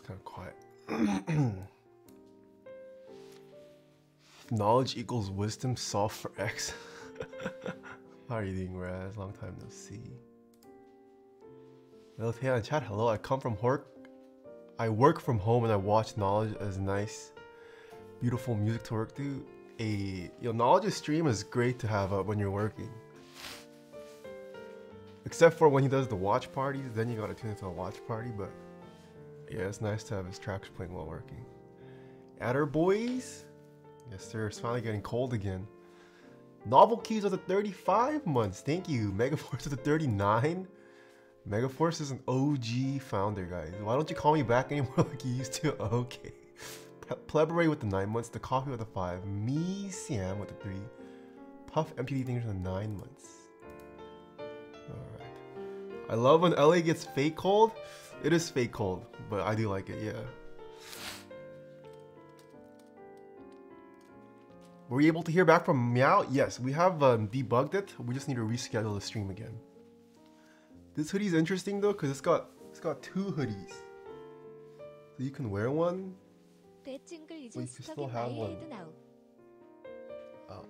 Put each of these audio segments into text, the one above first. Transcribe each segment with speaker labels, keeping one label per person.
Speaker 1: Music's kind of quiet. Knowledge equals wisdom, solve for X. How are you doing, Raz? Long time no see. Hello, chat. Hello, I come from work. I work from home and I watch knowledge as nice, beautiful music to work to. A you know, knowledge stream is great to have up when you're working. Except for when he does the watch parties, then you gotta tune into a watch party, but yeah, it's nice to have his tracks playing while working. Adder boys? Yes, sir. It's finally getting cold again. Novel keys are the 35 months. Thank you. Megaforce are the 39. Megaforce is an OG founder, guys. Why don't you call me back anymore like you used to? Okay. Pleberay with the 9 months. The Coffee with the 5. Me Siam with the 3. Puff MPD things with the 9 months. Alright. I love when LA gets fake cold. It is fake cold, but I do like it, yeah. Were we able to hear back from Meow? Yes, we have um, debugged it. We just need to reschedule the stream again. This hoodie is interesting though, cause it's got it's got two hoodies. So you can wear one. Well, you can still have one. Oh.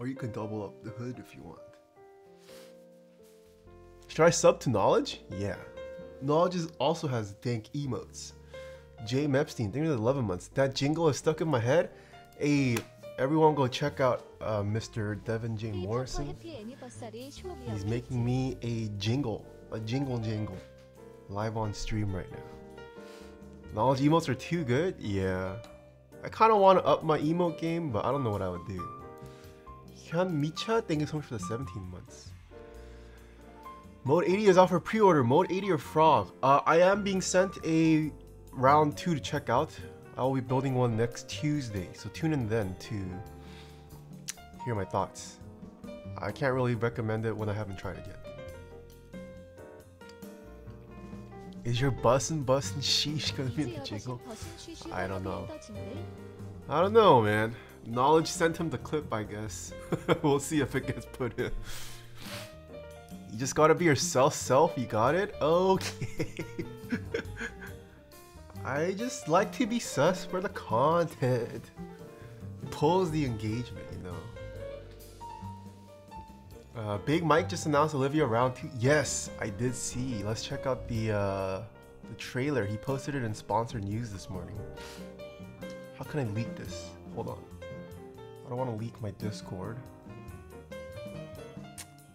Speaker 1: Or you can double up the hood if you want. Should I sub to Knowledge? Yeah. Knowledge also has dank emotes. Jay Mepstein, thank you 11 months. That jingle is stuck in my head. A everyone go check out uh, Mr. Devin J. Morrison. He's making me a jingle, a jingle jingle, live on stream right now. Knowledge emotes are too good? Yeah. I kind of want to up my emote game, but I don't know what I would do. Hyun Micha, thank you so much for the 17 months. Mode 80 is out for pre-order. Mode 80 or Frog. Uh, I am being sent a round 2 to check out. I will be building one next Tuesday, so tune in then to hear my thoughts. I can't really recommend it when I haven't tried it yet. Is your bussin' bussin' sheesh gonna be in the jingle? I don't know. I don't know, man. Knowledge sent him the clip, I guess. we'll see if it gets put in. You just gotta be yourself, self. You got it? Okay. I just like to be sus for the content. It pulls the engagement, you know. Uh, Big Mike just announced Olivia round two. Yes, I did see. Let's check out the uh, the trailer. He posted it in sponsored news this morning. How can I leak this? Hold on. I don't want to leak my Discord.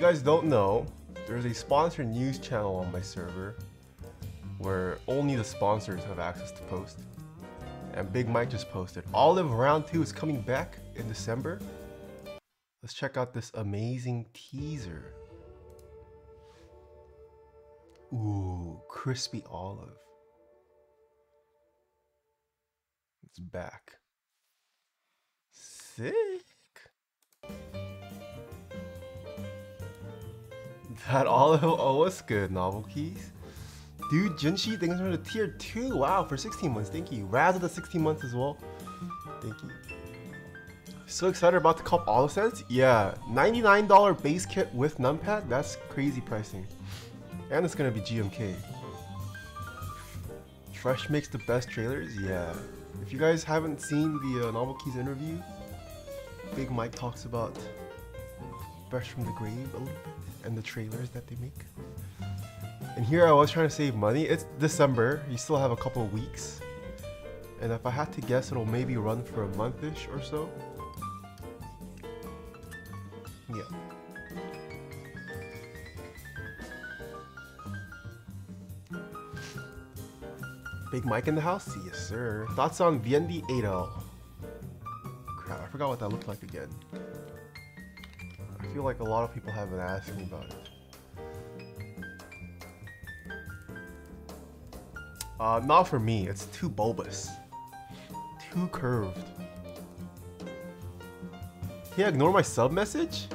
Speaker 1: guys don't know, there's a sponsored news channel on my server where only the sponsors have access to post. And Big Mike just posted. Olive Round 2 is coming back in December. Let's check out this amazing teaser. Ooh, crispy olive. It's back. Sick. That olive, oh, what's good, novel keys? Dude, Junshi, thanks for the tier 2. Wow, for 16 months. Thank you. Raz with the 16 months as well. Thank you. So excited about the cup all sense? Yeah, $99 base kit with numpad? That's crazy pricing. And it's gonna be GMK. Fresh makes the best trailers? Yeah. If you guys haven't seen the uh, Novel Keys interview, Big Mike talks about Fresh from the Grave and the trailers that they make. And here I was trying to save money. It's December. You still have a couple of weeks. And if I had to guess, it'll maybe run for a month-ish or so. Yeah. Big Mike in the house? Yes, sir. Thoughts on Viendi 8L? Crap, I forgot what that looked like again. Feel like a lot of people have been asking about it. Uh, not for me. It's too bulbous. Too curved. Can Yeah, ignore my sub message?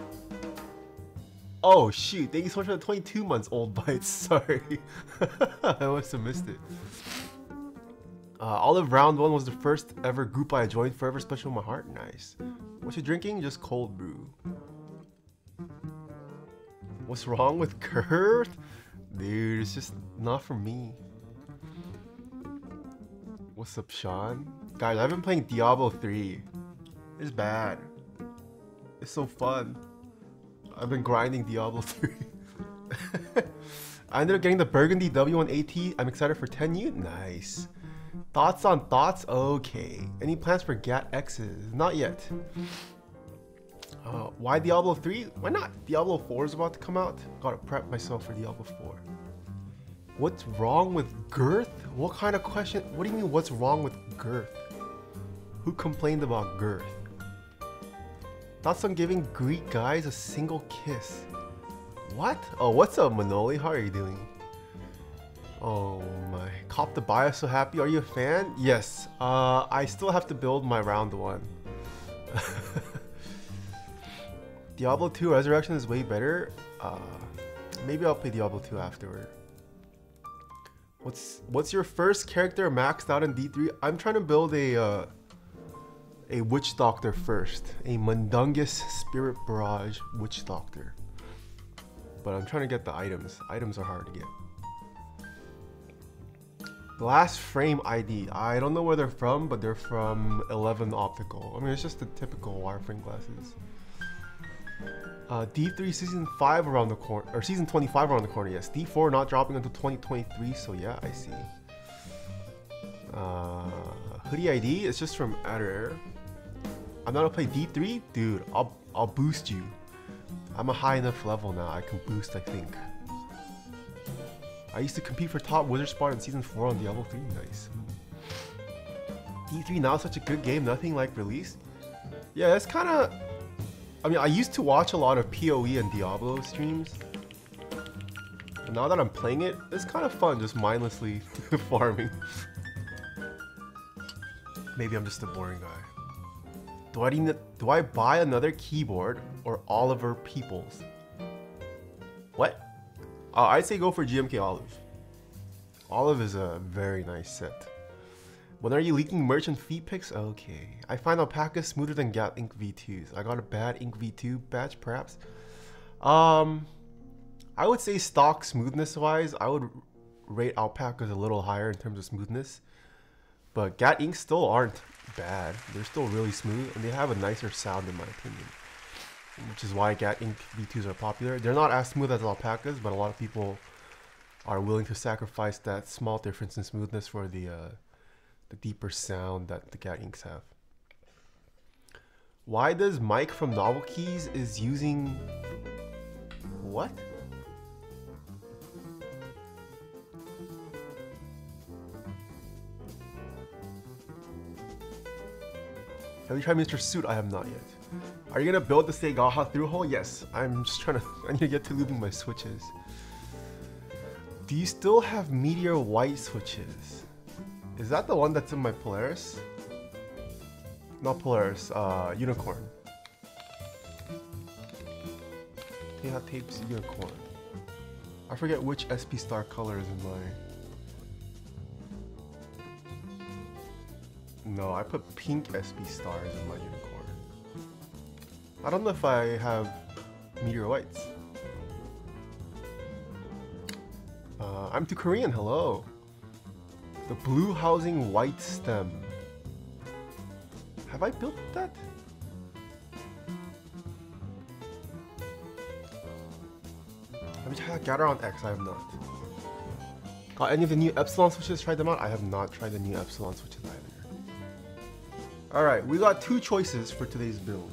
Speaker 1: Oh shoot, thank you so much for the 22 months old bites. Sorry. I must have missed it. Uh, Olive Round 1 was the first ever group I joined, forever special in my heart. Nice. What you drinking? Just cold brew. What's wrong with Kurt? Dude, it's just not for me. What's up, Sean? Guys, I've been playing Diablo 3. It's bad. It's so fun. I've been grinding Diablo 3. I ended up getting the Burgundy W1AT. I'm excited for 10U. Nice. Thoughts on thoughts? Okay. Any plans for GAT X's? Not yet. Uh, why Diablo 3? Why not? Diablo 4 is about to come out. Gotta prep myself for Diablo 4. What's wrong with girth? What kind of question? What do you mean, what's wrong with girth? Who complained about girth? Thoughts on giving Greek guys a single kiss? What? Oh, what's up, Manoli? How are you doing? Oh my. Cop the bias so happy. Are you a fan? Yes. Uh, I still have to build my round one. Diablo 2 Resurrection is way better. Uh, maybe I'll play Diablo 2 afterward. What's what's your first character maxed out in D3? I'm trying to build a uh, a witch doctor first, a Mundunugu's Spirit Barrage witch doctor. But I'm trying to get the items. Items are hard to get. Glass frame ID. I don't know where they're from, but they're from 11 Optical. I mean, it's just the typical wireframe glasses. Uh, D3 season 5 around the corner, or season 25 around the corner, yes. D4 not dropping until 2023, so yeah, I see. Uh, hoodie ID, it's just from Air. I'm not gonna play D3? Dude, I'll, I'll boost you. I'm a high enough level now, I can boost, I think. I used to compete for top wizard spot in season 4 on Diablo 3, nice. D3 now such a good game, nothing like release. Yeah, it's kind of I mean, I used to watch a lot of PoE and Diablo streams. But now that I'm playing it, it's kind of fun just mindlessly farming. Maybe I'm just a boring guy. Do I need do I buy another keyboard or Oliver Peoples? What? Uh, I'd say go for GMK Olive. Olive is a very nice set. When are you leaking merchant fee picks? Okay. I find Alpaca smoother than Gat Ink V2s. I got a bad Ink V2 batch, perhaps. Um, I would say stock smoothness wise, I would rate Alpacas a little higher in terms of smoothness. But Gat Inks still aren't bad. They're still really smooth and they have a nicer sound in my opinion. Which is why Gat Ink V2s are popular. They're not as smooth as Alpacas, but a lot of people are willing to sacrifice that small difference in smoothness for the uh, the deeper sound that the Gat inks have. Why does Mike from Novel Keys is using what? Have you tried Mr. Suit? I have not yet. Are you gonna build the Segaha through hole? Yes. I'm just trying to. I need to get to lubing my switches. Do you still have Meteor White switches? Is that the one that's in my Polaris? Not Polaris, uh, Unicorn. Yeah, tapes Unicorn. I forget which SP Star color is in my... No, I put pink SP stars in my Unicorn. I don't know if I have Meteor Whites. Uh, I'm too Korean, hello. The blue housing white stem. Have I built that? Have you tried Gateron X? I have not. Got any of the new Epsilon switches? Tried them out? I have not tried the new Epsilon switches either. Alright, we got two choices for today's build.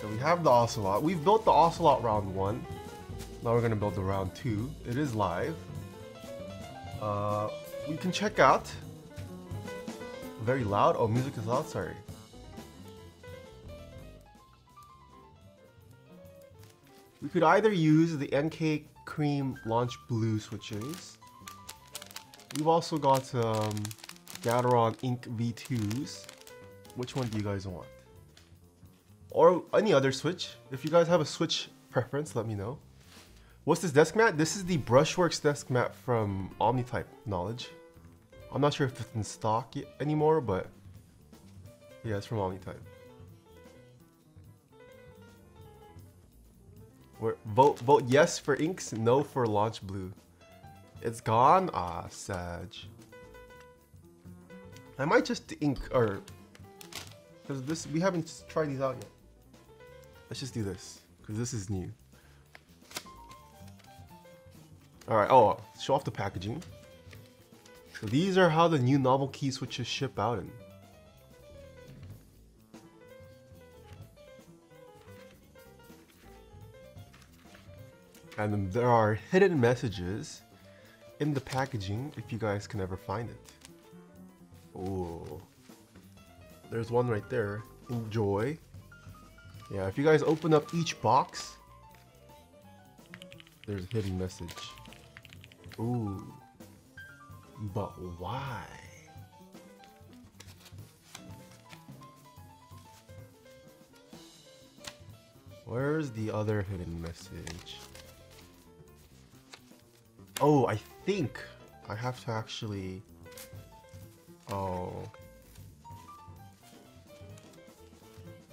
Speaker 1: So we have the Ocelot. We've built the Ocelot round one. Now we're gonna build the round two. It is live. Uh, we can check out very loud? Oh, music is loud? Sorry. We could either use the NK Cream Launch Blue switches. We've also got um, Gateron Ink V2s. Which one do you guys want? Or any other switch. If you guys have a switch preference, let me know. What's this desk mat? This is the Brushworks desk mat from Omnitype Knowledge. I'm not sure if it's in stock anymore, but yeah, it's from Omnitype. We're, vote vote yes for inks, no for launch blue. It's gone? Ah, Sag. I might just ink or because this we haven't tried these out yet. Let's just do this because this is new. All right. Oh, show off the packaging. So these are how the new novel key switches ship out in. And there are hidden messages in the packaging if you guys can ever find it. Oh, there's one right there. Enjoy. Yeah, if you guys open up each box, there's a hidden message. Ooh. But why? Where's the other hidden message? Oh, I think I have to actually... Oh.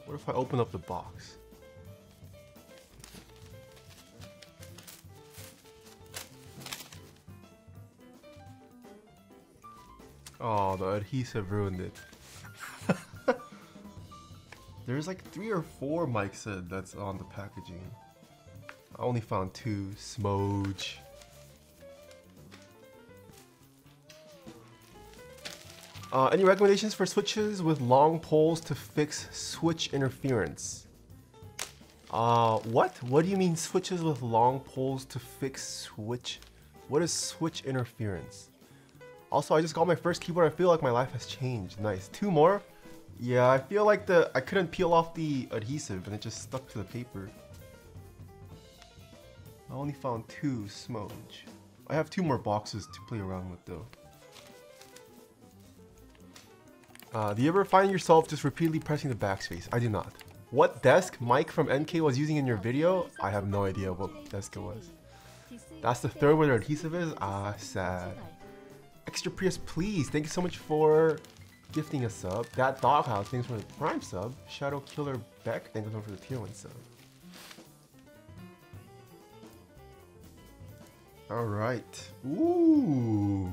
Speaker 1: What if I open up the box? Oh, the adhesive ruined it. There's like three or four Mike said that's on the packaging. I only found two. Smoge. Uh, any recommendations for switches with long poles to fix switch interference? Uh, what? What do you mean switches with long poles to fix switch? What is switch interference? Also, I just got my first keyboard. I feel like my life has changed. Nice. Two more? Yeah, I feel like the I couldn't peel off the adhesive and it just stuck to the paper. I only found two Smoge. I have two more boxes to play around with though. Uh, do you ever find yourself just repeatedly pressing the backspace? I do not. What desk Mike from NK was using in your video? I have no idea what desk it was. That's the third where the adhesive is? Ah, sad. Extra Prius, please. Thank you so much for gifting a sub. That Doghouse, thanks for the Prime sub. Shadow Killer Beck, thank you so much for the tier 1 sub. Alright. Ooh.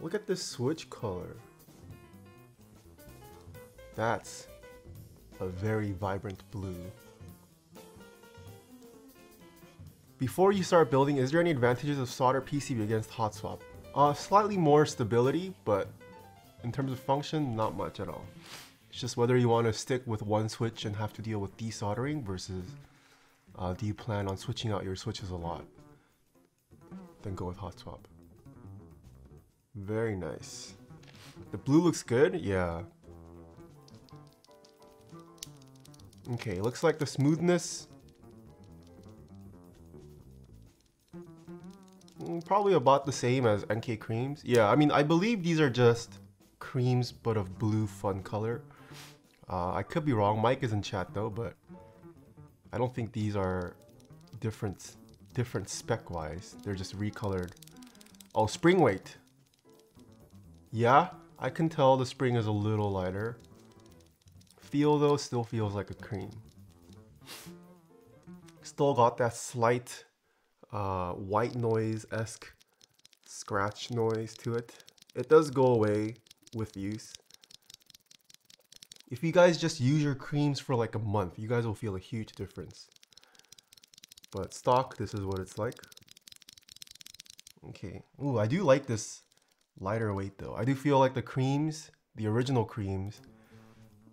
Speaker 1: Look at this switch color. That's a very vibrant blue. Before you start building, is there any advantages of solder PCB against hot swap? Uh, slightly more stability, but in terms of function, not much at all. It's just whether you want to stick with one switch and have to deal with desoldering versus uh, do you plan on switching out your switches a lot? Then go with hot swap. Very nice. The blue looks good, yeah. Okay, looks like the smoothness probably about the same as NK creams. Yeah, I mean, I believe these are just creams, but of blue fun color. Uh, I could be wrong. Mike is in chat though, but I don't think these are different, different spec wise. They're just recolored. Oh, spring weight. Yeah, I can tell the spring is a little lighter feel though still feels like a cream. Still got that slight uh, white noise-esque scratch noise to it. It does go away with use. If you guys just use your creams for like a month, you guys will feel a huge difference. But stock, this is what it's like. Okay. Ooh, I do like this lighter weight though. I do feel like the creams, the original creams,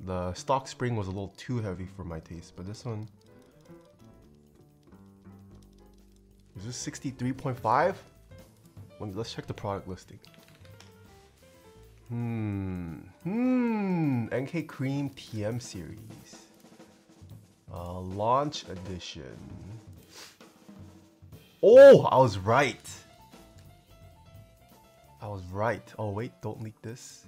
Speaker 1: the stock spring was a little too heavy for my taste, but this one... Is this 63.5? Let's check the product listing. Hmm. Hmm. NK Cream TM series. Uh, launch edition. Oh, I was right. I was right. Oh wait, don't leak this.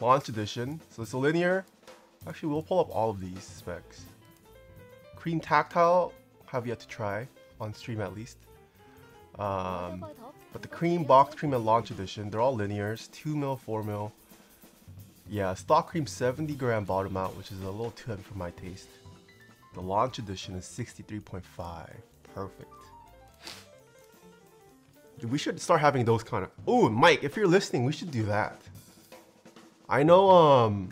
Speaker 1: Launch edition. So it's a linear. Actually, we'll pull up all of these specs. Cream tactile, have yet to try on stream at least. Um, but the cream box cream and launch edition, they're all linears, 2 mil, 4 mil. Yeah, stock cream 70 gram bottom out, which is a little too heavy for my taste. The launch edition is 63.5. Perfect. We should start having those kind of. Oh, Mike, if you're listening, we should do that. I know. Um,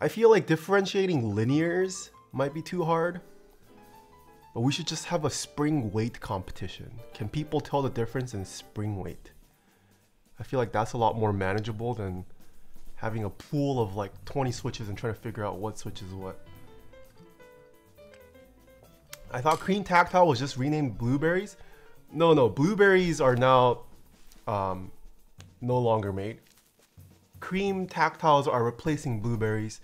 Speaker 1: I feel like differentiating linears might be too hard. But we should just have a spring weight competition. Can people tell the difference in spring weight? I feel like that's a lot more manageable than having a pool of like 20 switches and trying to figure out what switch is what. I thought Cream Tactile was just renamed Blueberries. No, no, Blueberries are now um, no longer made. Cream Tactiles are replacing Blueberries,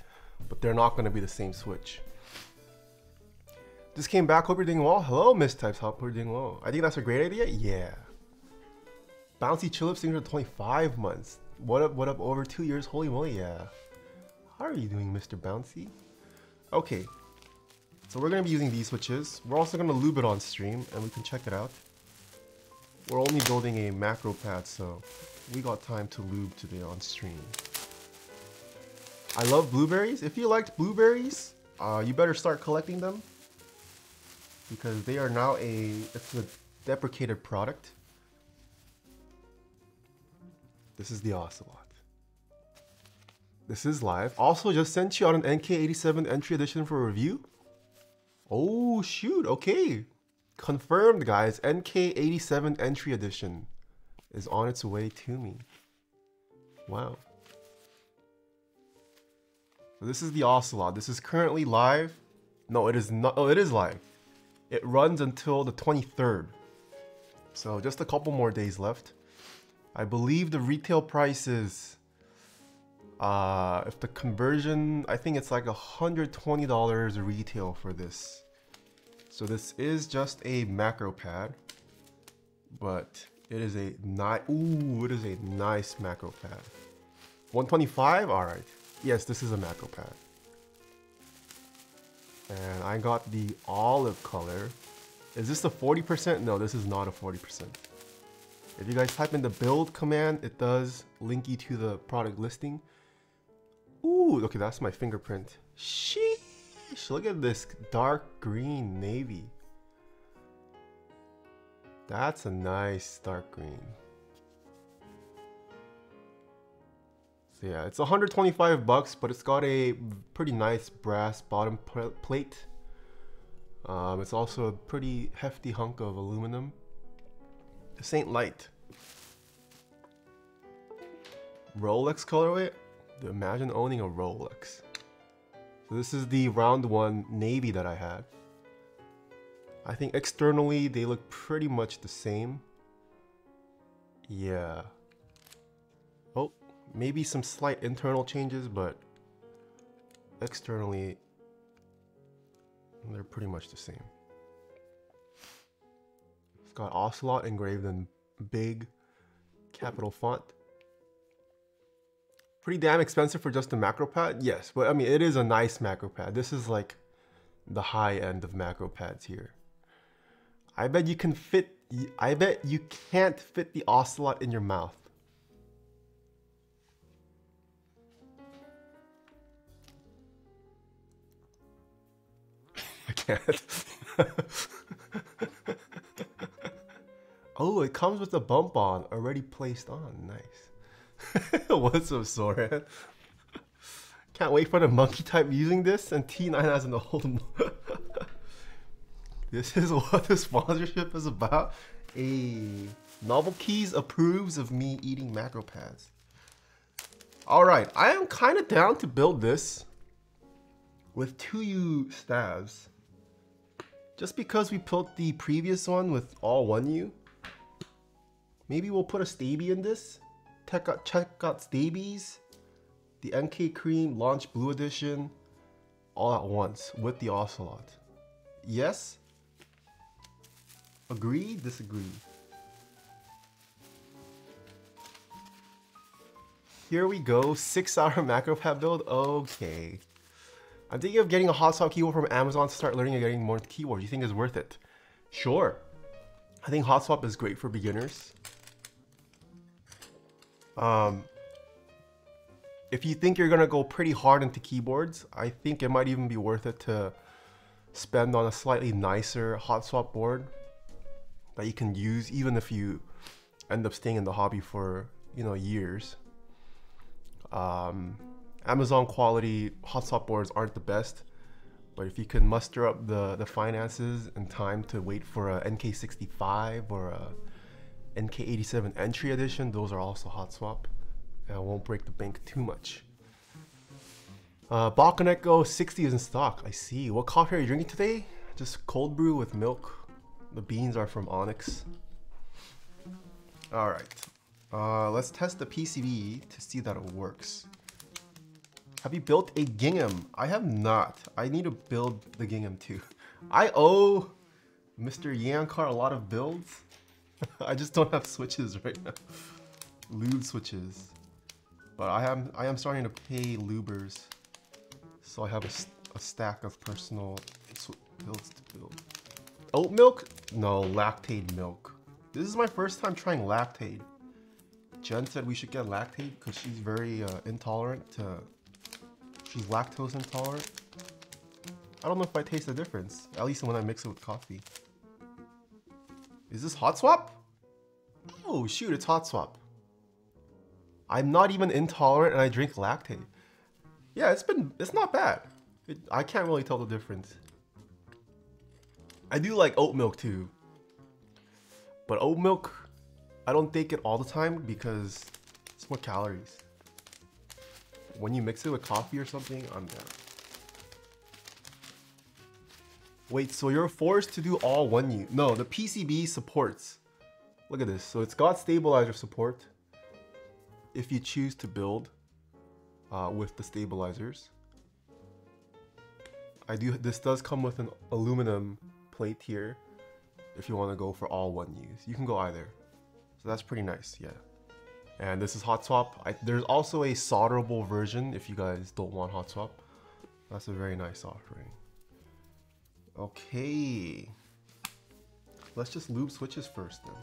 Speaker 1: but they're not going to be the same switch. Just came back. Hope you're doing well. Hello, Miss Types. Hope you're doing well. I think that's a great idea. Yeah. Bouncy Chillips things are 25 months. What up? What up? Over two years. Holy moly, yeah. How are you doing, Mr. Bouncy? Okay. So we're gonna be using these switches. We're also gonna lube it on stream, and we can check it out. We're only building a macro pad, so we got time to lube today on stream. I love blueberries. If you liked blueberries, uh, you better start collecting them because they are now a it's a deprecated product. This is the Ocelot. This is live. Also just sent you out an NK87 entry edition for review. Oh shoot, okay. Confirmed guys, NK87 entry edition is on its way to me. Wow. So this is the Ocelot. This is currently live. No, it is not. Oh, it is live. It runs until the 23rd. So just a couple more days left. I believe the retail price is, uh, if the conversion, I think it's like $120 retail for this. So this is just a macro pad, but it is a nice, ooh, it is a nice macro pad. 125, all right. Yes, this is a macro pad. And I got the olive color. Is this a 40%? No, this is not a 40%. If you guys type in the build command, it does link you to the product listing. Ooh, okay, that's my fingerprint. Sheesh, look at this dark green navy. That's a nice dark green. So yeah, it's 125 bucks, but it's got a pretty nice brass bottom plate. Um, it's also a pretty hefty hunk of aluminum. This ain't light. Rolex colorway? Imagine owning a Rolex. So this is the round one navy that I had. I think externally they look pretty much the same. Yeah. Maybe some slight internal changes, but externally they're pretty much the same. It's got Ocelot engraved in big capital font. Pretty damn expensive for just a macro pad? Yes, but I mean, it is a nice macro pad. This is like the high end of macro pads here. I bet you can fit, I bet you can't fit the Ocelot in your mouth. Can't. oh, it comes with a bump on already placed on. Nice. What's up, Soren? Can't wait for the monkey type using this and T9 has an old. this is what the sponsorship is about. A Novel Keys approves of me eating macro pads. All right, I am kind of down to build this with 2U stabs Just because we built the previous one with all 1U, maybe we'll put a Staebie in this. Check out, check out Staebies, the NK Cream Launch Blue Edition, all at once with the Ocelot. Yes? Agree? Disagree? Here we go, 6 hour macro pad build, okay. I'm thinking of getting a hot swap keyboard from Amazon to start learning and getting more keyboards. You think it's worth it? Sure. I think hot swap is great for beginners. Um, if you think you're gonna go pretty hard into keyboards, I think it might even be worth it to spend on a slightly nicer hot swap board that you can use even if you end up staying in the hobby for you know years. Um, Amazon quality hot swap boards aren't the best, but if you can muster up the, the finances and time to wait for a NK65 or a NK87 entry edition, those are also hot swap and won't break the bank too much. Uh, Bakaneko 60 is in stock. I see. What coffee are you drinking today? Just cold brew with milk. The beans are from Onyx. All right. Uh, let's test the PCB to see that it works. Have you built a gingham? I have not. I need to build the gingham too. I owe Mr. Yankar a lot of builds. I just don't have switches right now. Lube switches. But I am I am starting to pay lubers. So I have a, a stack of personal builds to build. Oat milk? No, Lactaid milk. This is my first time trying Lactaid. Jen said we should get Lactaid because she's very uh, intolerant to She's lactose intolerant. I don't know if I taste the difference, at least when I mix it with coffee. Is this hot swap? Oh shoot, it's hot swap. I'm not even intolerant and I drink Lactaid. Yeah, it's been, it's not bad. It, I can't really tell the difference. I do like oat milk too. But oat milk, I don't take it all the time because it's more calories when you mix it with coffee or something, I'm down. Wait, so you're forced to do all 1U? No, the PCB supports. Look at this. So it's got stabilizer support if you choose to build uh, with the stabilizers. I do. This does come with an aluminum plate here if you want to go for all one use, You can go either. So that's pretty nice, yeah. And this is hot swap. I, there's also a solderable version if you guys don't want hot swap. That's a very nice offering. Okay. Let's just lube switches first then.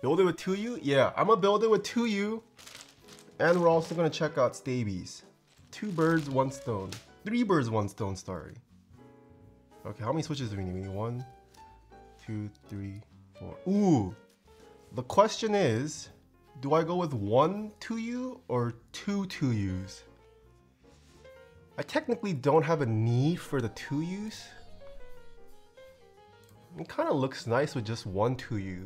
Speaker 1: Build it with 2U? Yeah, I'm gonna build it with 2U. And we're also gonna check out Staebies two birds, one stone. Three birds, one stone, sorry. Okay, how many switches do we need? We need one, two, three, four. Ooh! The question is, do I go with one 2U or two 2Us? I technically don't have a need for the 2Us. It kind of looks nice with just one 2U.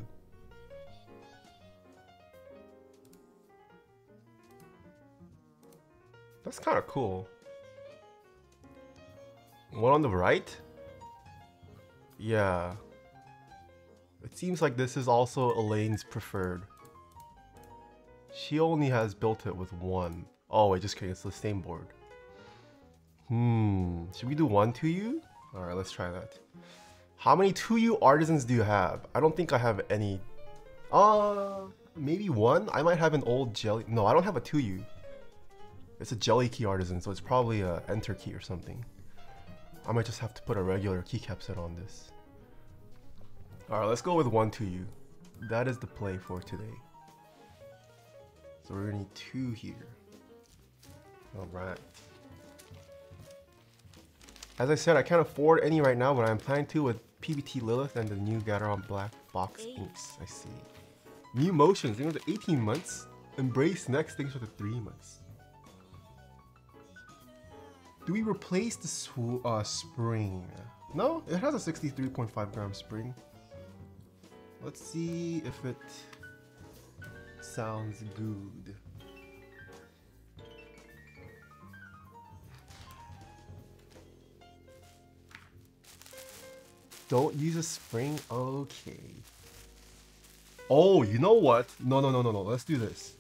Speaker 1: That's kind of cool. One on the right? Yeah. It seems like this is also Elaine's preferred. She only has built it with one. Oh wait, just kidding, it's the same board. Hmm, should we do one to you? Alright, let's try that. How many 2U artisans do you have? I don't think I have any. Uh, maybe one? I might have an old jelly. No, I don't have a 2U. It's a jelly key artisan, so it's probably a enter key or something. I might just have to put a regular keycap set on this. Alright, let's go with 1 2U. That is the play for today. So we're gonna need two here. Alright. As I said, I can't afford any right now, but I'm planning to with PBT Lilith and the new Gateron Black Box Inks. I see. New motions, you know, the 18 months. Embrace next things for the 3 months. Do we replace the uh, spring? No, it has a 63.5 gram spring. Let's see if it sounds good. Don't use a spring? Okay. Oh, you know what? No, no, no, no, no. Let's do this.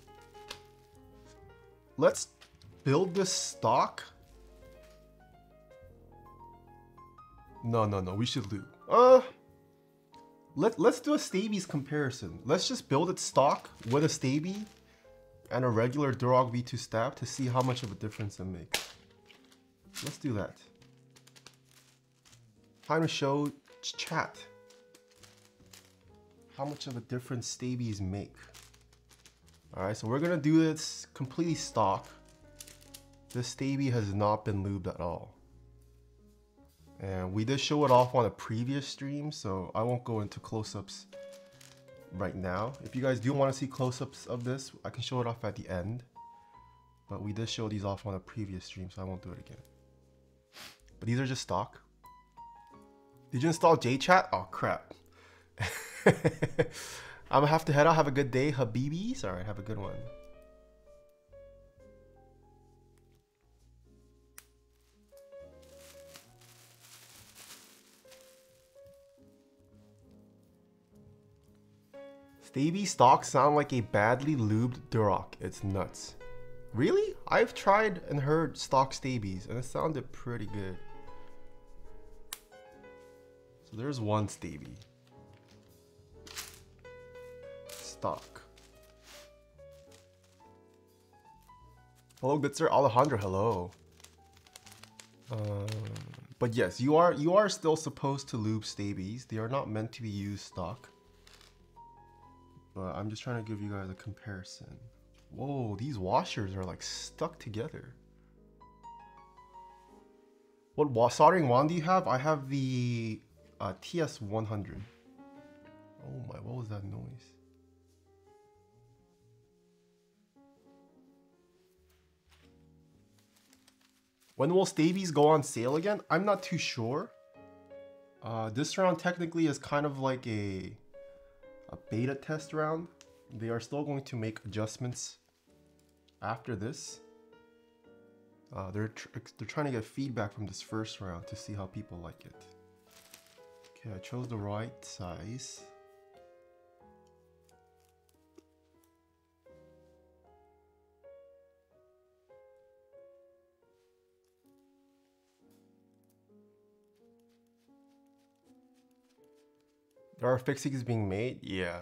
Speaker 1: Let's build this stock. No, no, no. We should loot. Uh, let, let's do a Staebies comparison. Let's just build it stock with a Staebie and a regular Durock V2 stab to see how much of a difference it makes. Let's do that. Time to show chat how much of a difference Staebies make. Alright, so we're gonna do this completely stock. This Staebie has not been lubed at all. And we did show it off on a previous stream, so I won't go into close-ups right now. If you guys do want to see close-ups of this, I can show it off at the end. But we did show these off on a previous stream, so I won't do it again. But these are just stock. Did you install JChat? Oh crap. I'm gonna have to head out. Have a good day, Habibis. Alright, have a good one. Staebie stocks sound like a badly lubed Durock. It's nuts. Really? I've tried and heard stock Staebies and it sounded pretty good. So there's one Staebie. Stock. Hello, good sir. Alejandro, hello. Um, but yes, you are you are still supposed to lube Staebies. They are not meant to be used stock. But I'm just trying to give you guys a comparison. Whoa, these washers are like stuck together. What soldering wand do you have? I have the uh, TS100. Oh my, what was that noise? When will Staebies go on sale again? I'm not too sure. Uh, this round technically is kind of like a a beta test round. They are still going to make adjustments after this. Uh, they're, tr they're trying to get feedback from this first round to see how people like it. Okay, I chose the right size. There are fixings being made? Yeah.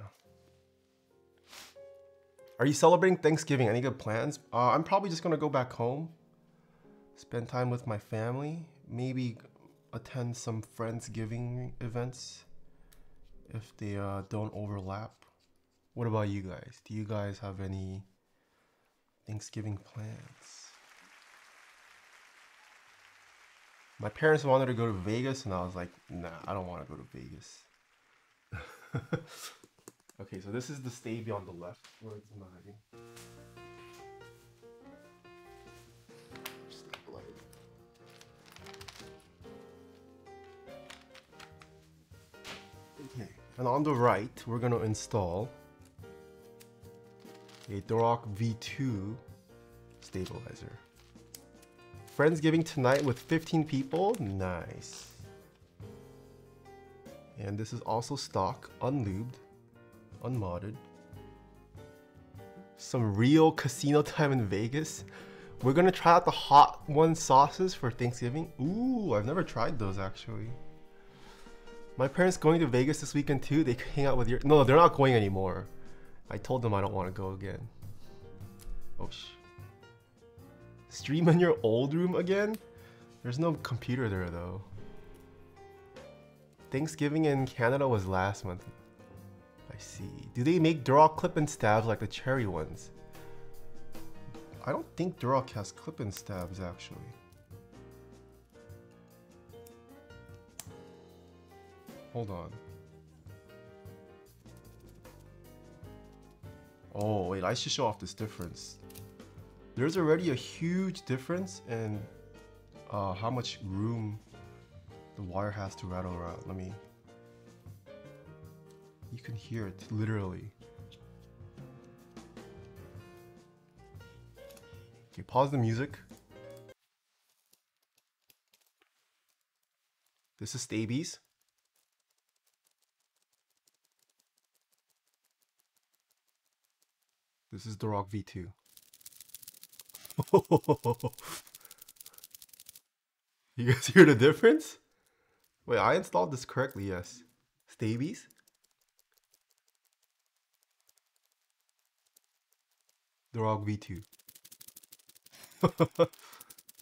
Speaker 1: Are you celebrating Thanksgiving? Any good plans? Uh, I'm probably just gonna go back home, spend time with my family, maybe attend some Friendsgiving events if they uh, don't overlap. What about you guys? Do you guys have any Thanksgiving plans? My parents wanted to go to Vegas, and I was like, nah, I don't want to go to Vegas. okay, so this is the Staebie on the left. Where's my... Okay, and on the right, we're gonna install a Durock V2 stabilizer. Friendsgiving tonight with 15 people? Nice. And this is also stock, unlubed, unmodded. Some real casino time in Vegas. We're gonna try out the hot one sauces for Thanksgiving. Ooh, I've never tried those actually. My parents going to Vegas this weekend too. They hang out with your. No, they're not going anymore. I told them I don't want to go again. Oh sh. Stream in your old room again? There's no computer there though. Thanksgiving in Canada was last month. I see. Do they make Durock clip-in stabs like the cherry ones? I don't think Durock has clip-in stabs actually. Hold on. Oh wait, I should show off this difference. There's already a huge difference in uh, how much room the wire has to rattle around. Uh, let me You can hear it literally. Okay, pause the music. This is Staebies. This is Durock V2. you guys hear the difference? Wait, I installed this correctly, yes. Staebies? Durock V2.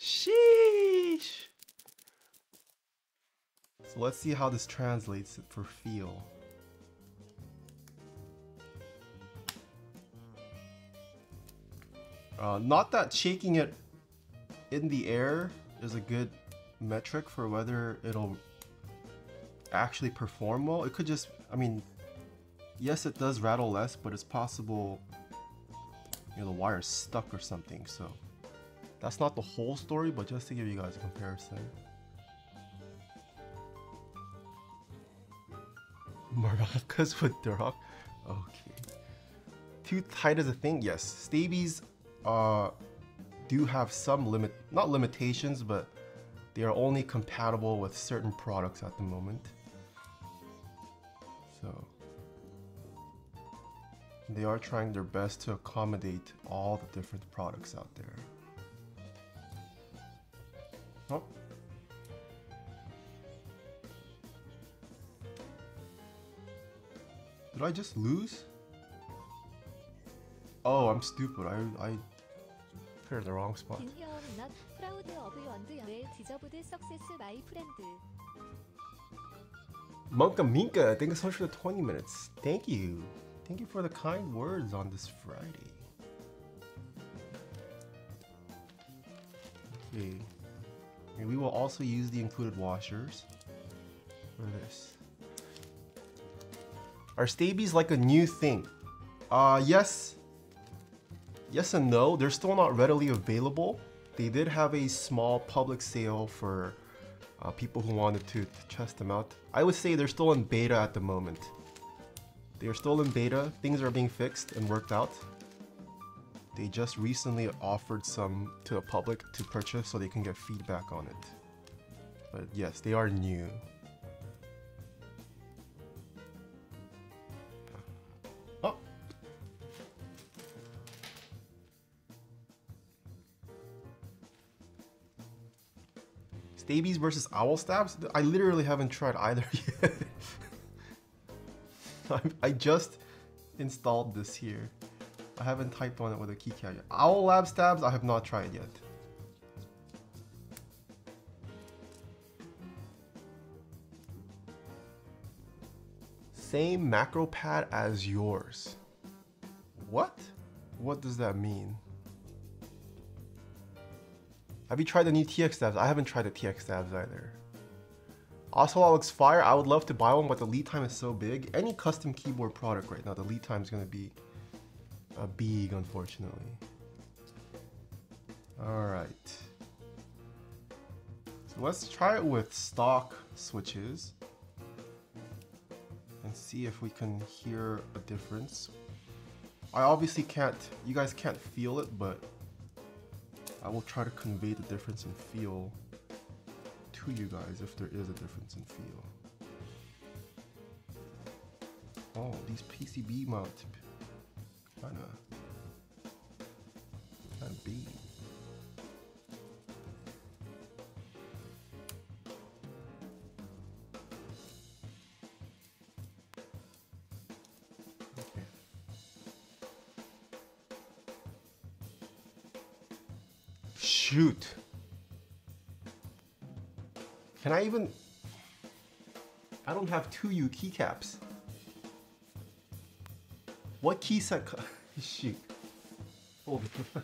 Speaker 1: Sheesh! So let's see how this translates for feel. Uh, not that shaking it in the air is a good metric for whether it'll actually perform well. It could just, I mean, yes, it does rattle less, but it's possible, you know, the wire's stuck or something. So that's not the whole story, but just to give you guys a comparison. Maracas with Durock? Okay. Too tight as a thing? Yes. Staebies uh, do have some limit, not limitations, but they are only compatible with certain products at the moment. So they are trying their best to accommodate all the different products out there. Oh. Did I just lose? Oh, I'm stupid. I I put the wrong spot. Monka Minka, thank you so much for the 20 minutes. Thank you. Thank you for the kind words on this Friday. Okay. And we will also use the included washers for this. Are Staebies like a new thing? Uh, yes. Yes and no. They're still not readily available. They did have a small public sale for uh, people who wanted to, to test them out. I would say they're still in beta at the moment. They are still in beta. Things are being fixed and worked out. They just recently offered some to the public to purchase so they can get feedback on it. But yes, they are new. Staebies versus Owl Stabs? I literally haven't tried either yet. I just installed this here. I haven't typed on it with a keycap yet. Owlab Stabs, I have not tried yet. Same macro pad as yours. What? What does that mean? Have you tried the new TX stabs? I haven't tried the TX stabs either. Ocelot looks fire. I would love to buy one, but the lead time is so big. Any custom keyboard product right now, the lead time is going to be a big, unfortunately. Alright. So let's try it with stock switches and see if we can hear a difference. I obviously can't, you guys can't feel it, but I will try to convey the difference in feel to you guys if there is a difference in feel. Oh, these PCB mount kinda kinda big. I even... I don't have two U keycaps. What key set... Shoot. On.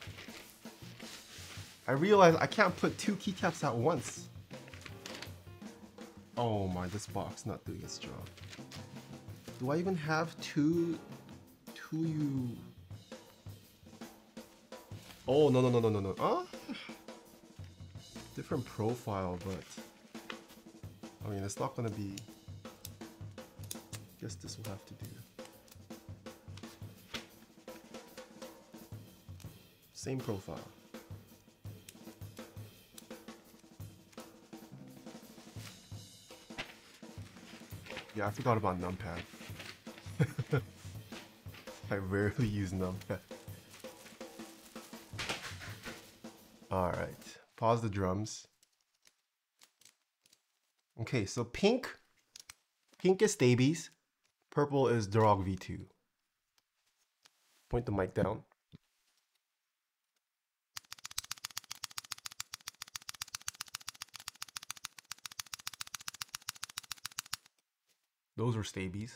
Speaker 1: I realize I can't put two keycaps at once. Oh my, this box not doing its job. Do I even have two... Two U... Oh, no, no, no, no, no, no. Ah! Different profile, but... I mean, it's not gonna be... I Guess this will have to do. Same profile. Yeah, I forgot about numpad. I rarely use numpad. Alright, pause the drums. Okay, so pink, pink is Staebies, purple is Durock V2. Point the mic down. Those were Staebies.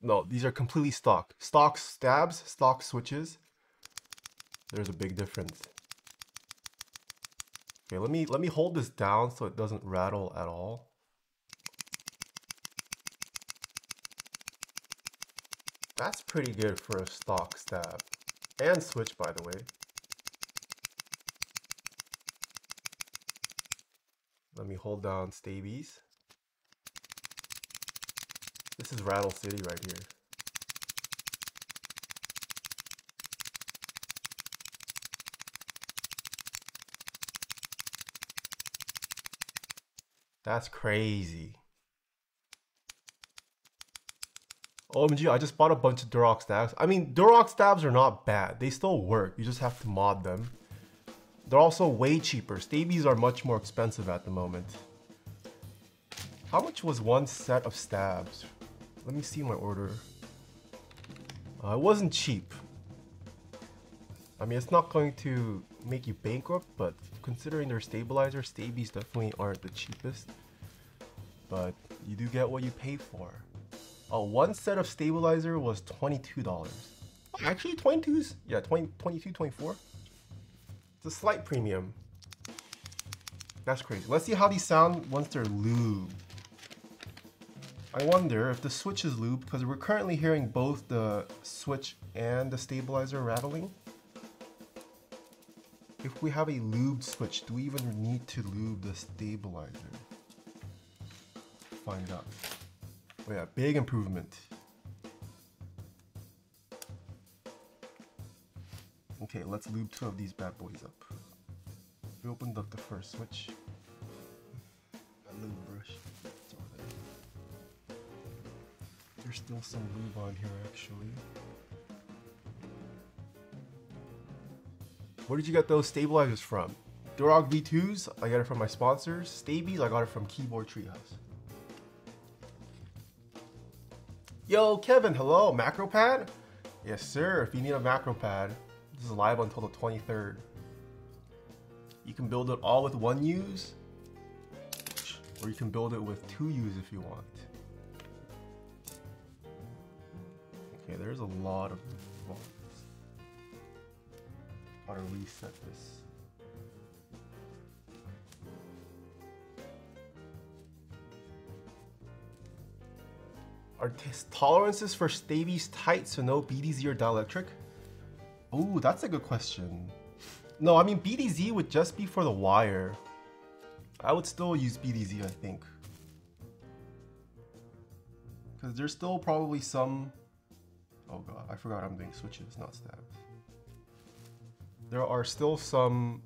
Speaker 1: No, these are completely stock. Stock stabs, stock switches. There's a big difference. Okay, let me let me hold this down so it doesn't rattle at all. That's pretty good for a stock stab. And switch, by the way. Let me hold down Staebies. This is Rattle City right here. That's crazy. OMG, I just bought a bunch of Durock stabs. I mean, Durock stabs are not bad. They still work. You just have to mod them. They're also way cheaper. Staebies are much more expensive at the moment. How much was one set of stabs? Let me see my order. Uh, it wasn't cheap. I mean, it's not going to make you bankrupt, but considering their stabilizer, Staebies definitely aren't the cheapest. But you do get what you pay for. Uh, one set of stabilizer was $22. Actually, 22s? Yeah, 20, 22, 24. It's a slight premium. That's crazy. Let's see how these sound once they're lubed. I wonder if the switch is lubed because we're currently hearing both the switch and the stabilizer rattling. If we have a lubed switch, do we even need to lube the stabilizer? Find out. Oh yeah, big improvement. Okay, let's lube two of these bad boys up. We opened up the first switch. A lube brush. It's over there. There's still some lube on here actually. Where did you get those stabilizers from? Durock V2s, I got it from my sponsors. Staebies, I got it from Keyboard Treehouse. Yo, Kevin, hello, macro pad? Yes, sir, if you need a macro pad, this is live until the 23rd. You can build it all with one use, or you can build it with two use if you want. Okay, there's a lot of ones. Gotta reset this. Are tolerances for Staebies tight so no BDZ or dielectric? Oh, that's a good question. No, I mean BDZ would just be for the wire. I would still use BDZ, I think. Because there's still probably some... Oh god, I forgot I'm doing switches, not stabs. There are still some...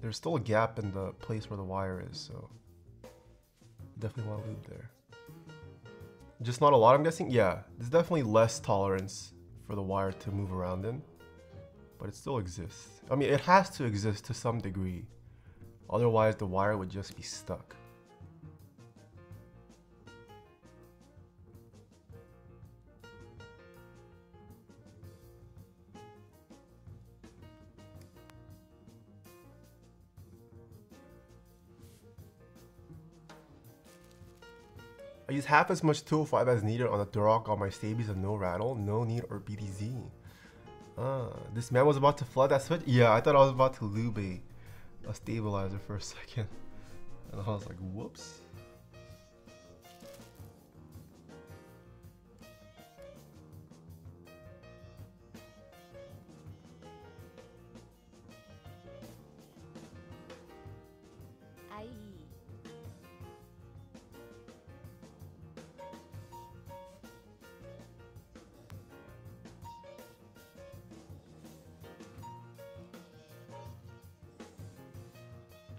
Speaker 1: There's still a gap in the place where the wire is, so... Definitely want to lube there. Just not a lot, I'm guessing? Yeah, there's definitely less tolerance for the wire to move around in. But it still exists. I mean, it has to exist to some degree. Otherwise, the wire would just be stuck. I use half as much 205 as needed on the Durock on my Staebies and no rattle, no need or BDZ. Ah, this man was about to flood that switch? Yeah, I thought I was about to lube a stabilizer for a second. And I was like, whoops.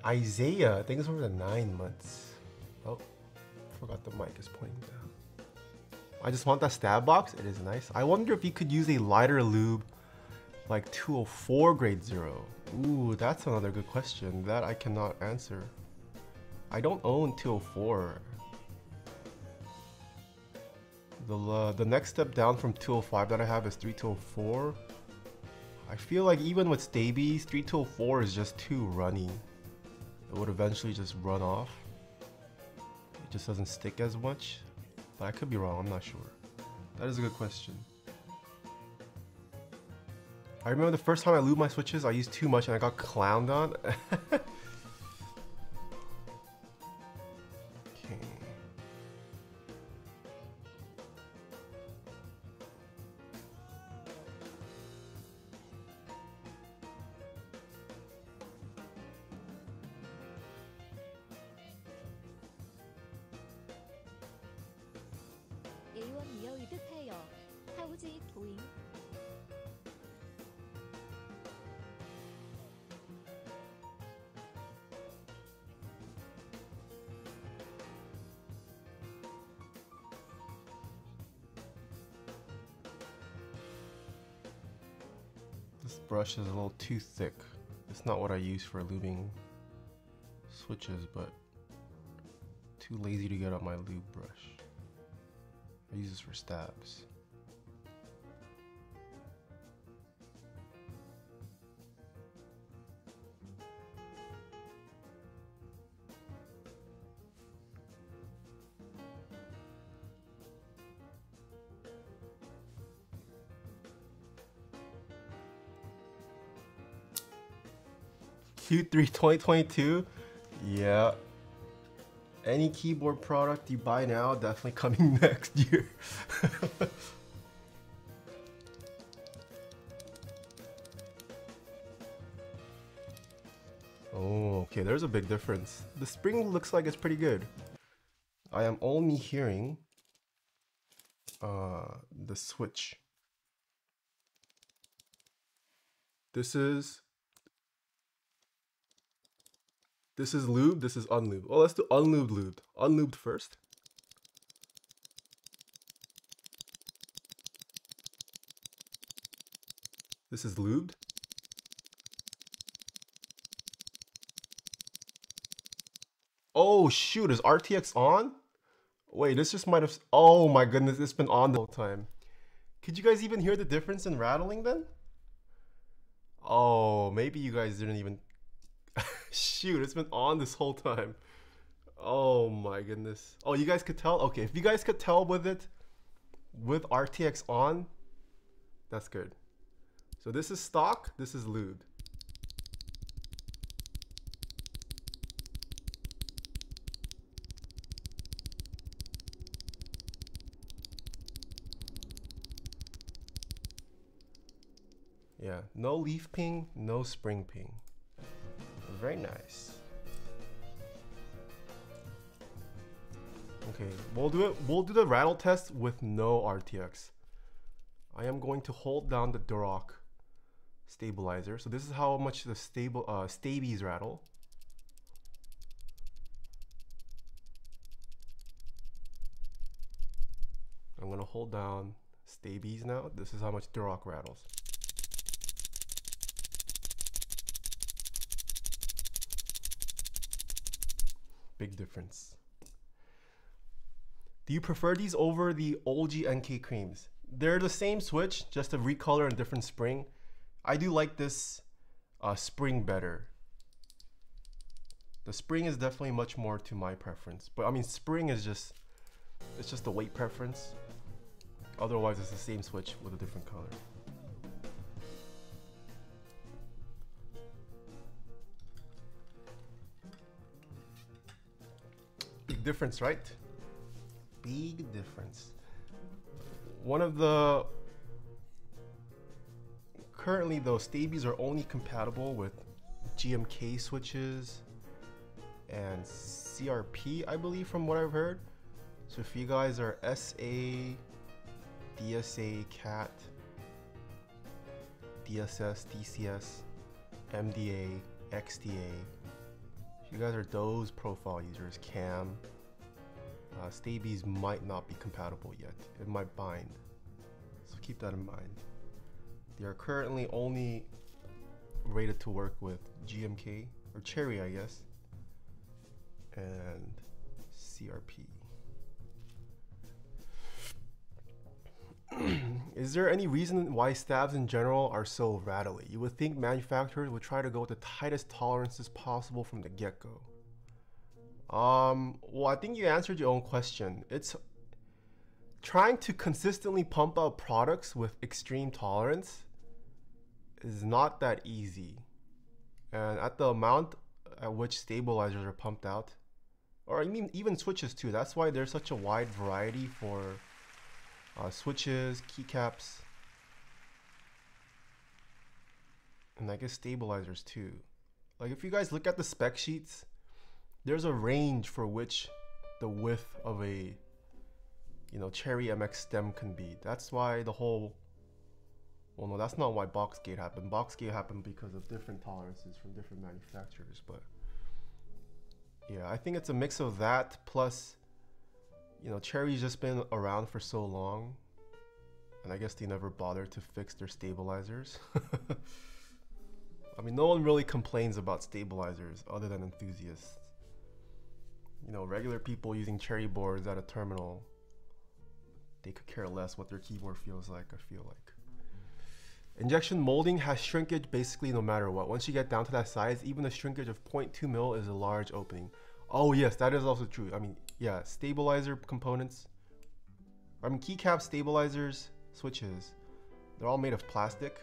Speaker 1: Isaiah, I think it's for the nine months. Oh, forgot the mic is pointing down. I just want that stab box. It is nice. I wonder if you could use a lighter lube like 204 grade zero. Ooh, that's another good question that I cannot answer. I don't own 204. The, uh, the next step down from 205 that I have is 3204. I feel like even with Staebies, 3204 is just too runny. It would eventually just run off. It just doesn't stick as much. But I could be wrong, I'm not sure. That is a good question. I remember the first time I lubed my switches, I used too much and I got clowned on. brush is a little too thick. It's not what I use for lubing switches, but too lazy to get out my lube brush. I use this for stabs. Q3 2022? Yeah. Any keyboard product you buy now, definitely coming next year. oh, okay, there's a big difference. The spring looks like it's pretty good. I am only hearing uh, the switch. This is This is lube, this is unlubed. Oh, let's do unlubed lubed. Unlubed first. This is lubed. Oh shoot, is RTX on? Wait, this just might have... Oh my goodness, it's been on the whole time. Could you guys even hear the difference in rattling then? Oh, maybe you guys didn't even Shoot, it's been on this whole time. Oh my goodness. Oh, you guys could tell? Okay, if you guys could tell with it, with RTX on, that's good. So this is stock, this is lubed. Yeah, no leaf ping, no spring ping. Very nice. Okay, we'll do it. We'll do the rattle test with no RTX. I am going to hold down the Durock stabilizer. So this is how much the stable uh, Staebies rattle. I'm gonna hold down Staebies now. This is how much Durock rattles. Big difference. Do you prefer these over the OG NK creams? They're the same switch, just a recolor and different spring. I do like this uh, spring better. The spring is definitely much more to my preference. But I mean, spring is just, it's just a weight preference. Otherwise, it's the same switch with a different color. Difference, right? Big difference. One of the currently those Staebies are only compatible with GMK switches and CRP, I believe, from what I've heard. So if you guys are SA, DSA, CAT, DSS, DCS, MDA, XDA, If you guys are those profile users, cam, uh, Staebies might not be compatible yet. It might bind. So keep that in mind. They are currently only rated to work with GMK, or Cherry I guess, and CRP. Is there any reason why stabs in general are so rattly? You would think manufacturers would try to go with the tightest tolerances possible from the get-go. Um, well, I think you answered your own question. It's trying to consistently pump out products with extreme tolerance is not that easy. And at the amount at which stabilizers are pumped out, or I mean even switches too, that's why there's such a wide variety for uh, switches, keycaps, and I guess stabilizers too. Like if you guys look at the spec sheets, there's a range for which the width of a you know Cherry MX stem can be. That's why the whole well no that's not why Boxgate happened. Boxgate happened because of different tolerances from different manufacturers, but yeah, I think it's a mix of that plus you know, Cherry's just been around for so long, and I guess they never bothered to fix their stabilizers. I mean, no one really complains about stabilizers other than enthusiasts. You know, regular people using Cherry boards at a terminal, they could care less what their keyboard feels like, I feel like. Injection molding has shrinkage basically no matter what. Once you get down to that size, even a shrinkage of 0.2 mil is a large opening. Oh yes, that is also true. I mean, yeah, stabilizer components. I mean, keycap stabilizers, switches, they're all made of plastic.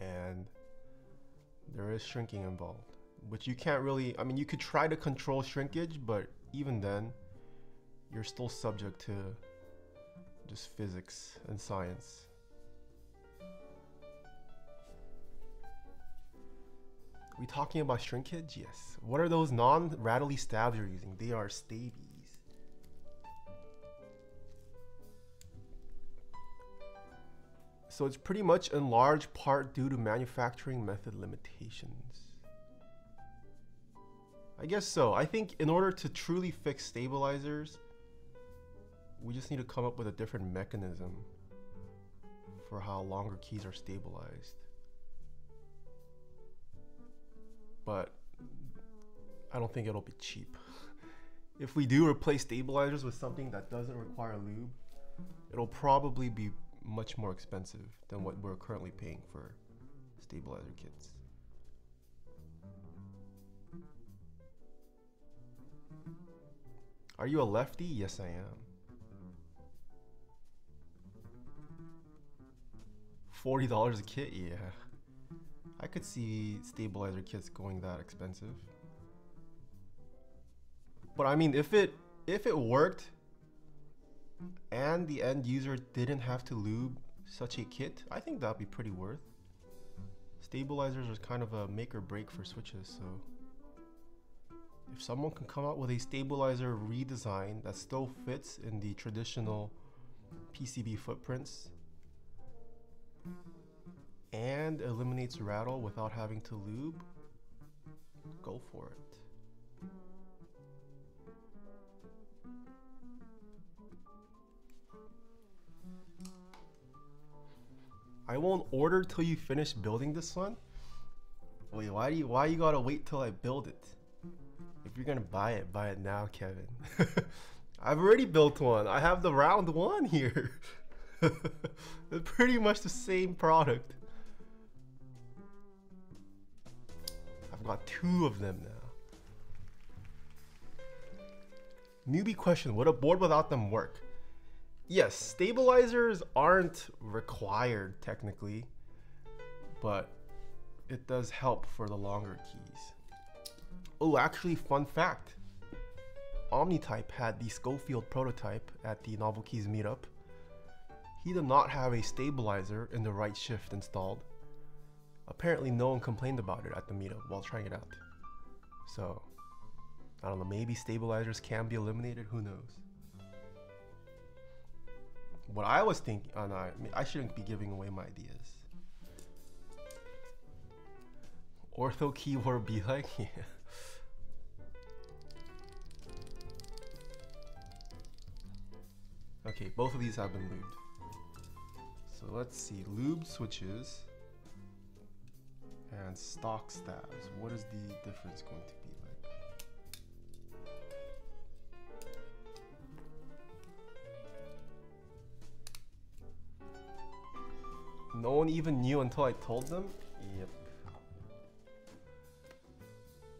Speaker 1: And there is shrinking involved, which you can't really, I mean, you could try to control shrinkage, but even then, you're still subject to just physics and science. We talking about shrinkage? Yes. What are those non-rattly stabs you're using? They are staebies. So it's pretty much in large part due to manufacturing method limitations. I guess so. I think in order to truly fix stabilizers, we just need to come up with a different mechanism for how longer keys are stabilized. but I don't think it'll be cheap. if we do replace stabilizers with something that doesn't require lube, it'll probably be much more expensive than what we're currently paying for stabilizer kits. Are you a lefty? Yes, I am. $40 a kit? Yeah. I could see stabilizer kits going that expensive. But I mean, if it if it worked and the end user didn't have to lube such a kit, I think that'd be pretty worth. Stabilizers are kind of a make or break for switches, so if someone can come out with a stabilizer redesign that still fits in the traditional PCB footprints and eliminates rattle without having to lube, go for it. I won't order till you finish building this one. Wait, why do you why you gotta wait till I build it? If you're gonna buy it, buy it now, Kevin. I've already built one. I have the round one here. it's pretty much the same product. I've got two of them now. Newbie question, would a board without them work? Yes, stabilizers aren't required technically, but it does help for the longer keys. Oh, actually, fun fact. Omnitype had the Schofield prototype at the NovelKeys meetup. He did not have a stabilizer in the right shift installed, apparently no one complained about it at the meetup while trying it out. So, I don't know, maybe stabilizers can be eliminated, who knows. What I was thinking, oh no, I shouldn't be giving away my ideas. Ortho keyboard be like, yeah. Okay, both of these have been lubed. So let's see, lube switches and stock stabs. What is the difference going to be like? No one even knew until I told them? Yep.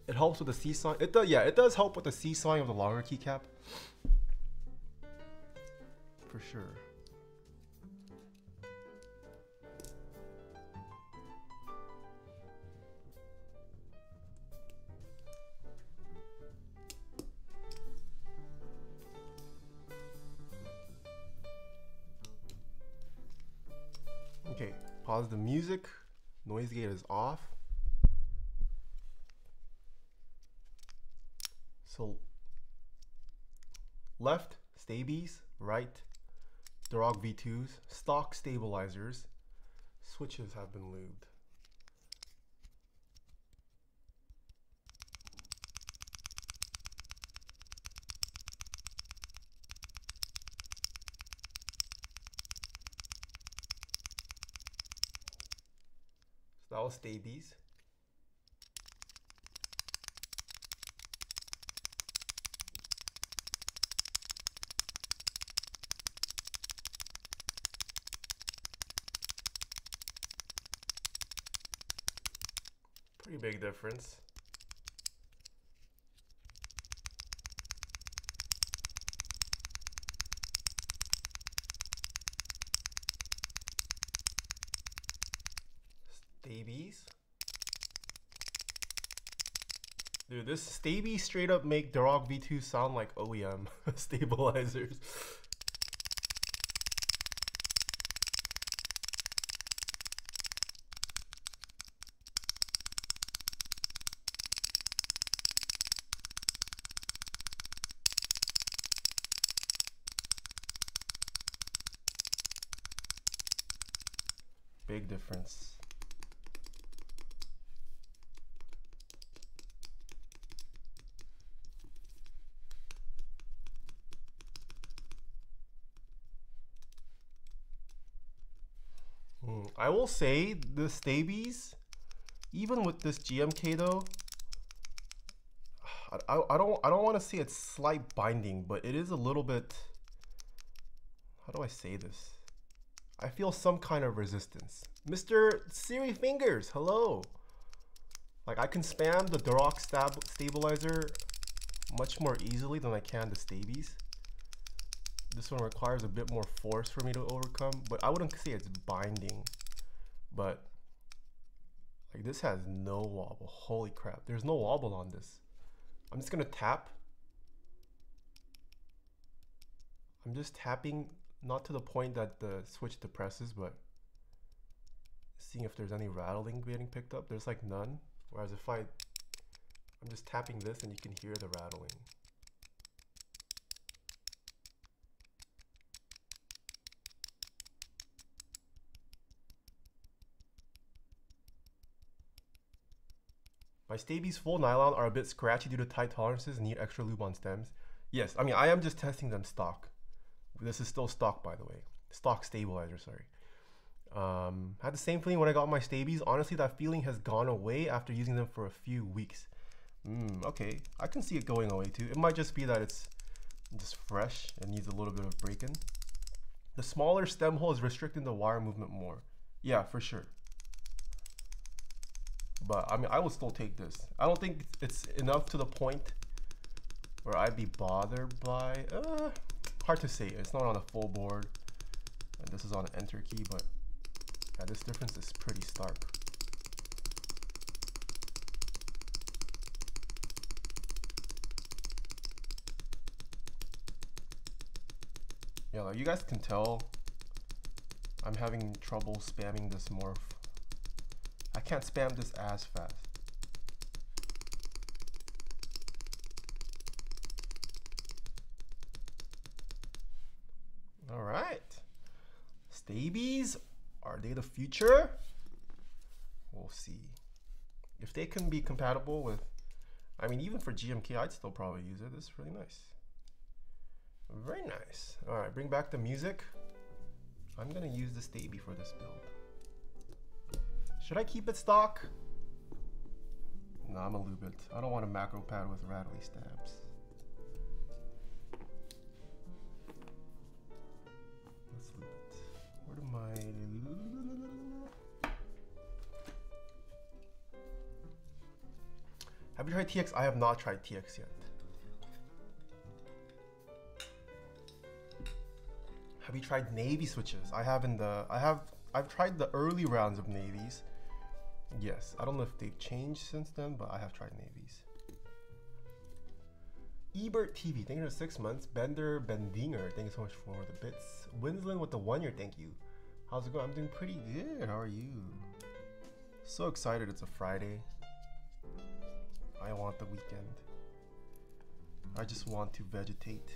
Speaker 1: It helps with the seesawing. It does, yeah, it does help with the seesawing of the longer keycap. For sure. Okay, pause the music. Noise gate is off. So left staebies, right Durock V2s, stock stabilizers, switches have been lubed. So that was staebies. Big difference. Staebies. Dude, this Staebies straight up make Durock V2 sound like OEM stabilizers. Big difference. Hmm, I will say the Staebies, even with this GMK though, I, I, don't I don't want to say it's slight binding, but it is a little bit. How do I say this? I feel some kind of resistance. Mr. Siri Fingers, hello. Like I can spam the Durock stab stabilizer much more easily than I can the Staebies. This one requires a bit more force for me to overcome, but I wouldn't say it's binding. But like this has no wobble. Holy crap. There's no wobble on this. I'm just gonna tap. I'm just tapping not to the point that the switch depresses, but seeing if there's any rattling getting picked up. There's like none. Whereas if I, I'm just tapping this and you can hear the rattling. My Staebies full nylon are a bit scratchy due to tight tolerances and need extra lube on stems. Yes, I mean, I am just testing them stock. This is still stock, by the way. Stock stabilizer, sorry. Um, had the same feeling when I got my Staebies. Honestly, that feeling has gone away after using them for a few weeks. Mm, okay, I can see it going away too. It might just be that it's just fresh and needs a little bit of break-in. The smaller stem hole is restricting the wire movement more. Yeah, for sure. But I mean, I will still take this. I don't think it's enough to the point where I'd be bothered by. Uh, hard to say. It's not on a full board, and this is on an enter key, but yeah, this difference is pretty stark. Yeah, like you guys can tell, I'm having trouble spamming this morph. Can't spam this as fast. All right. Staebies, are they the future? We'll see. If they can be compatible with, I mean, even for GMK, I'd still probably use it. This is really nice. Very nice. All right, bring back the music. I'm gonna use the Staebie for this build. Should I keep it stock? No, I'm lube it. I don't want a macro pad with rattly stabs. Let's it. Where do my... Have you tried TX? I have not tried TX yet. Have you tried navy switches? I have in the I have I've tried the early rounds of navies. Yes, I don't know if they've changed since then, but I have tried navies. Ebert TV, thank you for six months. Bender Bendinger, thank you so much for the bits. Winsland with the one year, thank you. How's it going? I'm doing pretty good. How are you? So excited it's a Friday. I want the weekend. I just want to vegetate.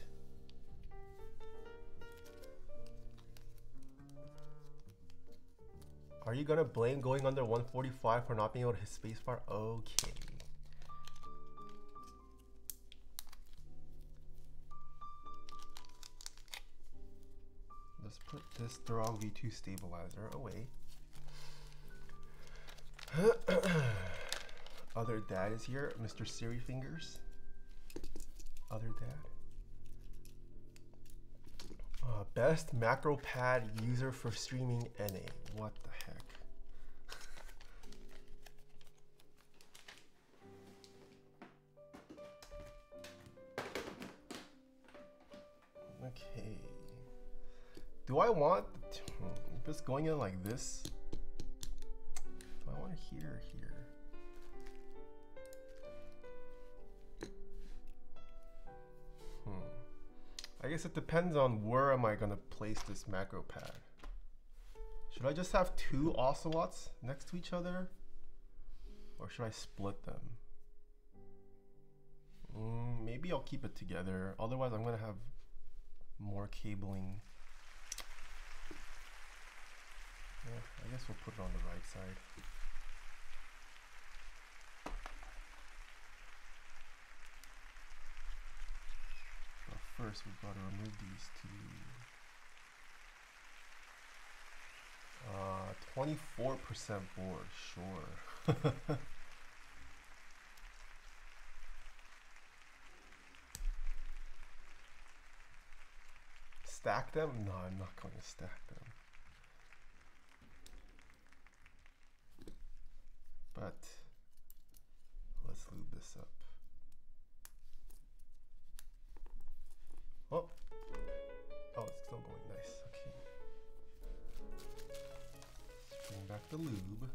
Speaker 1: Are you gonna blame going under 145 for not being able to hit spacebar? Okay. Let's put this Durock V2 stabilizer away. Other dad is here, Mr. Siri Fingers. Other dad. Uh, best macro pad user for streaming NA. What the heck? Do I want it's going in like this? Do I want hear here? Hmm. I guess it depends on where am I gonna place this macro pad. Should I just have two ocelots next to each other? Or should I split them? Mm, maybe I'll keep it together. Otherwise, I'm gonna have more cabling. Yeah, I guess we'll put it on the right side. But first, we've got to remove these two. Uh, 24% board, sure. stack them? No, I'm not going to stack them. But let's lube this up. Oh, oh, it's still going nice. Okay. Bring back the lube.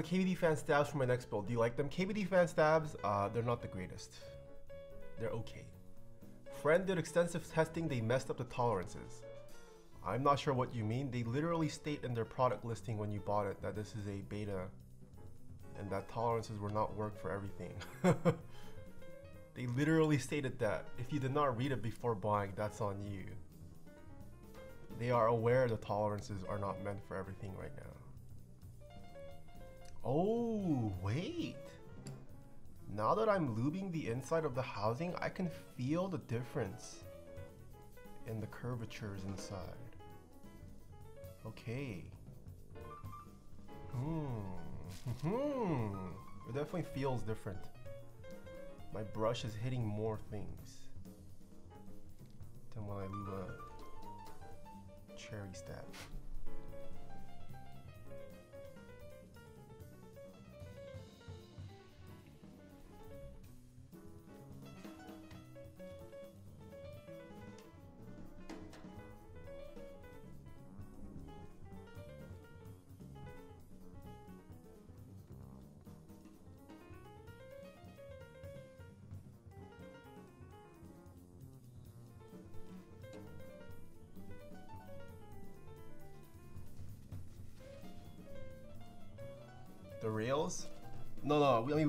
Speaker 1: The KBD fan stabs for my next build? Do you like them? KBD fan stabs, uh, they're not the greatest. They're okay. Friend did extensive testing, they messed up the tolerances. I'm not sure what you mean. They literally state in their product listing when you bought it that this is a beta and that tolerances were not work for everything. they literally stated that. If you did not read it before buying, that's on you. They are aware the tolerances are not meant for everything right now. Oh, wait. Now that I'm lubing the inside of the housing, I can feel the difference in the curvatures inside. Okay. Hmm. Hmm. It definitely feels different. My brush is hitting more things than when I lube a cherry stab.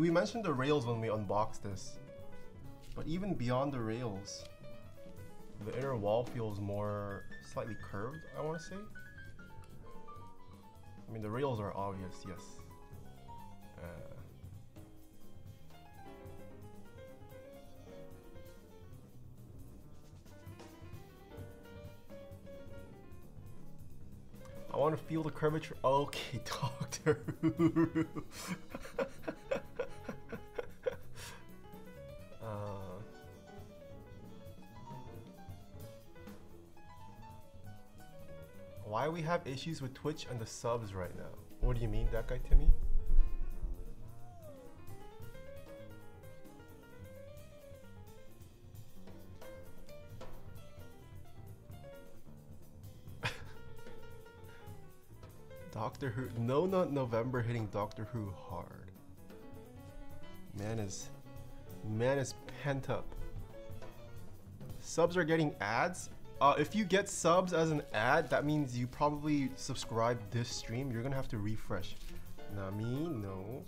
Speaker 1: We, mentioned the rails when we unboxed this. But even beyond the rails, The inner wall feels more slightly curved, I want to say. I mean, the rails are obvious, yes. Uh, I want to feel the curvature. Okay, Doctor why we have issues with Twitch and the subs right now? What do you mean, that guy Timmy? Doctor Who. No, not November hitting Doctor Who hard. Man is, man is pent up. Subs are getting ads. Uh, if you get subs as an ad, that means you probably subscribe this stream. You're gonna have to refresh. Nami, no.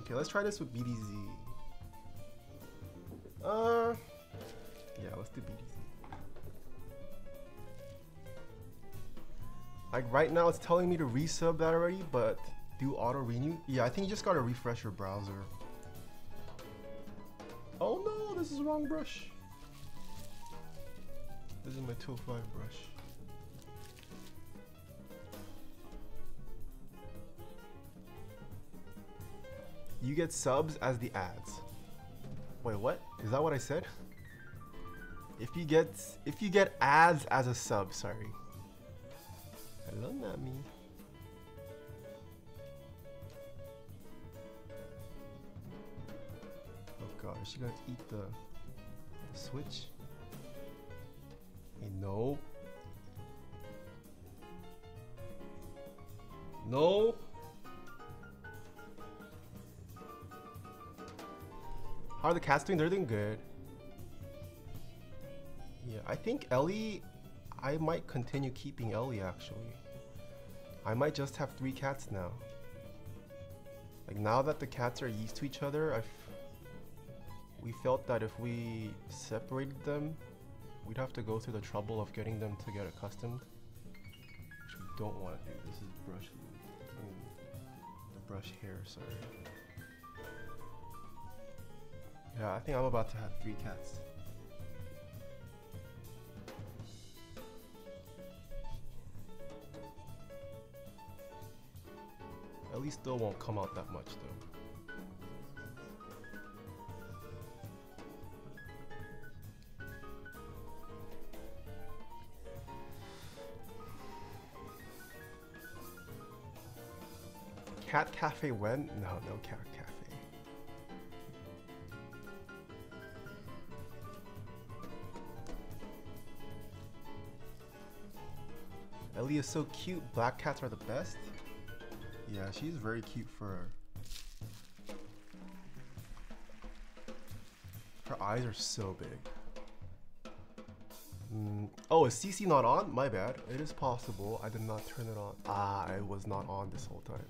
Speaker 1: Okay, let's try this with BDZ. Uh, yeah, let's do BDZ. Like right now, it's telling me to resub that already, but do auto renew. Yeah, I think you just gotta refresh your browser. Oh no, this is wrong brush. This is my 205 brush. You get subs as the ads. Wait, what? Is that what I said? If you get if you get ads as a sub, sorry. Hello, Nami. Oh god, is she gonna eat the switch? No. No. How are the cats doing? They're doing good. Yeah, I think Ellie I might continue keeping Ellie actually. I might just have three cats now. Like now that the cats are used to each other, I've we felt that if we separated them, we'd have to go through the trouble of getting them to get accustomed. Which we don't want to do. This is brush I mean the brush hair, sorry. Yeah, I think I'm about to have three cats. At least still won't come out that much though. Cat Cafe when? No, no Cat Cafe. Ellie is so cute. Black cats are the best. Yeah, she's very cute for her. Her eyes are so big. Mm. Oh, is CC not on? My bad. It is possible. I did not turn it on. Ah, it was not on this whole time.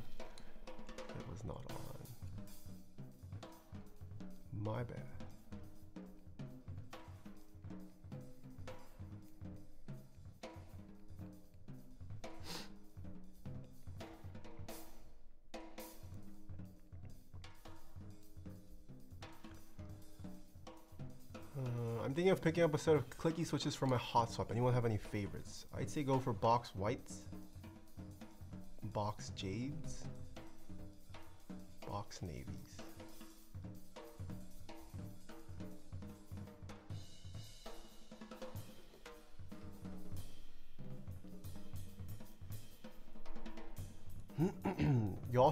Speaker 1: My bad. Uh, I'm thinking of picking up a set of clicky switches for my hot swap. Anyone have any favorites? I'd say go for box whites, box jades, box navies.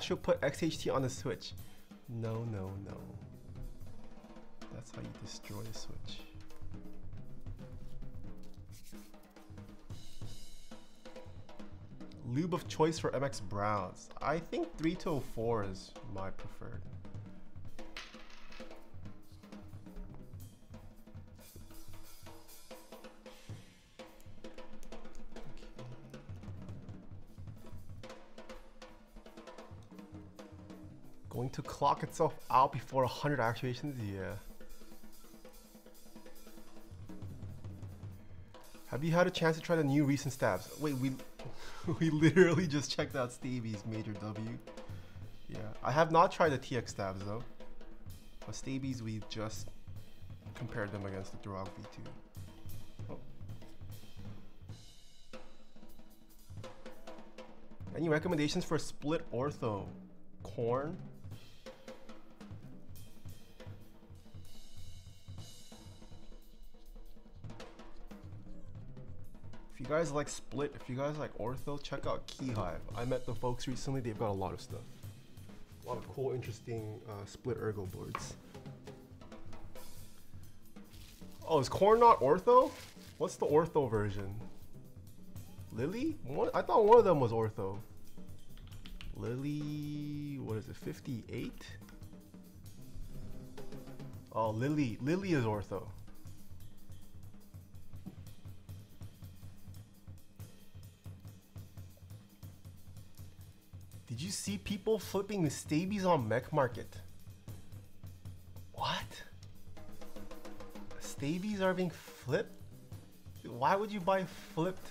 Speaker 1: Y'all put XHT on the Switch. No, no, no. That's how you destroy a Switch. Lube of choice for MX Browns. I think 3204 is my preferred. Clock itself out before 100 activations? Yeah. Have you had a chance to try the new recent stabs? Wait, we we literally just checked out Staebie's Major W. Yeah, I have not tried the TX stabs though. But Staebies, we just compared them against the Durock V2. Oh. Any recommendations for split ortho? Corne? You guys like split, if you guys like ortho, check out Keyhive. I met the folks recently, they've got a lot of stuff. A lot of cool, interesting uh, split ergo boards. Oh, is Corne not ortho? What's the ortho version? Lily? One, I thought one of them was ortho. Lily, what is it, 58? Oh, Lily, Lily is ortho. See people flipping the Staebies on Mech Market? What? Staebies are being flipped? Why would you buy flipped?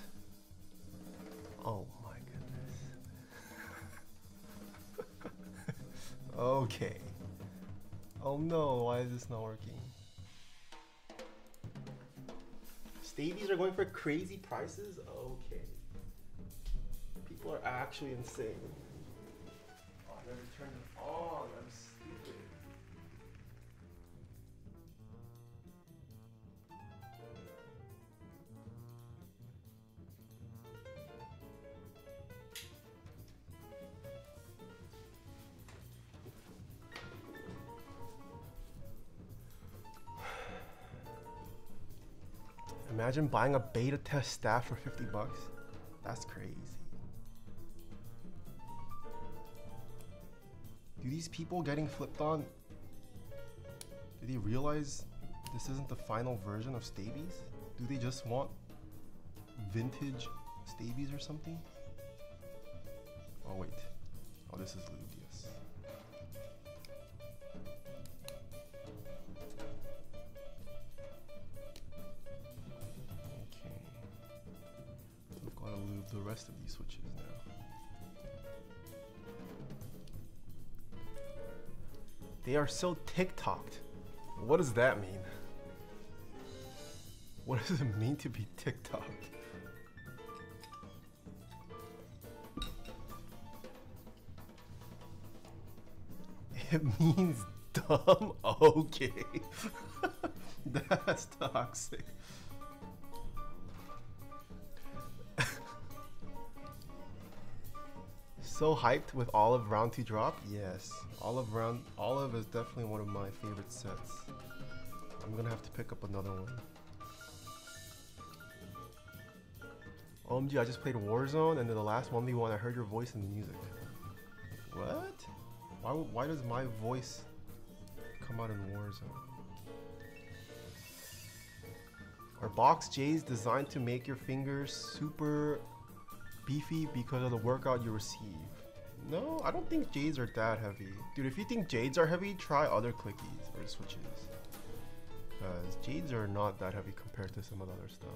Speaker 1: Oh my goodness. okay. Oh no, why is this not working? Staebies are going for crazy prices? Okay. People are actually insane. I never turned it on. I'm stupid. Imagine buying a beta test staff for 50 bucks. That's crazy. Do these people getting flipped on? Do they realize this isn't the final version of Staebies? Do they just want vintage Staebies or something? Oh wait. Oh, this is lubed, yes. Okay. We've got to lube the rest of these They are so TikToked. What does that mean? What does it mean to be TikToked? It means dumb? Okay. That's toxic. So hyped with Olive round two drop? Yes. Olive round Olive is definitely one of my favorite sets. I'm gonna have to pick up another one. OMG, I just played Warzone and then the last 1v1 I heard your voice in the music. What? Why, why does my voice come out in Warzone? Are box J's designed to make your fingers super beefy because of the workout you receive? No, I don't think jades are that heavy. Dude, if you think Jades are heavy, try other clickies or switches. Because Jades are not that heavy compared to some of the other stuff.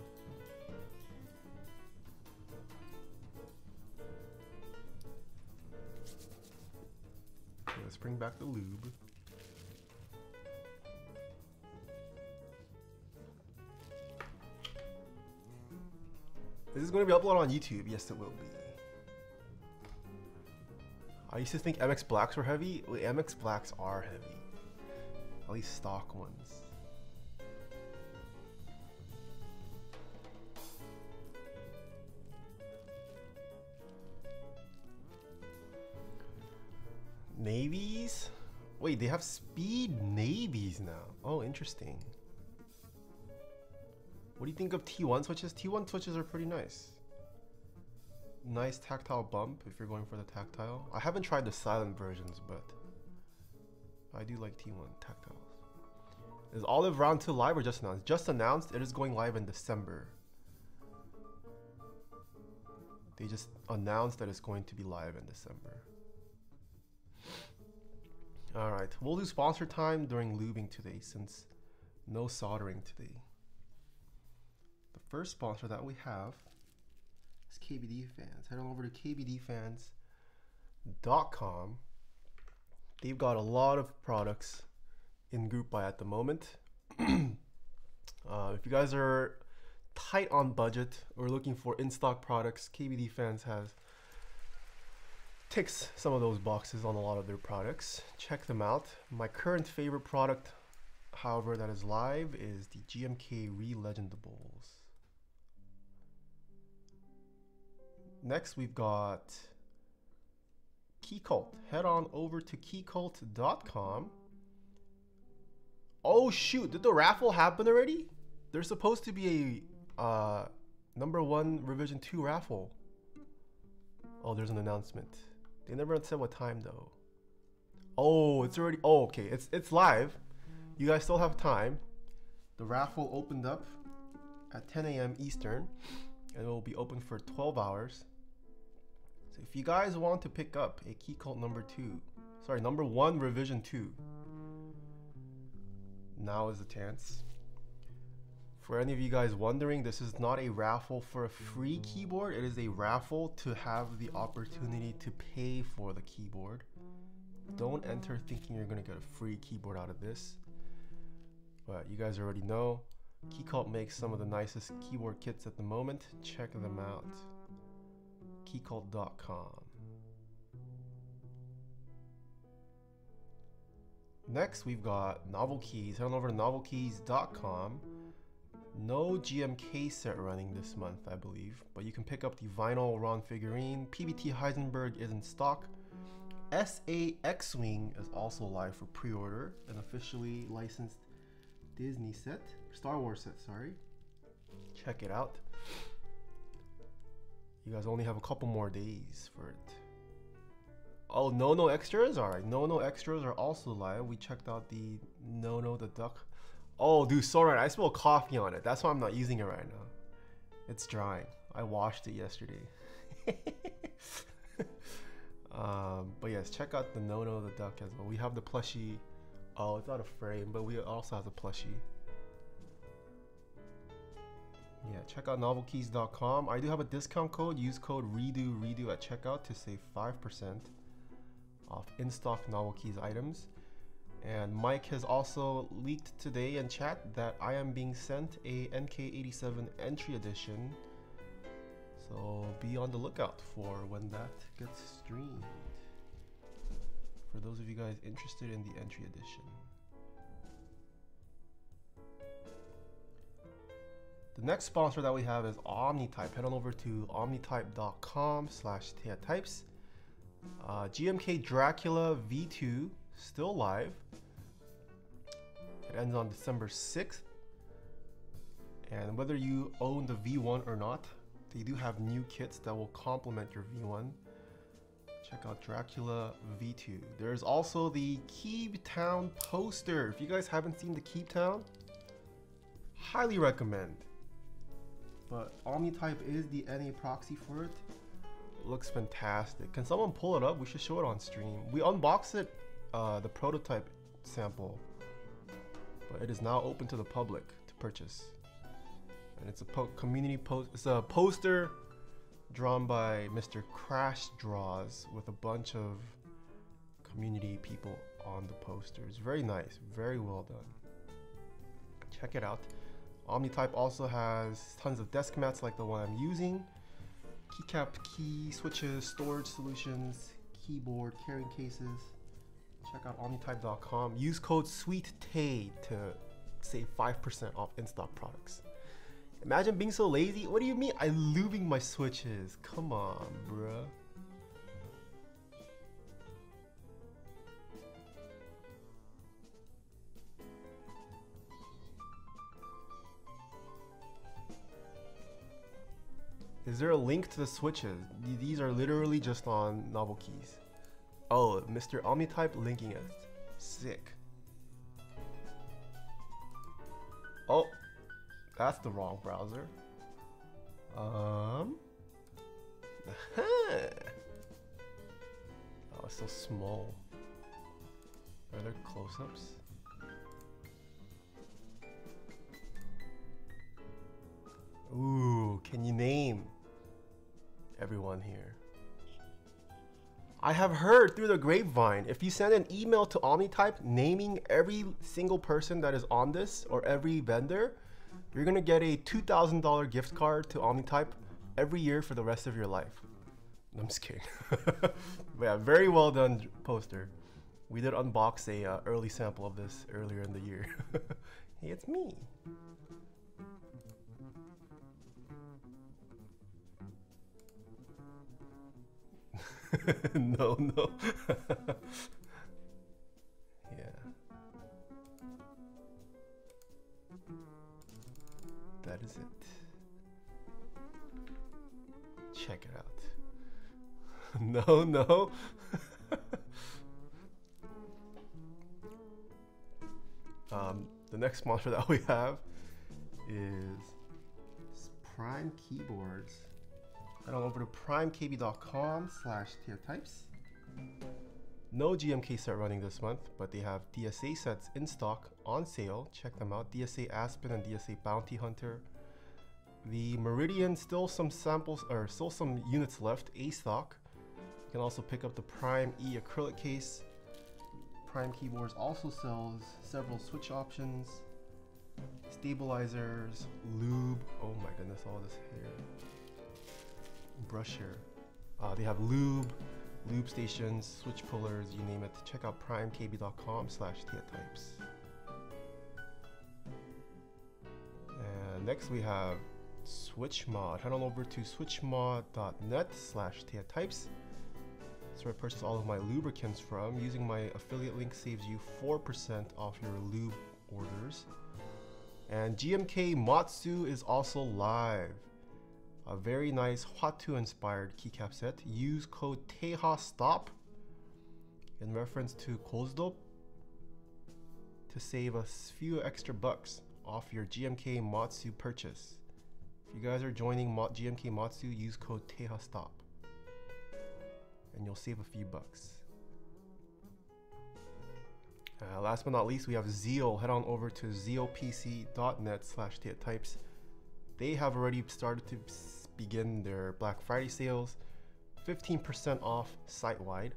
Speaker 1: Let's bring back the lube. This is going to be uploaded on YouTube. Yes, it will be. I used to think MX Blacks were heavy. Well, MX Blacks are heavy. At least stock ones. Navies? Wait, they have speed navies now. Oh, interesting. What do you think of T1 switches? T1 switches are pretty nice. Nice tactile bump if you're going for the tactile. I haven't tried the silent versions, but I do like T1 tactiles. Is Olive Round 2 live or just announced? Just announced. It is going live in December. They just announced that it's going to be live in December. Alright, we'll do sponsor time during lubing today since no soldering today. First sponsor that we have is KBD Fans. Head on over to kbdfans.com. They've got a lot of products in group buy at the moment. uh, if you guys are tight on budget or looking for in stock products, KBD Fans has ticks some of those boxes on a lot of their products. Check them out. My current favorite product, however, that is live is the GMK Re-Legendables. Next, we've got KeyCult. Head on over to keycult.com. Oh shoot, did the raffle happen already? There's supposed to be a uh, number one revision 2 raffle. Oh, there's an announcement. They never said what time though. Oh, it's already. Oh, okay. It's it's live. You guys still have time. The raffle opened up at 10 a.m. Eastern, and it will be open for 12 hours. If you guys want to pick up a Key Cult number two, sorry, number one revision two, now is the chance. For any of you guys wondering, this is not a raffle for a free keyboard. It is a raffle to have the opportunity to pay for the keyboard. Don't enter thinking you're going to get a free keyboard out of this. But you guys already know, KeyCult makes some of the nicest keyboard kits at the moment. Check them out. KeyCult.com. Next, we've got Novel Keys. Head on over to novelkeys.com. No GMK set running this month, I believe, but you can pick up the vinyl Ron figurine. PBT Heisenberg is in stock. SA X Wing is also live for pre order, an officially licensed Disney set, Star Wars set, sorry. Check it out. You guys only have a couple more days for it. Oh, No No Extras? Alright, No No Extras are also live. We checked out the No No the Duck Oh, dude, so right. I spilled coffee on it. That's why I'm not using it right now. It's drying. I washed it yesterday. um, but yes, check out the no no the duck as well. We have the plushie. Oh, it's not a frame, but we also have the plushie. Yeah, check out novelkeys.com. I do have a discount code. Use code redo redo at checkout to save 5% off in-stock novel keys items. And Mike has also leaked today in chat that I am being sent a NK87 entry edition. So be on the lookout for when that gets streamed. For those of you guys interested in the entry edition. The next sponsor that we have is OmniType. Head on over to omnitype.com slash types. Uh, GMK Dracula V2 still live. It ends on December 6th. And whether you own the V1 or not, they do have new kits that will complement your V1. Check out Dracula V2. There's also the Keeb Town poster. If you guys haven't seen the Keeb Town, highly recommend. But OmniType is the NA proxy for it. Looks fantastic. Can someone pull it up? We should show it on stream. We unboxed it uh, the prototype sample, but it is now open to the public to purchase. And it's a po community post. It's a poster drawn by Mr. Crash Draws with a bunch of community people on the poster. It's very nice, very well done. Check it out. OmniType also has tons of desk mats like the one I'm using, keycap key switches, storage solutions, keyboard carrying cases, check out omnitype.com. Use code SWEET-TAE to save 5% off in-stock products. Imagine being so lazy. What do you mean? I'm lubing my switches. Come on, bruh. Is there a link to the switches? These are literally just on novel keys. Oh, Mr. Omnitype linking it. Sick. Oh, that's the wrong browser. Um. oh, it's so small. Are there close-ups? Ooh, can you name everyone here? I have heard through the grapevine if you send an email to Omnitype naming every single person that is on this or every vendor, you're gonna get a $2,000 gift card to Omnitype every year for the rest of your life. I'm just kidding. but yeah, very well done poster. We did unbox a uh, early sample of this earlier in the year. hey, it's me. no, no. yeah. That is it. Check it out. no, no. um, the next sponsor that we have is Prime Keyboards. Head on over to primekb.com slash types. No GMK set running this month, but they have DSA sets in stock on sale. Check them out. DSA Aspen and DSA Bounty Hunter. The Meridian, still some samples or still some units left, A stock. You can also pick up the Prime E acrylic case. Prime Keyboards also sells several switch options, stabilizers, lube. Oh my goodness, all this hair. Brush hair. Uh, they have lube, lube stations, switch pullers, you name it. Check out primekb.com slash types. And next we have SwitchMod. Head on over to switchmod.net slash types. That's where I purchase all of my lubricants from. Using my affiliate link saves you 4% off your lube orders. And GMK Matsu is also live. A very nice Hwatu inspired keycap set. Use code TAEHASTOP in reference to Go-Stop to save a few extra bucks off your GMK Matsu purchase. If you guys are joining GMK Matsu, use code TAEHASTOP and you'll save a few bucks. Uh, last but not least, we have Zeal. Head on over to zealpc.net slash types. They have already started to begin their Black Friday sales. 15% off site-wide.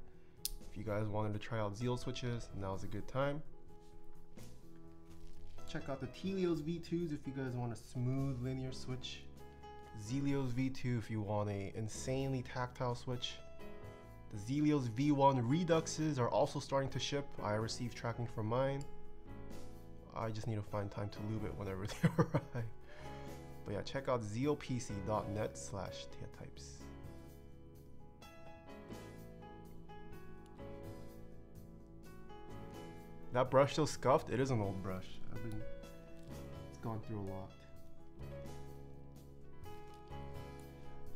Speaker 1: If you guys wanted to try out Zeal switches, now's a good time. Check out the Tealios V2s if you guys want a smooth linear switch. Zealios V2 if you want a insanely tactile switch. The Zealios V1 Reduxes are also starting to ship. I received tracking for mine. I just need to find time to lube it whenever they arrive. But yeah, check out zealpc.net slash. That brush still scuffed? It is an old brush. I've been it's gone through a lot.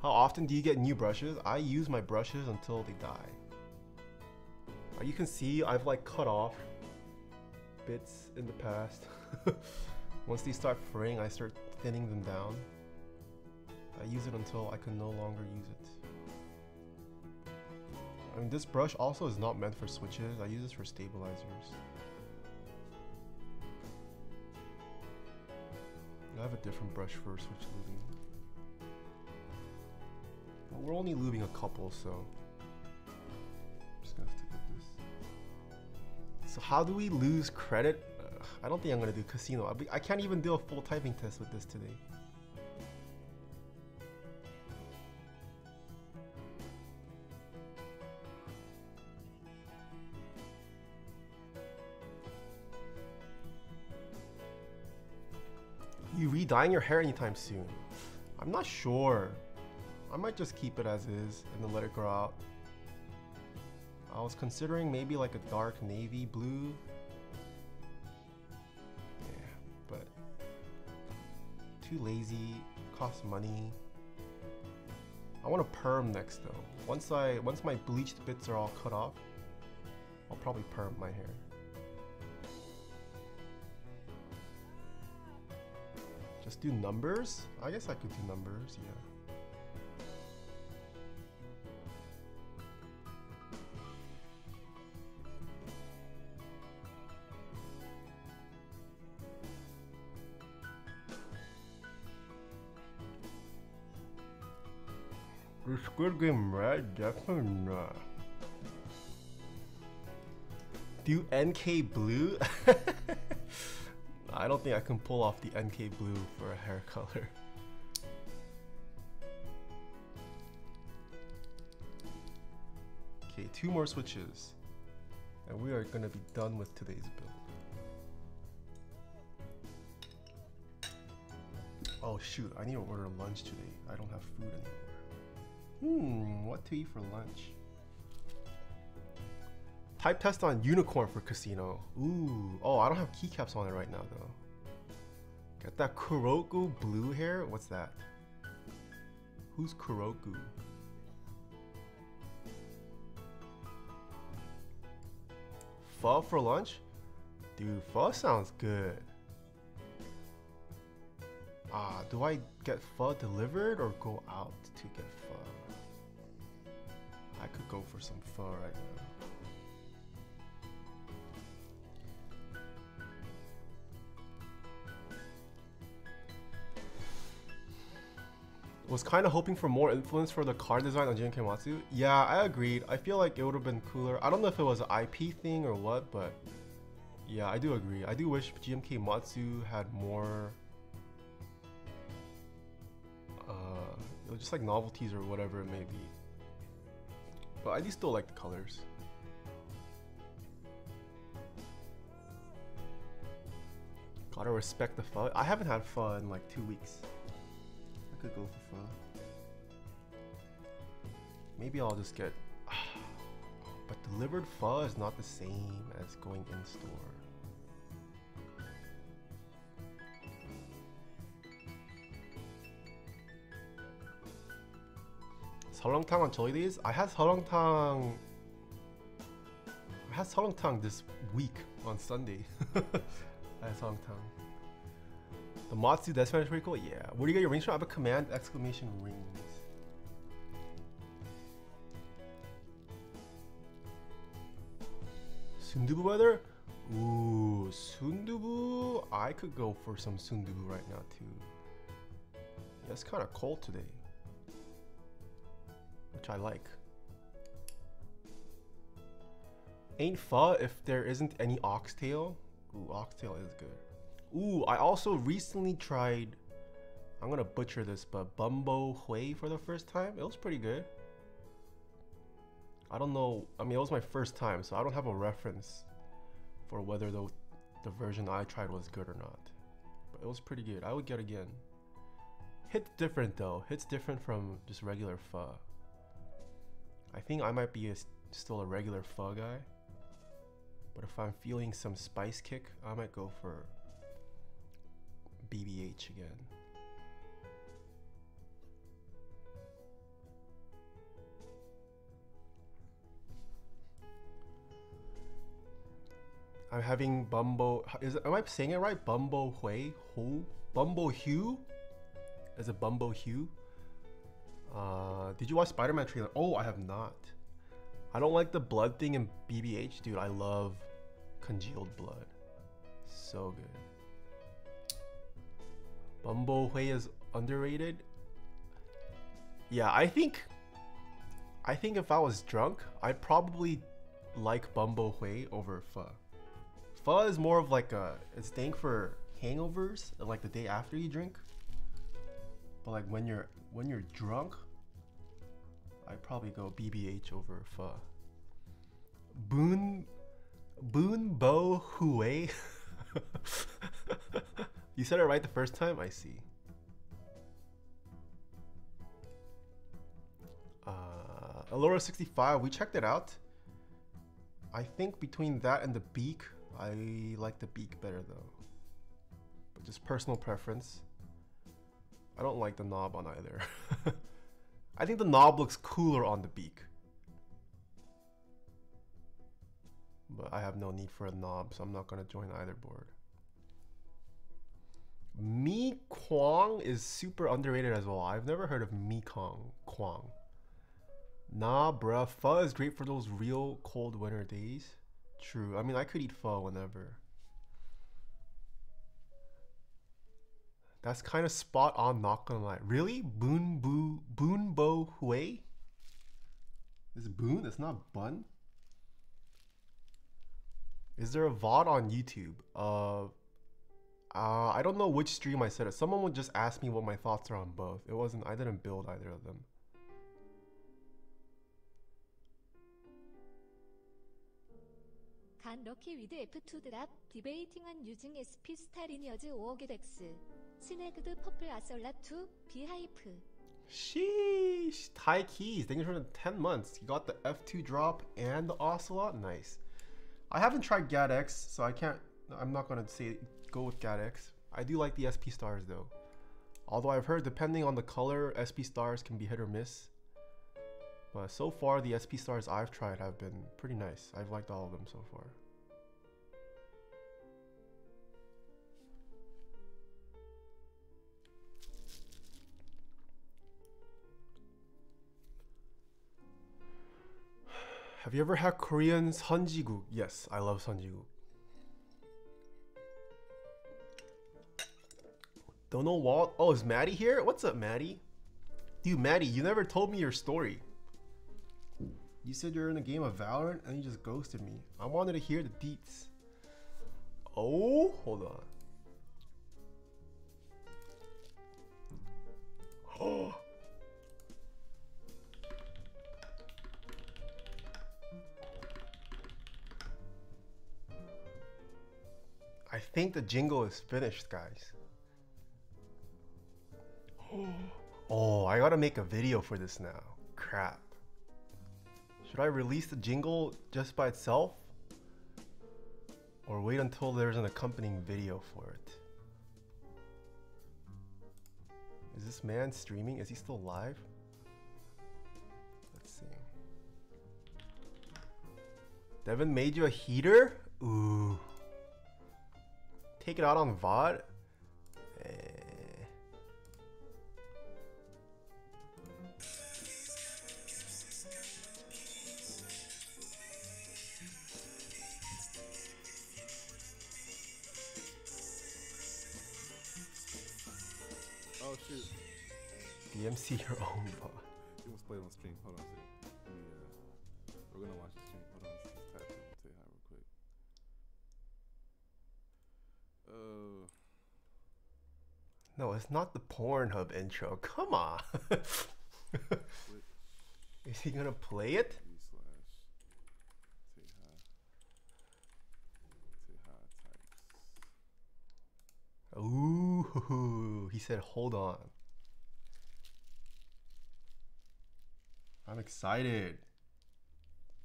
Speaker 1: How often do you get new brushes? I use my brushes until they die. Uh, you can see I've like cut off bits in the past. Once they start fraying, I start thinning them down. I use it until I can no longer use it. I mean, this brush also is not meant for switches. I use this for stabilizers. I have a different brush for switch lubing. But we're only lubing a couple, so I'm just gonna stick with this. So how do we lose credit? I don't think I'm gonna do casino. I, I can't even do a full typing test with this today. You re-dyeing your hair anytime soon? I'm not sure. I might just keep it as is and then let it grow out. I was considering maybe like a dark navy blue. Too lazy, costs money. I want to perm next though. Once I once my bleached bits are all cut off, I'll probably perm my hair. Just do numbers? I guess I could do numbers, yeah. Squid Game red? Definitely not. Do NK blue? I don't think I can pull off the NK blue for a hair color. Okay, two more switches. And we are gonna be done with today's build. Oh shoot, I need to order lunch today. I don't have food anymore. Hmm, what to eat for lunch? Type test on unicorn for casino. Ooh, oh, I don't have keycaps on it right now though. Got that Kuroko blue hair? What's that? Who's Kuroko? Pho for lunch? Dude, pho sounds good. Ah, do I get pho delivered or go out to get pho? I could go for some pho right now. Was kind of hoping for more influence for the car design on GMK Matsu. Yeah, I agreed. I feel like it would have been cooler. I don't know if it was an IP thing or what, but yeah, I do agree. I do wish GMK Matsu had more uh, just like novelties or whatever it may be. But I do still like the colors. Gotta respect the pho. I haven't had pho in like two weeks. I could go for pho. Maybe I'll just get. but delivered pho is not the same as going in store. Salongtang on Chilides? I had Salongtang... I had time this week on Sunday. I had time? The mods do death smash pretty cool? Yeah. Where do you get your rings from? I have a command exclamation rings. Sundubu weather? Ooh, Sundubu. I could go for some Sundubu right now too. It's kind of cold today which I like. Ain't pho if there isn't any oxtail. Ooh, oxtail is good. Ooh, I also recently tried, I'm gonna butcher this, but Bumbo Hui for the first time. It was pretty good. I don't know, I mean, it was my first time, so I don't have a reference for whether the, the version I tried was good or not. But it was pretty good. I would get again. Hits different though. Hits different from just regular pho. I think I might be a, still a regular pho guy. But if I'm feeling some spice kick, I might go for BBH again. I'm having Bumbo. Is am I saying it right? Bumbo Hui? Hu? Bumbo Hue? Is it Bumbo Hue? Uh, did you watch Spider-Man trailer? Oh, I have not. I don't like the blood thing in BBH, dude. I love congealed blood. So good. Bumbo Hui is underrated. Yeah, I think I think if I was drunk, I'd probably like Bumbo Hui over Pho. Pho is more of like a it's dank for hangovers, like the day after you drink. But like when you're when you're drunk, I'd probably go BBH over Pho. Boon Boon Bo Hue. you said it right the first time? I see. Uh, Alora 65, we checked it out. I think between that and the beak, I like the beak better though. But just personal preference. I don't like the knob on either. I think the knob looks cooler on the beak. But I have no need for a knob, so I'm not going to join either board. Mi Kwang is super underrated as well. I've never heard of Mi Kong Kwang. Nah, bruh. Pho is great for those real cold winter days. True. I mean, I could eat pho whenever. That's kind of spot on, not gonna lie. Really? Boon Boo Boon Bo Hui? Is it Boone? It's not Bun. Is there a VOD on YouTube? Uh, uh, I don't know which stream I said it. Someone would just ask me what my thoughts are on both. It wasn't. I didn't build either of them.
Speaker 2: 간 럭키 위드 F2 드랍 디베이팅한 유징 SP 스타 리니어즈 5억의 덱스 스네그드 퍼플 아설라 2 비하이프
Speaker 1: Sheesh. Ty Keys. Thank you for the 10 months. You got the F2 drop and the Ocelot. Nice. I haven't tried GADX, so I can't. I'm not going to say go with GADX. I do like the SP stars though. Although I've heard depending on the color, SP stars can be hit or miss. But so far, the SP stars I've tried have been pretty nice. I've liked all of them so far. Have you ever had Korean sonjiguk? Yes, I love sonjiguk. Don't know what. Oh, is Maddie here? What's up, Maddie? Dude, Maddie, you never told me your story. You said you're in a game of Valorant and you just ghosted me. I wanted to hear the deets. Oh, hold on. Oh. I think the jingle is finished, guys. Oh, I gotta make a video for this now. Crap. Should I release the jingle just by itself? Or wait until there's an accompanying video for it? Is this man streaming? Is he still live? Let's see. Devin made you a heater? Ooh. Take it out on VOD? Eh.
Speaker 3: Oh shoot.
Speaker 1: DMC your own VOD.
Speaker 3: You must play it on stream. Hold on
Speaker 1: it's not the Pornhub intro. Come on. Is he gonna play it?
Speaker 3: B slash. Say hi. Say hi types.
Speaker 1: Ooh, he said, hold on. I'm excited.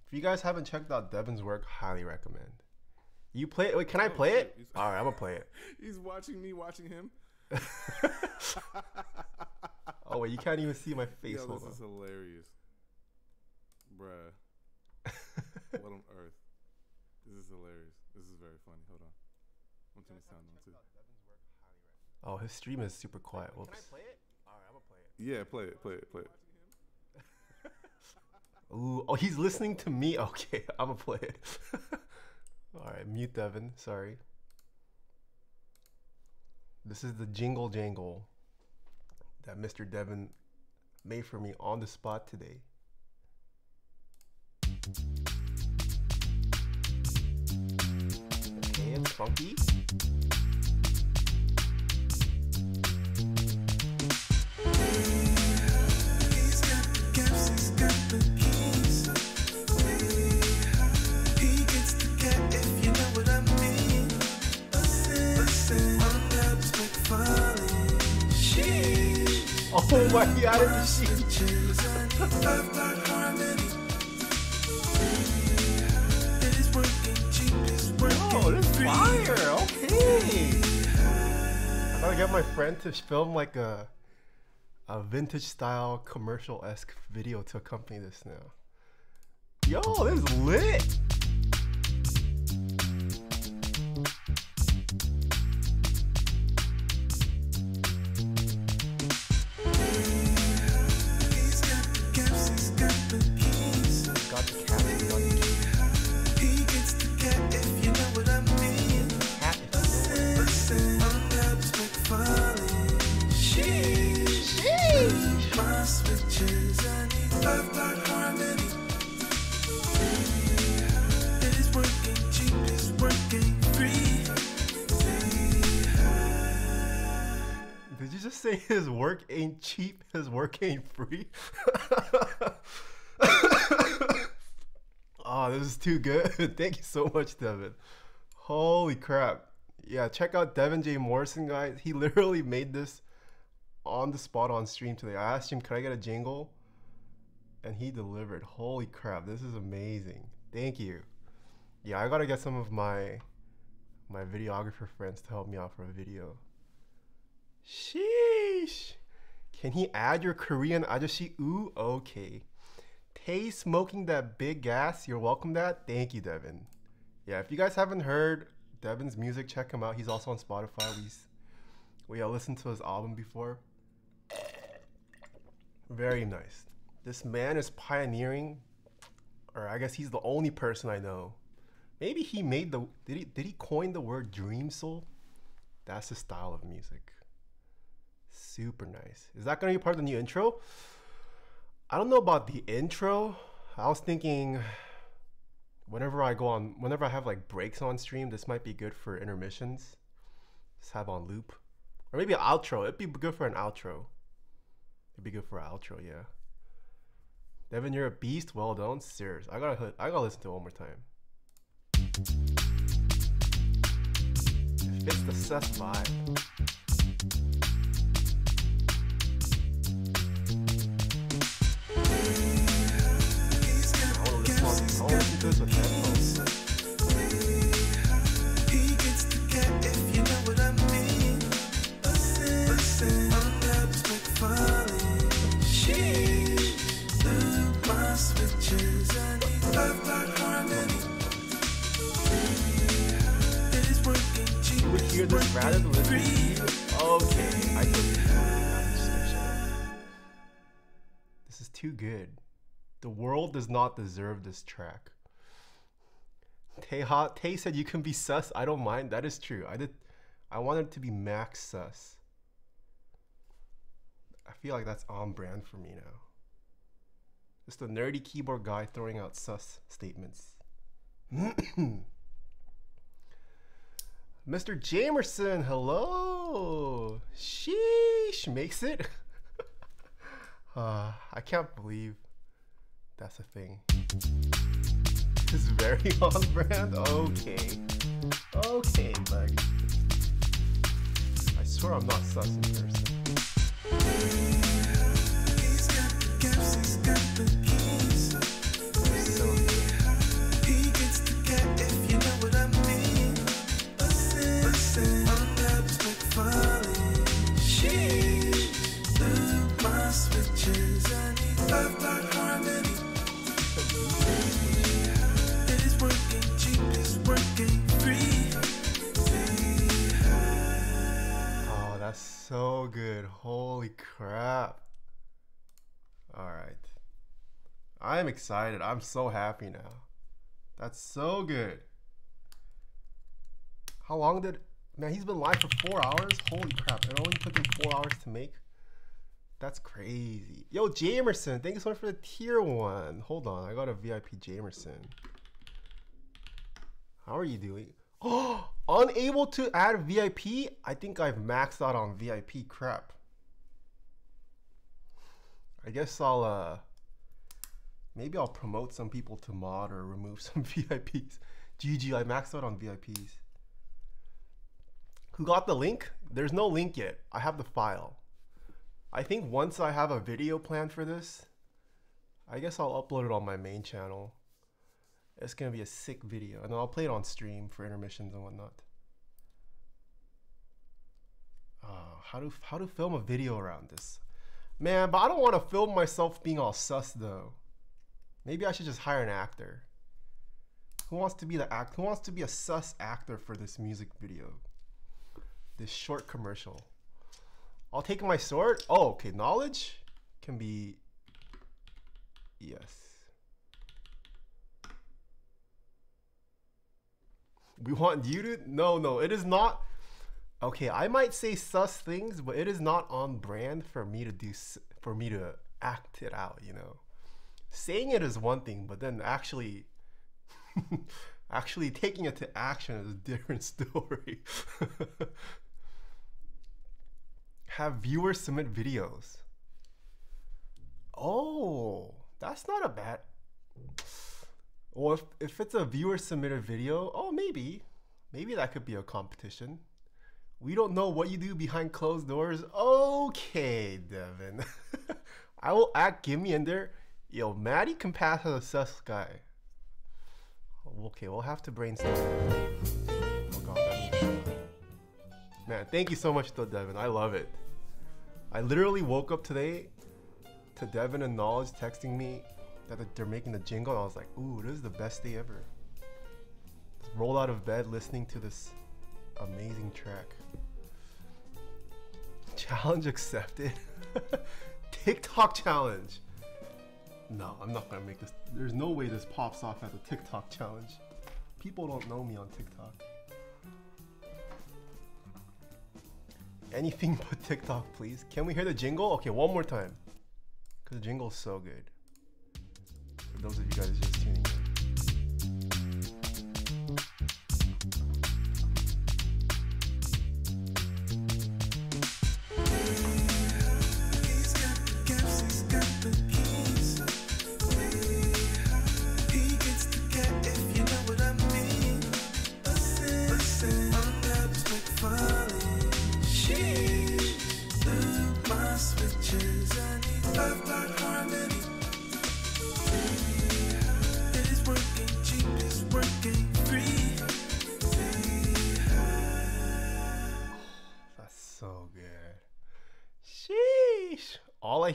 Speaker 1: If you guys haven't checked out Devin's work, highly recommend. You play it? Wait, can I
Speaker 3: Oh,
Speaker 1: play it? All right, I'm gonna play it.
Speaker 3: He's watching me watching him.
Speaker 1: Oh wait, you can't even see my face.
Speaker 3: Yo,
Speaker 1: Hold
Speaker 3: this is
Speaker 1: on.
Speaker 3: hilarious. Bruh. what on earth? This is hilarious. This is very funny. Hold on. I'm turning sound on too.
Speaker 1: Oh, his stream is super quiet. Whoops. play it? All right, I'm gonna play it.
Speaker 3: Yeah, play it, play it, play it.
Speaker 1: Ooh, oh, he's listening to me. Okay, I'm gonna play it. All right, mute Devin. Sorry. This is the jingle jangle that Mr. Devin made for me on the spot today. Okay, it's funky.
Speaker 4: Cheap, it's working
Speaker 1: Oh, this fire. Okay. I gotta get my friend to film like a a vintage style commercial esque video to accompany this now. Yo, this is lit. Say his work ain't cheap, his work ain't free. oh, this is too good. Thank you so much, Devin. Holy crap. Yeah, check out Devin J. Morrison, guys. He literally made this on the spot on stream today. I asked him, could I get a jingle? And he delivered. Holy crap, this is amazing. Thank you. Yeah, I gotta get some of my my videographer friends to help me out for a video. Sheesh. Can he add your Korean ajashi? Ooh, okay. Tae smoking that big gas. You're welcome that. Thank you, Devin. Yeah, if you guys haven't heard Devin's music, check him out. He's also on Spotify. We we uh, listened to his album before. Very nice. This man is pioneering, or I guess he's the only person I know. Maybe he made the did he did he coin the word dream soul? That's his style of music. Super nice. Is that gonna be part of the new intro? I don't know about the intro. I was thinking whenever I go on whenever I have like breaks on stream, this might be good for intermissions. Just have on loop. Or maybe an outro. It'd be good for an outro. It'd be good for an outro, yeah. Devin, you're a beast. Well done. Serious. I gotta I gotta listen to it one more time. It fits the sus vibe.
Speaker 4: You
Speaker 1: would hear this rather than listen to you? Okay, I gonna. This is too good. The world does not deserve this track. Tay, ha- Tay said you can be sus. I don't mind. That is true. I did. I wanted to be max sus. I feel like that's on brand for me now. Just a nerdy keyboard guy throwing out sus statements. Mr. Jamerson, hello. Sheesh, makes it. uh, I can't believe that's a thing. It's very on brand. Okay. Okay, buddy. I swear I'm not sus in so good. Holy crap. All right. I'm excited. I'm so happy now. That's so good. How long did. Man, he's been live for four hours? Holy crap. It only took him four hours to make? That's crazy. Yo, Jamerson, thank you so much for the tier one. Hold on, I got a VIP Jamerson. How are you doing? Unable to add VIP? I think I've maxed out on VIP crap. I guess I'll uh maybe I'll promote some people to mod or remove some VIPs. GG, I maxed out on VIPs. Who got the link? There's no link yet. I have the file. I think once I have a video plan for this, I guess I'll upload it on my main channel. It's gonna be a sick video, and I'll play it on stream for intermissions and whatnot. Oh, how to how to film a video around this, man? But I don't want to film myself being all sus though. Maybe I should just hire an actor. Who wants to be the act? Who wants to be a sus actor for this music video? This short commercial. I'll take my sword. Oh, okay. Knowledge can be. Yes. We want you to. No, no. It is not. Okay, I might say sus things, but it is not on brand for me to do. For me to act it out. You know, saying it is one thing, but then actually. actually taking it to action is a different story. Have viewers submit videos. Oh, that's not a bad. Well, if, if it's a viewer submitted video, oh, maybe. Maybe that could be a competition. We don't know what you do behind closed doors. Okay, Devin. I will act Gimme in there. Yo, Maddie can pass as a sus guy. Okay, we'll have to brainstorm. Oh god, Man, thank you so much though, Devin. I love it. I literally woke up today to Devin and Knowledge texting me that they're making the jingle, and I was like, ooh, this is the best day ever. Just roll out of bed listening to this amazing track. Challenge accepted. TikTok challenge. No, I'm not gonna make this. There's no way this pops off as a TikTok challenge. People don't know me on TikTok. Anything but TikTok, please. Can we hear the jingle? Okay, one more time. Because the jingle's so good. Those of you guys just tuning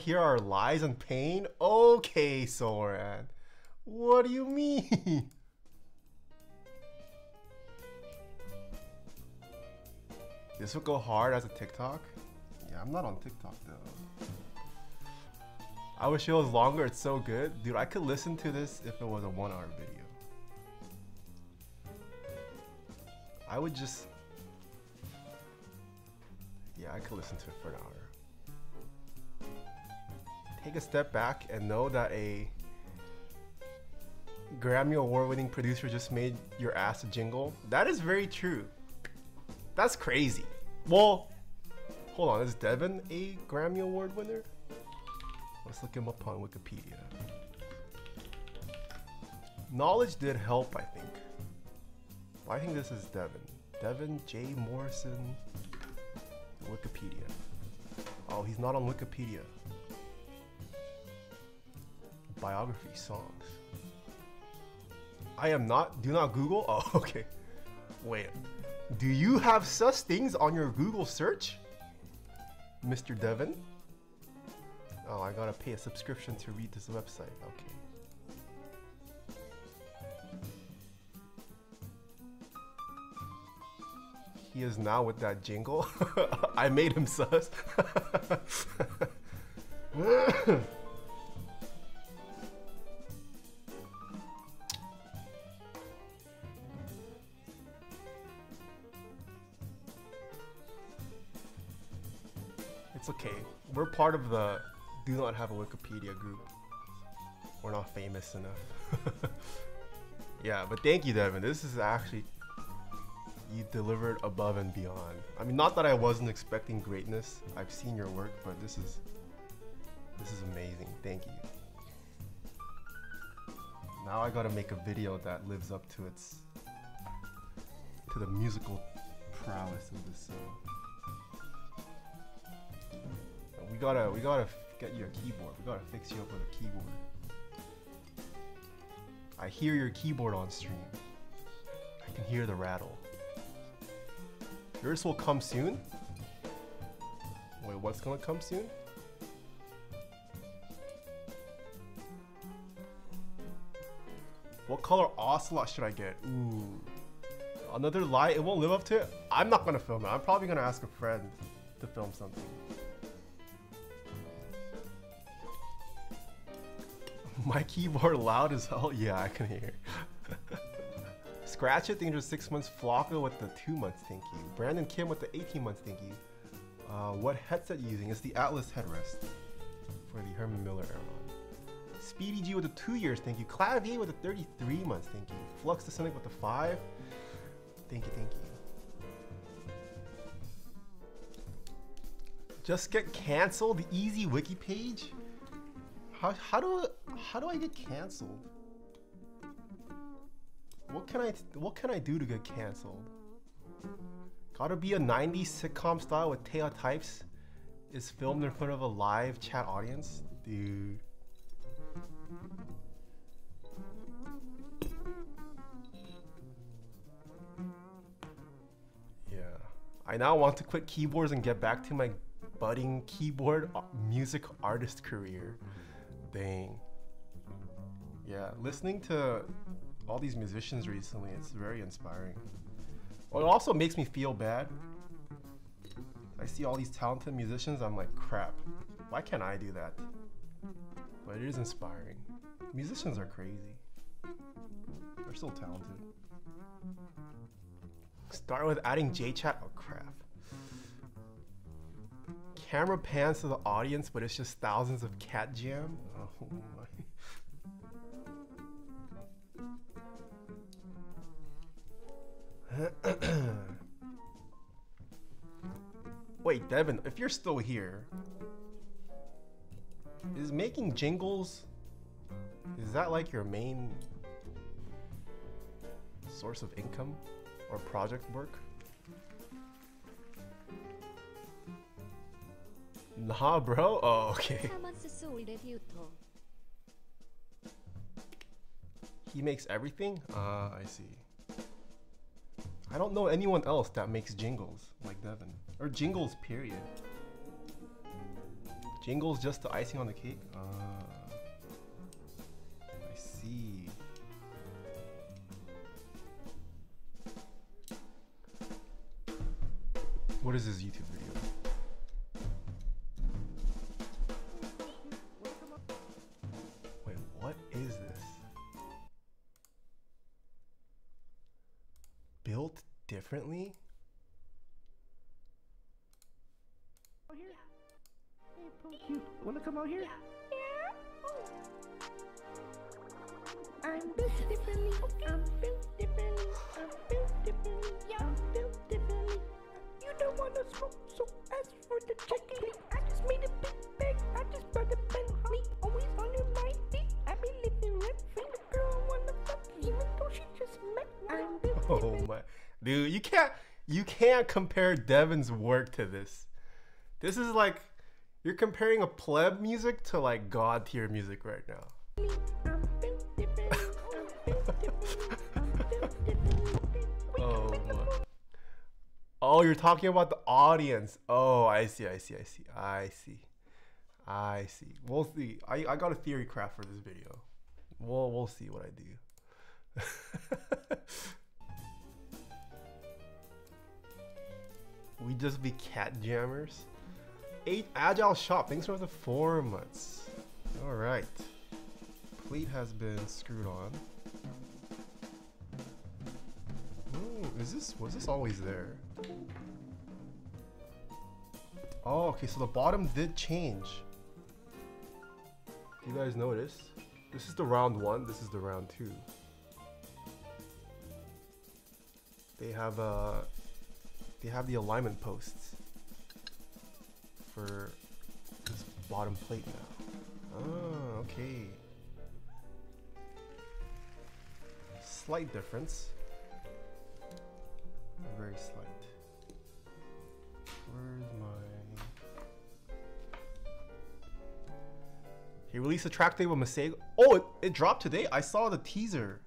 Speaker 1: Hear are lies and pain. Okay, Soran. What do you mean? This would go hard as a TikTok? Yeah, I'm not on TikTok though. I wish it was longer, it's so good. Dude, I could listen to this if it was a one hour video. I would just yeah, I could listen to it for an hour. Take a step back and know that a Grammy award winning producer just made your ass a jingle. That is very true. That's crazy. Well, hold on, is Devin a Grammy award winner? Let's look him up on Wikipedia. Knowledge did help, I think. I think this is Devin. Devin J. Morrison. Wikipedia. Oh, he's not on Wikipedia. Biography songs. I am not. Do not Google. Oh, okay. Wait. Do you have such things on your Google search, Mr. Devin? Oh, I gotta pay a subscription to read this website. Okay. He is now with that jingle. I made him sus. We're part of the do not have a Wikipedia group. We're not famous enough. yeah, but thank you, Devin. This is actually you delivered above and beyond. I mean, not that I wasn't expecting greatness. I've seen your work, but this is this is amazing. Thank you. Now I gotta make a video that lives up to its to the musical prowess of this song. We gotta we gotta get you a keyboard. We gotta fix you up with a keyboard. I hear your keyboard on stream. I can hear the rattle. Yours will come soon? Wait, what's gonna come soon? What color ocelot should I get? Ooh. Another lie, it won't live up to it? I'm not gonna film it. I'm probably gonna ask a friend to film something. My keyboard loud as hell? Yeah, I can hear. Scratch it, Danger six months. Flocka with the two months, thank you. Brandon Kim with the 18 months, thank you. Uh, what headset you using? It's the Atlas headrest for the Herman Miller Aeron. Speedy G with the two years, thank you. Clavier with the 33 months, thank you. Flux the Cynic with the five. Thank you, thank you. Just get canceled? The easy wiki page? How, how do how do I get canceled? What can I what can I do to get canceled? Gotta be a 90s sitcom style with Taeha Types is filmed in front of a live chat audience? Dude. Yeah. I now want to quit keyboards and get back to my budding keyboard uh, music artist career. Dang. Yeah, listening to all these musicians recently, it's very inspiring. Well, it also makes me feel bad. I see all these talented musicians, I'm like, crap, why can't I do that? But it is inspiring. Musicians are crazy. They're so talented. Start with adding JChat. Oh crap. Camera pans to the audience, but it's just thousands of cat jam. Oh my. Wait, Devin, if you're still here, is making jingles is that like your main source of income or project work? Nah, bro? Oh, okay. He makes everything? Ah, uh, I see. I don't know anyone else that makes jingles like Devin. Or jingles, period. Jingles just the icing on the cake? Ah. I see. What is his YouTube
Speaker 5: come out here? Oh. I'm built differently. I'm built differently. I'm built differently. I'm built differently. You don't wanna smoke, so ask for the chicken. I just made a big bag. I just bought a Bentley. Uh-huh. Always on your mind. I be living rent free. The girl wanna fuck, even though she just met me. I'm built
Speaker 1: Oh
Speaker 5: differently.
Speaker 1: my dude, you can't you can't compare Devin's work to this. This is like you're comparing a pleb music to like god tier music right now. Oh my. Oh, you're talking about the audience. Oh, I see, I see, I see, I see. I see. We'll see. I, I got a theory craft for this video. We'll we'll see what I do. we just be cat jammers. Eight agile shop. Thanks for the four months. All right. Plate has been screwed on. Hmm, is this was this always there? Oh, okay. So the bottom did change. You guys notice? This is the round one. This is the round two. They have uh, they have the alignment posts for this bottom plate now. Oh, okay. Slight difference. Very slight. Where's my? He released a track today with Masego. Oh, it, it dropped today. I saw the teaser.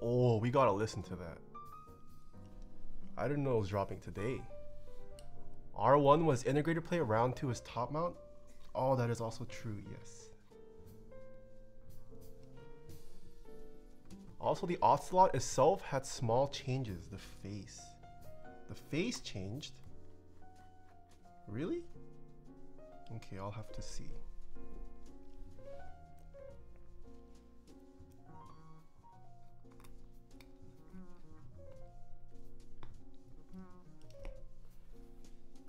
Speaker 1: Oh, we gotta listen to that. I didn't know it was dropping today. R1 was integrated plate. Round two is top mount. Oh, that is also true. Yes. Also, the Ocelot itself had small changes. The face. The face changed. Really? Okay, I'll have to see.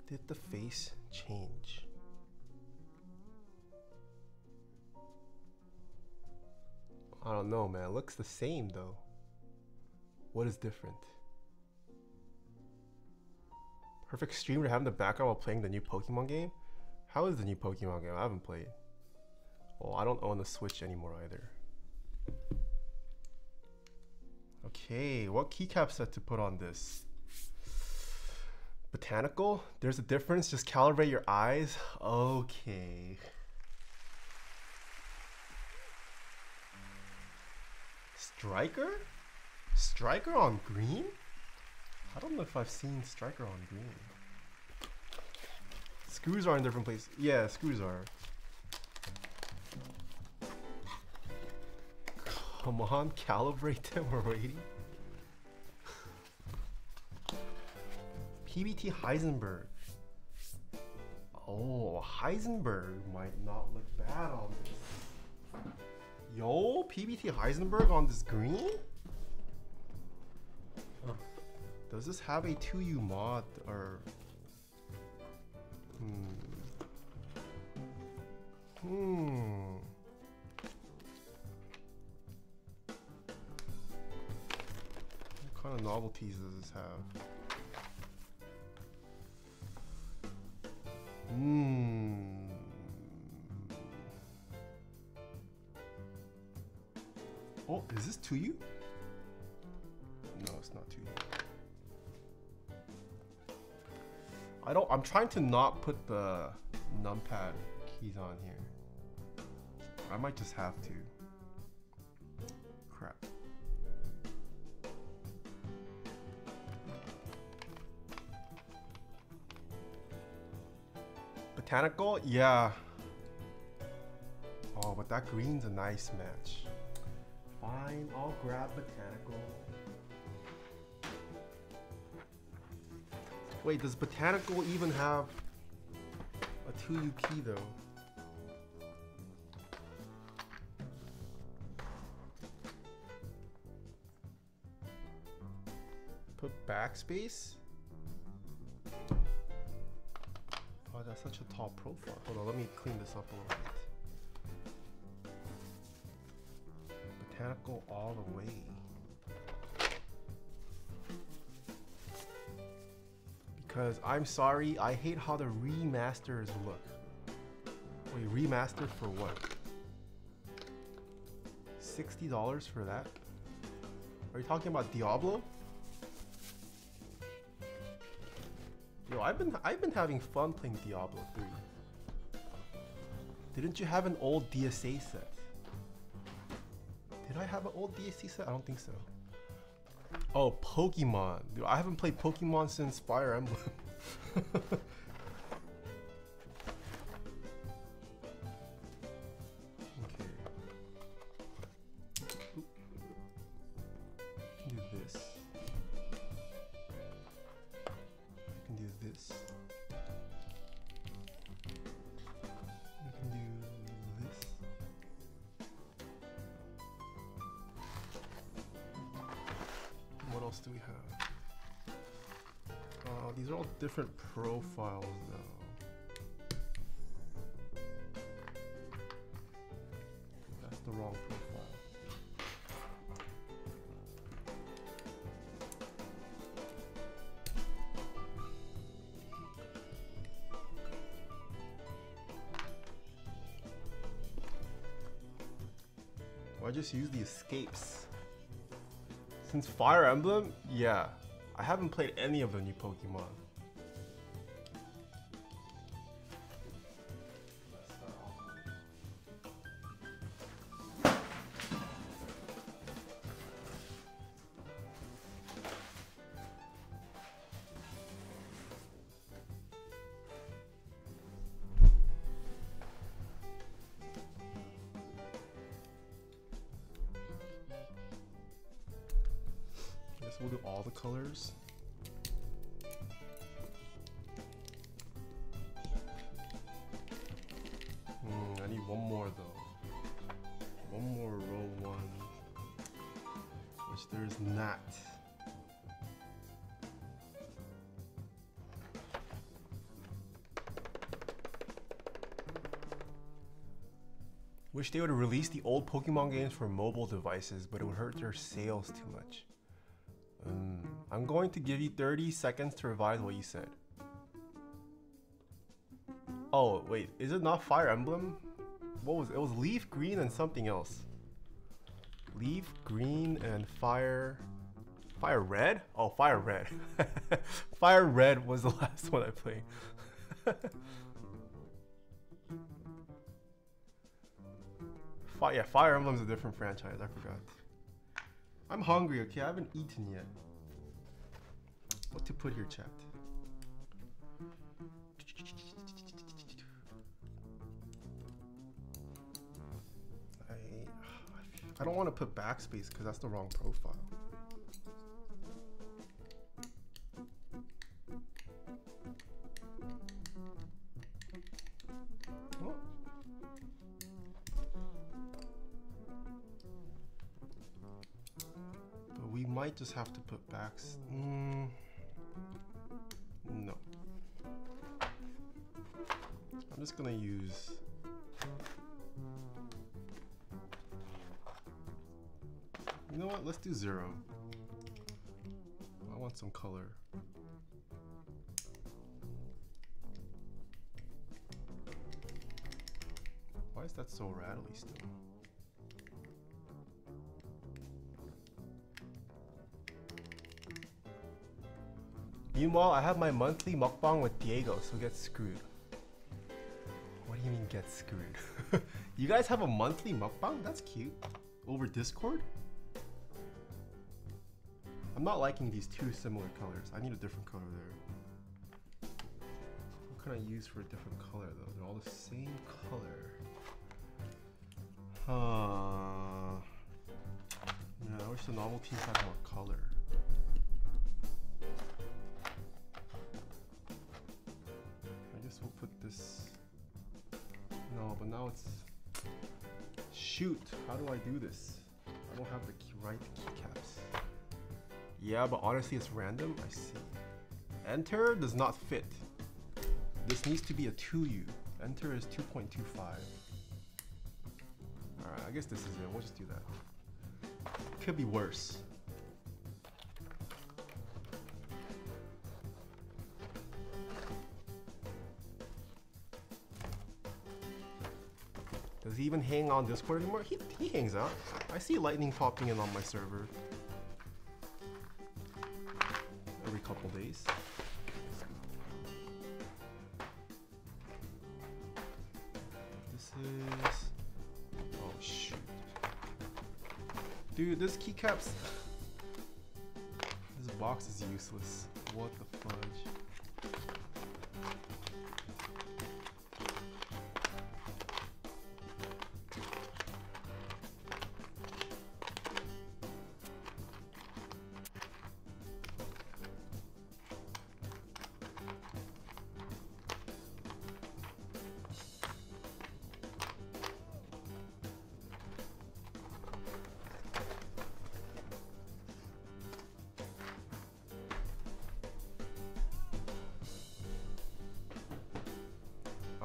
Speaker 1: Did the face change? I don't know, man. It looks the same though. What is different? Perfect stream to have in the background while playing the new Pokemon game. How is the new Pokemon game? I haven't played. Well, I don't own a Switch anymore either. Okay, what keycap set to put on this? Botanical? There's a difference. Just calibrate your eyes. Okay. Striker? Striker on green? I don't know if I've seen Striker on green. Screws are in different places. Yeah, screws are. Come on, calibrate them already. PBT Heisenberg. Oh, Heisenberg might not look bad on this. Yo, PBT Heisenberg on this green? Does this have a 2U mod or Hmm. Hmm. What kind of novelties does this have? Hmm. Oh, is this to you? No, it's not to you. I don't. I'm trying to not put the numpad keys on here. I might just have to. Botanical? Yeah. Oh, but that green's a nice match. Fine, I'll grab botanical. Wait, does botanical even have a 2U key though? Put backspace? Such a tall profile. Hold on, let me clean this up a little bit. Botanical all the way. Because I'm sorry, I hate how the remasters look. Wait, remaster for what? $60 for that? Are you talking about Diablo? I've been I've been having fun playing Diablo 3. Didn't you have an old DSA set? Did I have an old DSA set? I don't think so. Oh, Pokemon. Dude, I haven't played Pokemon since Fire Emblem. though. That's the wrong profile. Why just use the escapes? Since Fire Emblem, yeah. I haven't played any of the new Pokemon. Wish they would release the old Pokemon games for mobile devices, but it would hurt their sales too much. Mm, I'm going to give you 30 seconds to revise what you said. Oh wait, is it not Fire Emblem? What was it? Was Leaf Green and something else. Leaf Green and Fire. Fire Red? Oh, Fire Red. Fire Red was the last one I played. Yeah, Fire Emblem's a different franchise. I forgot. I'm hungry. Okay, I haven't eaten yet. What to put here, chat? I I don't want to put backspace because that's the wrong profile. Just have to put backs. Mm, no. I'm just gonna use. You know what? Let's do zero. I want some color. Why is that so rattly still? Meanwhile, I have my monthly mukbang with Diego, so get screwed. What do you mean get screwed? you guys have a monthly mukbang? That's cute. Over Discord? I'm not liking these two similar colors. I need a different color there. What can I use for a different color though? They're all the same color. Huh. Yeah, I wish the novelties had more color. This. No, but now it's. Shoot! How do I do this? I don't have the key, right keycaps. Yeah, but honestly, it's random. I see. Enter does not fit. This needs to be a 2U. Enter is 2.25. Alright, I guess this is it. We'll just do that. Could be worse. He even hang on Discord anymore? He, he hangs out. I see lightning popping in on my server. Every couple days. This is... Oh shoot. Dude, this keycaps... This box is useless. What the fudge?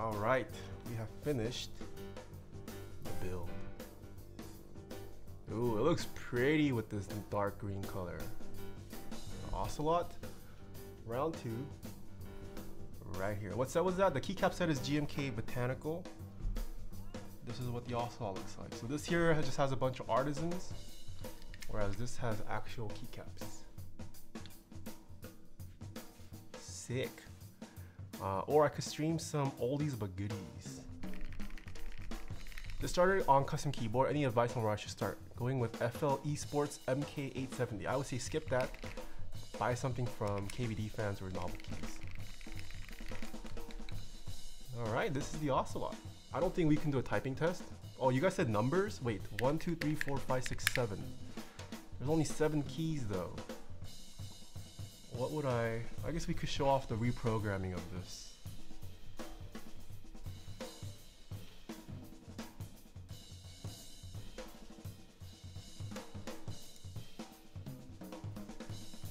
Speaker 1: All right, we have finished the build. Ooh, it looks pretty with this dark green color. Ocelot, round two, right here. What's that? Was that? The keycap set is GMK Botanical. This is what the Ocelot looks like. So this here just has a bunch of artisans, whereas this has actual keycaps. Sick. Uh, or I could stream some oldies but goodies. To start on custom keyboard, any advice on where I should start? Going with FL Esports MK870. I would say skip that. Buy something from KBDfans or Novel Keys. Alright, this is the Ocelot. I don't think we can do a typing test. Oh, you guys said numbers? Wait, one, two, three, four, five, six, seven. There's only seven keys though. What would I... I guess we could show off the reprogramming of this.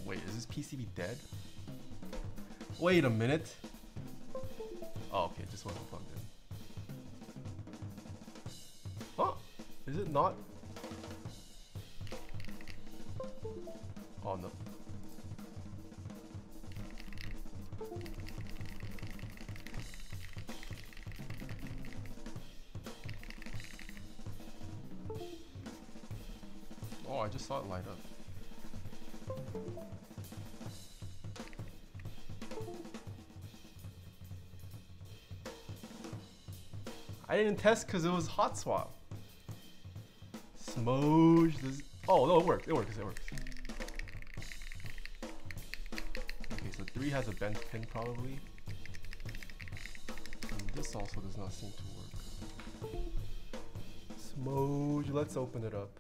Speaker 1: Wait, is this PCB dead? Wait a minute. Oh, okay, just wasn't plugged in. Oh, Is it not? Didn't test because it was hot swap. Smooge this. Oh no, it works. It works. It works. Okay, so three has a bent pin probably. And this also does not seem to work. Smooge, let's open it up.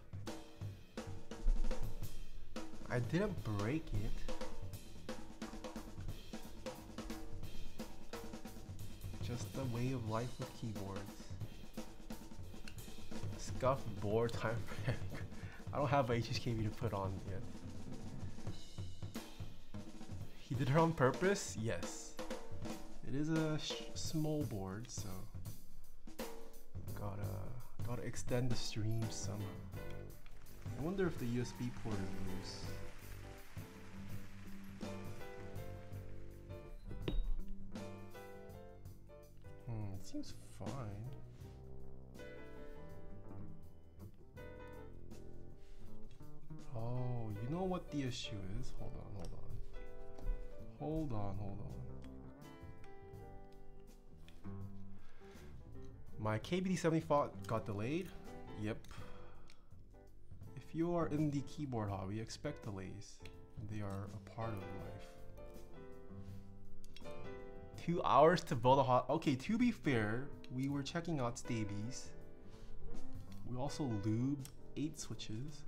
Speaker 1: I didn't break it. Just the way of life with keyboards. Scuff board time. I don't have a HHKB to put on yet. He did it on purpose? Yes. It is a small board, so gotta gotta extend the stream somehow. I wonder if the USB port is loose. Hold on, hold on. My KBD70 font got delayed. Yep. If you are in the keyboard hobby, expect delays. They are a part of life. Two hours to build a hot. Okay, to be fair, we were checking out Staebies. We also lubed eight switches.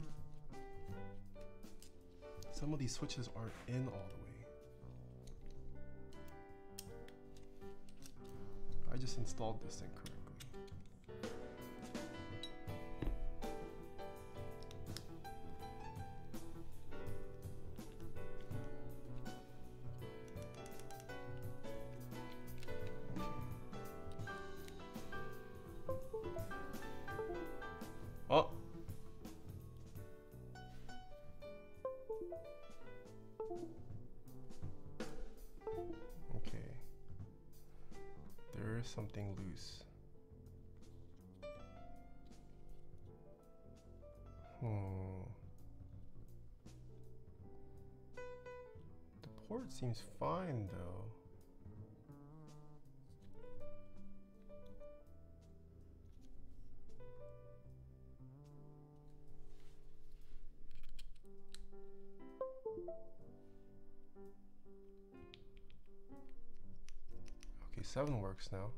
Speaker 1: Some of these switches aren't in all the way. I just installed this incorrectly. Seems fine though. Okay, seven works now.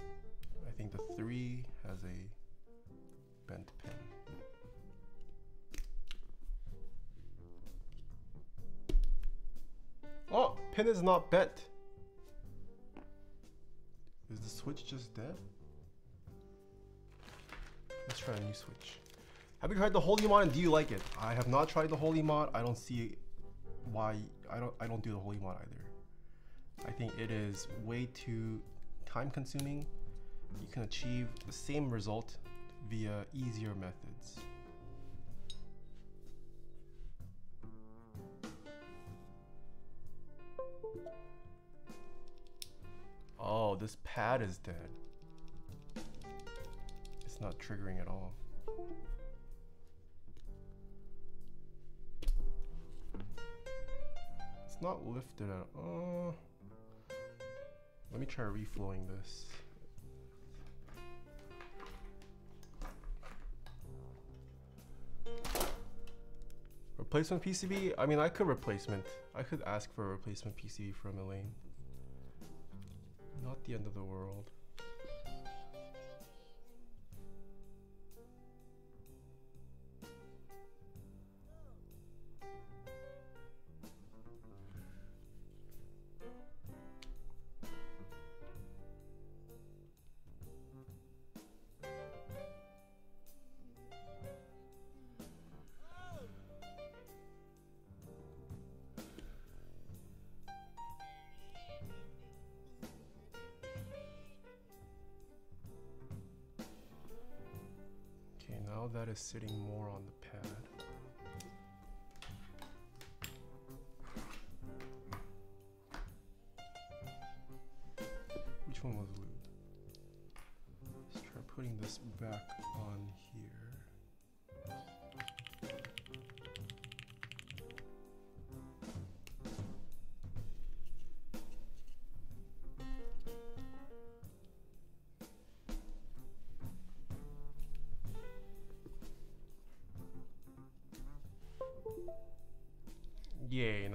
Speaker 1: I think the three has a bent pin. Is not bent. Is the switch just dead? Let's try a new switch. Have you tried the Holee Mod and do you like it? I have not tried the Holee Mod. I don't see why I don't I don't do the Holee Mod either. I think it is way too time consuming. You can achieve the same result via easier methods. Oh, this pad is dead. It's not triggering at all. It's not lifted at all. Let me try reflowing this. Replacement PCB? I mean, I could replacement. I could ask for a replacement PCB from Elaine. Not the end of the world. Sitting more on the pad.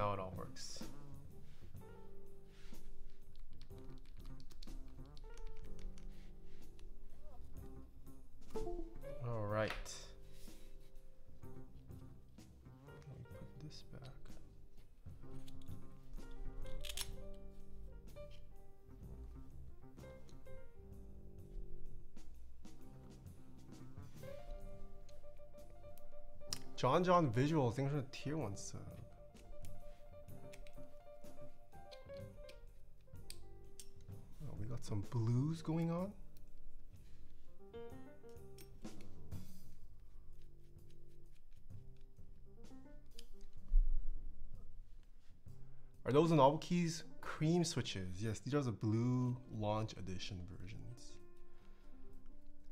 Speaker 1: Now it all works. All right. Let me put this back. John John Visuals, thanks for the tier one sub. Some blues going on. Are those the NovelKeys? Cream switches. Yes, these are the blue launch edition versions.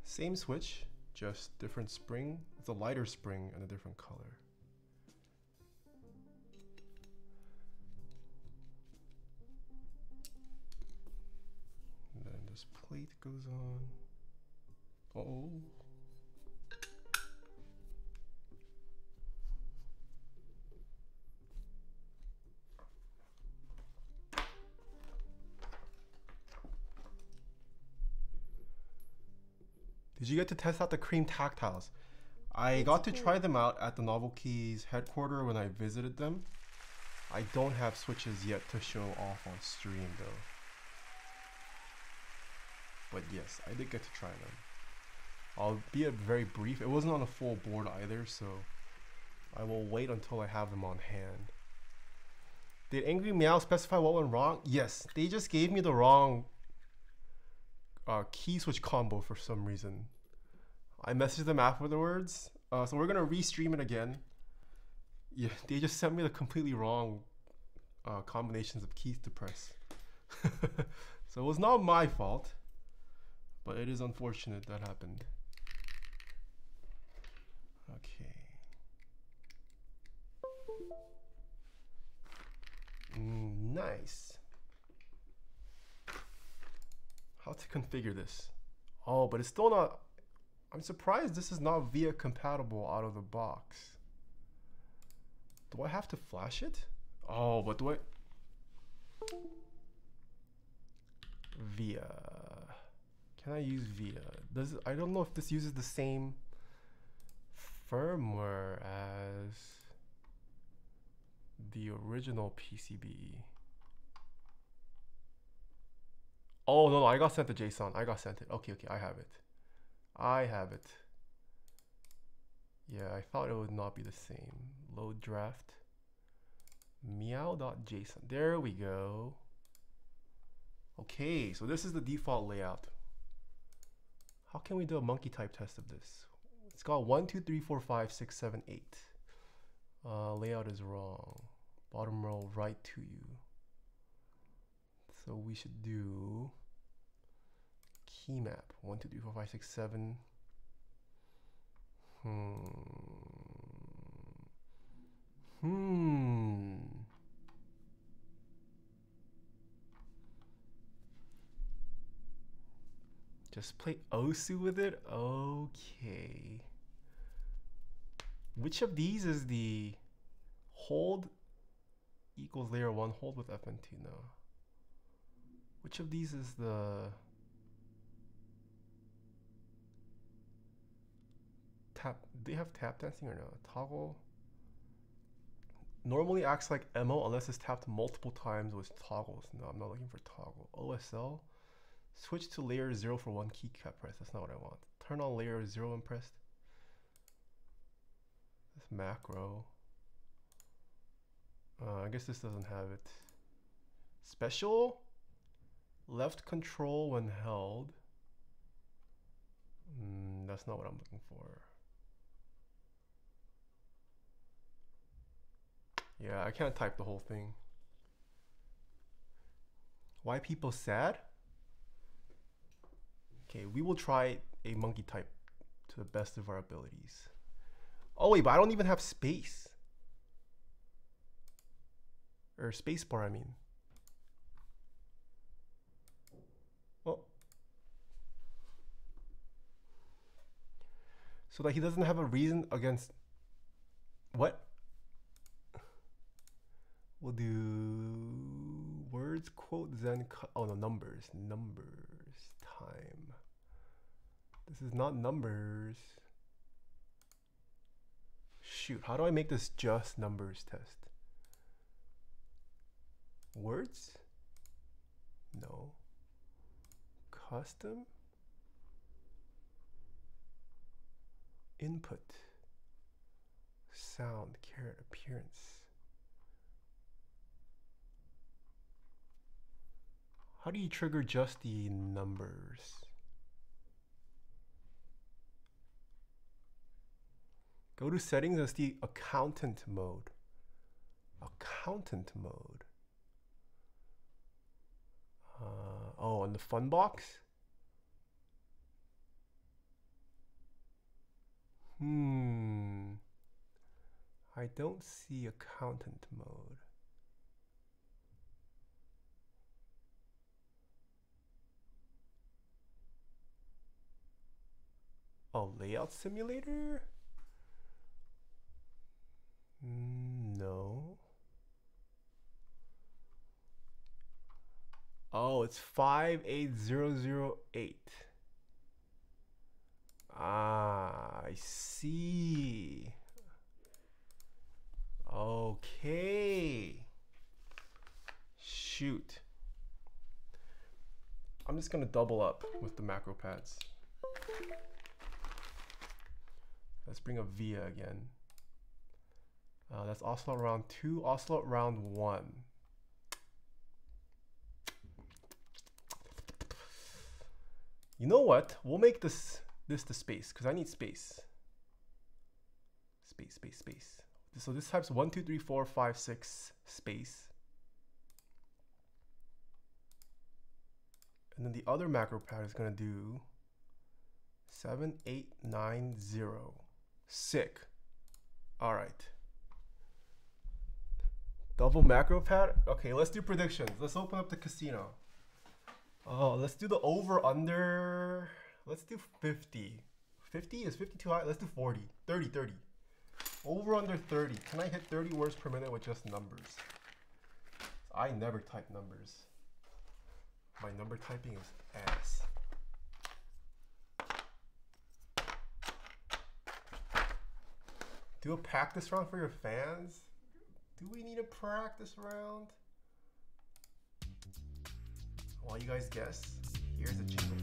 Speaker 1: Same switch, just different spring. It's a lighter spring and a different color. Plate goes on. Oh. Did you get to test out the cream tactiles? I got to try them out at the NovelKeys headquarters when I visited them. I don't have switches yet to show off on stream though. But yes, I did get to try them. I'll Albeit very brief. It wasn't on a full board either, so I will wait until I have them on hand. Did Angry Miao specify what went wrong? Yes, they just gave me the wrong uh, key switch combo for some reason. I messaged them afterwards, uh, so we're gonna restream it again. Yeah, they just sent me the completely wrong uh, combinations of keys to press. so it was not my fault, but it is unfortunate that happened. Okay. Mm, nice. How to configure this? Oh, but it's still not. I'm surprised this is not VIA compatible out of the box. Do I have to flash it? Oh, but do I? VIA. Can I use VIA? Does I don't know if this uses the same firmware as the original PCB. Oh no, no, I got sent the JSON. I got sent it. Okay, okay, I have it. I have it. Yeah, I thought it would not be the same. Load draft. Meow.json. There we go. Okay, so this is the default layout. How can we do a Monkeytype test of this? It's got one, two, three, four, five, six, seven, eight. Uh, layout is wrong. Bottom row right to you. So we should do key map. One, two, three, four, five, six, seven. Hmm. Hmm. Just play Osu with it? Okay. Which of these is the hold equals layer 1 hold with FNT No. Which of these is the tap? Do they have tap dancing or no? Toggle normally acts like MO unless it's tapped multiple times with toggles. No, I'm not looking for toggle. OSL switch to layer 0 for one key cut press. That's not what I want. Turn on layer 0 and pressed. This macro. Uh, I guess this doesn't have it. Special left control when held. Mm, that's not what I'm looking for. Yeah, I can't type the whole thing. Why people sad? Okay, we will try a Monkeytype to the best of our abilities. Oh wait, but I don't even have space. Or space bar, I mean. Oh. So that he doesn't have a reason against what? We'll do words, quote, then, Oh no, numbers, numbers, time. This is not numbers. Shoot, how do I make this just numbers test? Words? No. Custom? Input. Sound, caret, appearance. How do you trigger just the numbers? Go to settings as the accountant mode. Accountant mode. Uh, oh, and the funbox? Hmm. I don't see accountant mode. Oh, layout simulator? Mm, No. Oh, it's 58008. Ah, I see. Okay. Shoot. I'm just gonna double up with the macro pads. Let's bring up VIA again. Uh, that's Ocelot round two, Ocelot round one. You know what? We'll make this this the space because I need space. Space, space, space. So this type's one, two, three, four, five, six space. And then the other macro pad is gonna do seven, eight, nine, zero. Sick. All right. Double macro pad. Okay, let's do predictions. Let's open up the casino. Oh, let's do the over under. Let's do 50. 50 is 50 too high. Let's do 40. 30, 30. Over under 30. Can I hit 30 words per minute with just numbers? I never type numbers. My number typing is ass. Do a practice round for your fans? Do we need a practice round? While you guys guess, here's a jingle.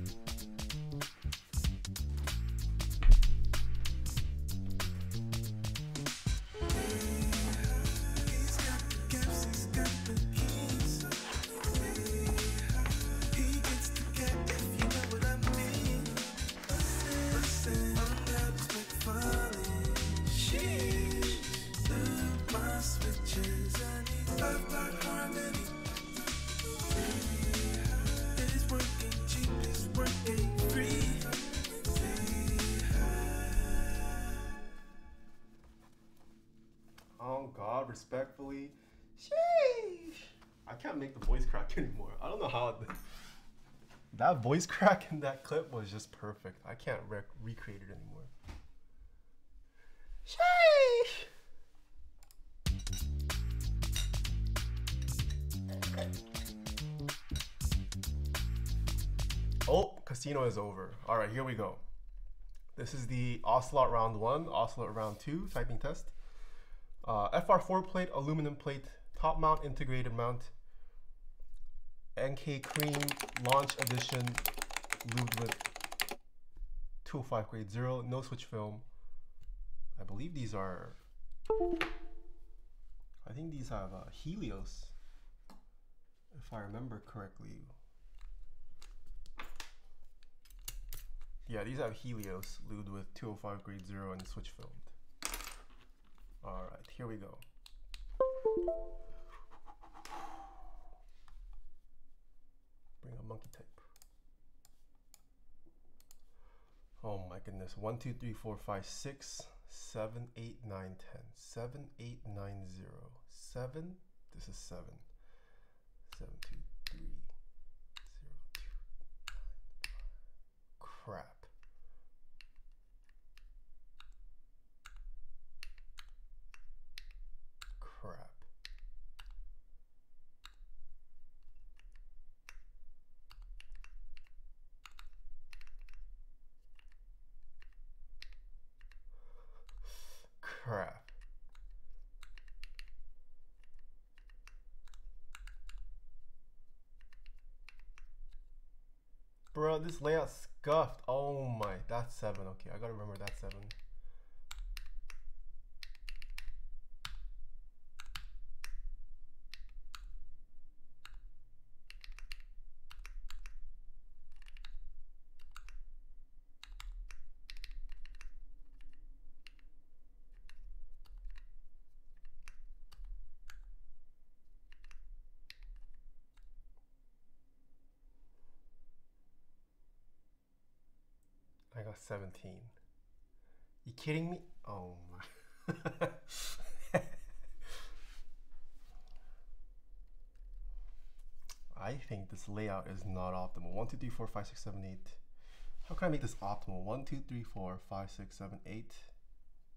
Speaker 1: Respectfully, sheesh. I can't make the voice crack anymore. I don't know how. it- that voice crack in that clip was just perfect. I can't rec- recreate it anymore. Sheesh. Oh, casino is over. All right, here we go. This is the Ocelot round one, Ocelot round two typing test. Uh, FR4 plate, aluminum plate, top mount, integrated mount, NK Cream Launch Edition, lubed with 205 grade zero, no switch film. I believe these are. I think these have uh, Helios, if I remember correctly. Yeah, these have Helios, lubed with 205 grade zero and switch filmed. All right, here we go. Bring a Monkeytype. Oh my goodness. 1, 2, 3, 4, 5, 6, 7, 8, 9, 10. 7, 8, 9, 0. 7. This is 7. 7, 2, 3, 0, 2, 9, 5. Crap. Crap. crap. Bro, this layout scuffed. Oh my, that's seven. Okay, I gotta remember that seven. 17. You kidding me? Oh my. I think this layout is not optimal. 1, 2, 3, 4, 5, 6, 7, 8. How can I make this optimal? 1, 2, 3, 4, 5, 6, 7, 8,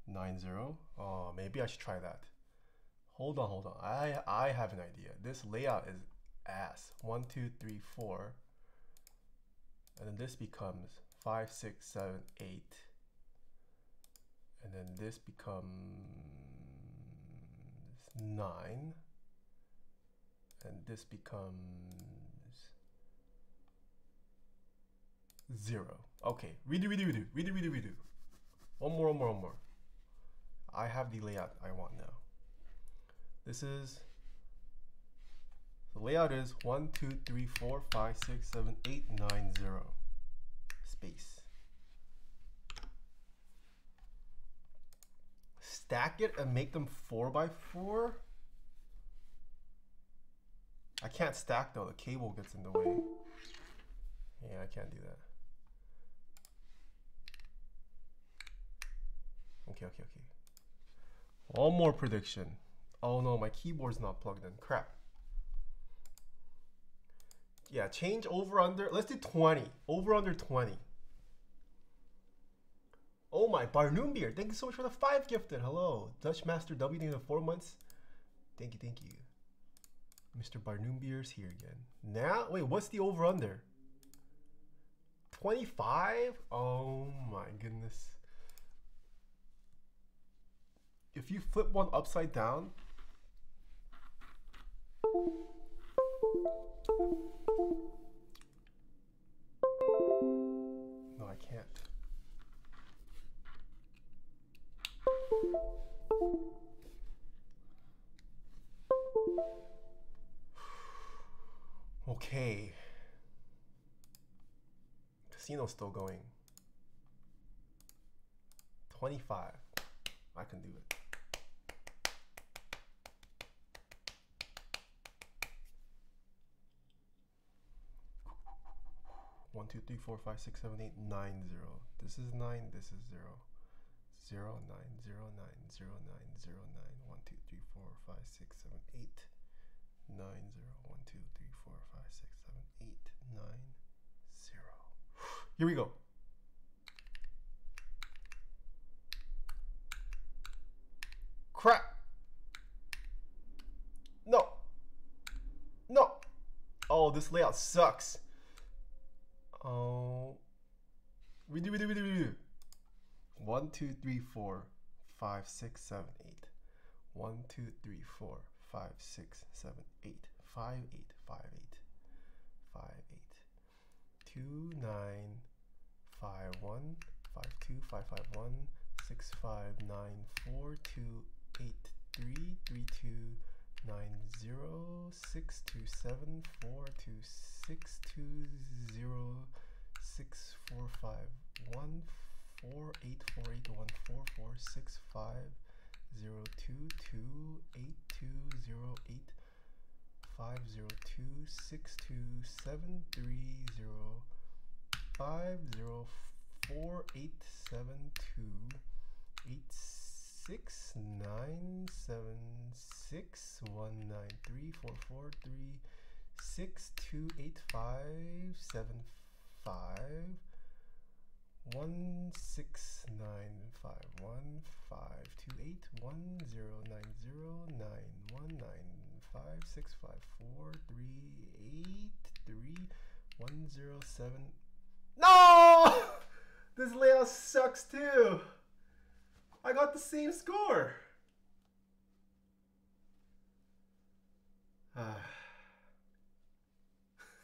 Speaker 1: 9, 0. Oh, maybe I should try that. Hold on, hold on. I, I have an idea. This layout is ass. 1, 2, 3, 4. And then this becomes five, six, seven, eight. And then this becomes nine. And this becomes zero. Okay, redo, redo, redo, redo, redo, redo. One more, one more, one more. I have the layout I want now. This is the layout is 1, 2, 3, 4, 5, 6, 7, 8, 9, 0. Space. Stack it and make them 4 by 4 I can't stack though, the cable gets in the way. Yeah, I can't do that. Okay, okay, okay. One more prediction. Oh no, my keyboard's not plugged in. Crap. Yeah, change over under. Let's do 20. Over under 20. Oh my, Barnoon Beer. Thank you so much for the five gifted. Hello. Dutch Master W, for the four months. Thank you, thank you. Mr. Barnoon is here again. Now, wait, what's the over under? 25? Oh my goodness. If you flip one upside down, No, I can't. Okay. Casino's still going. 25. I can do it. One, two, three, four, five, six, seven, eight, nine, zero. This is nine. This is zero. Zero, nine, zero, nine, zero, nine, zero, nine. One, two, three, four, five, six, seven, eight, nine, zero. One, two, three, four, five, six, seven, eight, nine, zero. Here we go. Crap. No. No. Oh, this layout sucks. Uh, oh. Redo, redo, redo, redo. One, two, three, four, five, six, seven, eight. One, two, three, four, five, six, seven, eight. Five, eight, five, eight. Five, eight. Two, nine, five, one, five, two, five, five, one, six, five, nine, four, two, eight, three, three, two, nine, zero, six, two, seven, four, two, six, two, zero, six, four, five, one, four, eight, four, eight, one, four, four, six, five, zero, two, two, eight, two, zero, eight, five, zero, two, six, two, seven, three, zero, five, zero, four, eight, seven, two, eight, six, nine, seven, six, one, nine, three, four, four, three, six, two, eight, five, seven, five, one, six, nine, five, one, five, two, eight, one, zero, nine, zero, nine, one, nine, five, six, five, four, three, eight, three, one, zero, seven. No! This layout sucks too. I got the same score. Ah.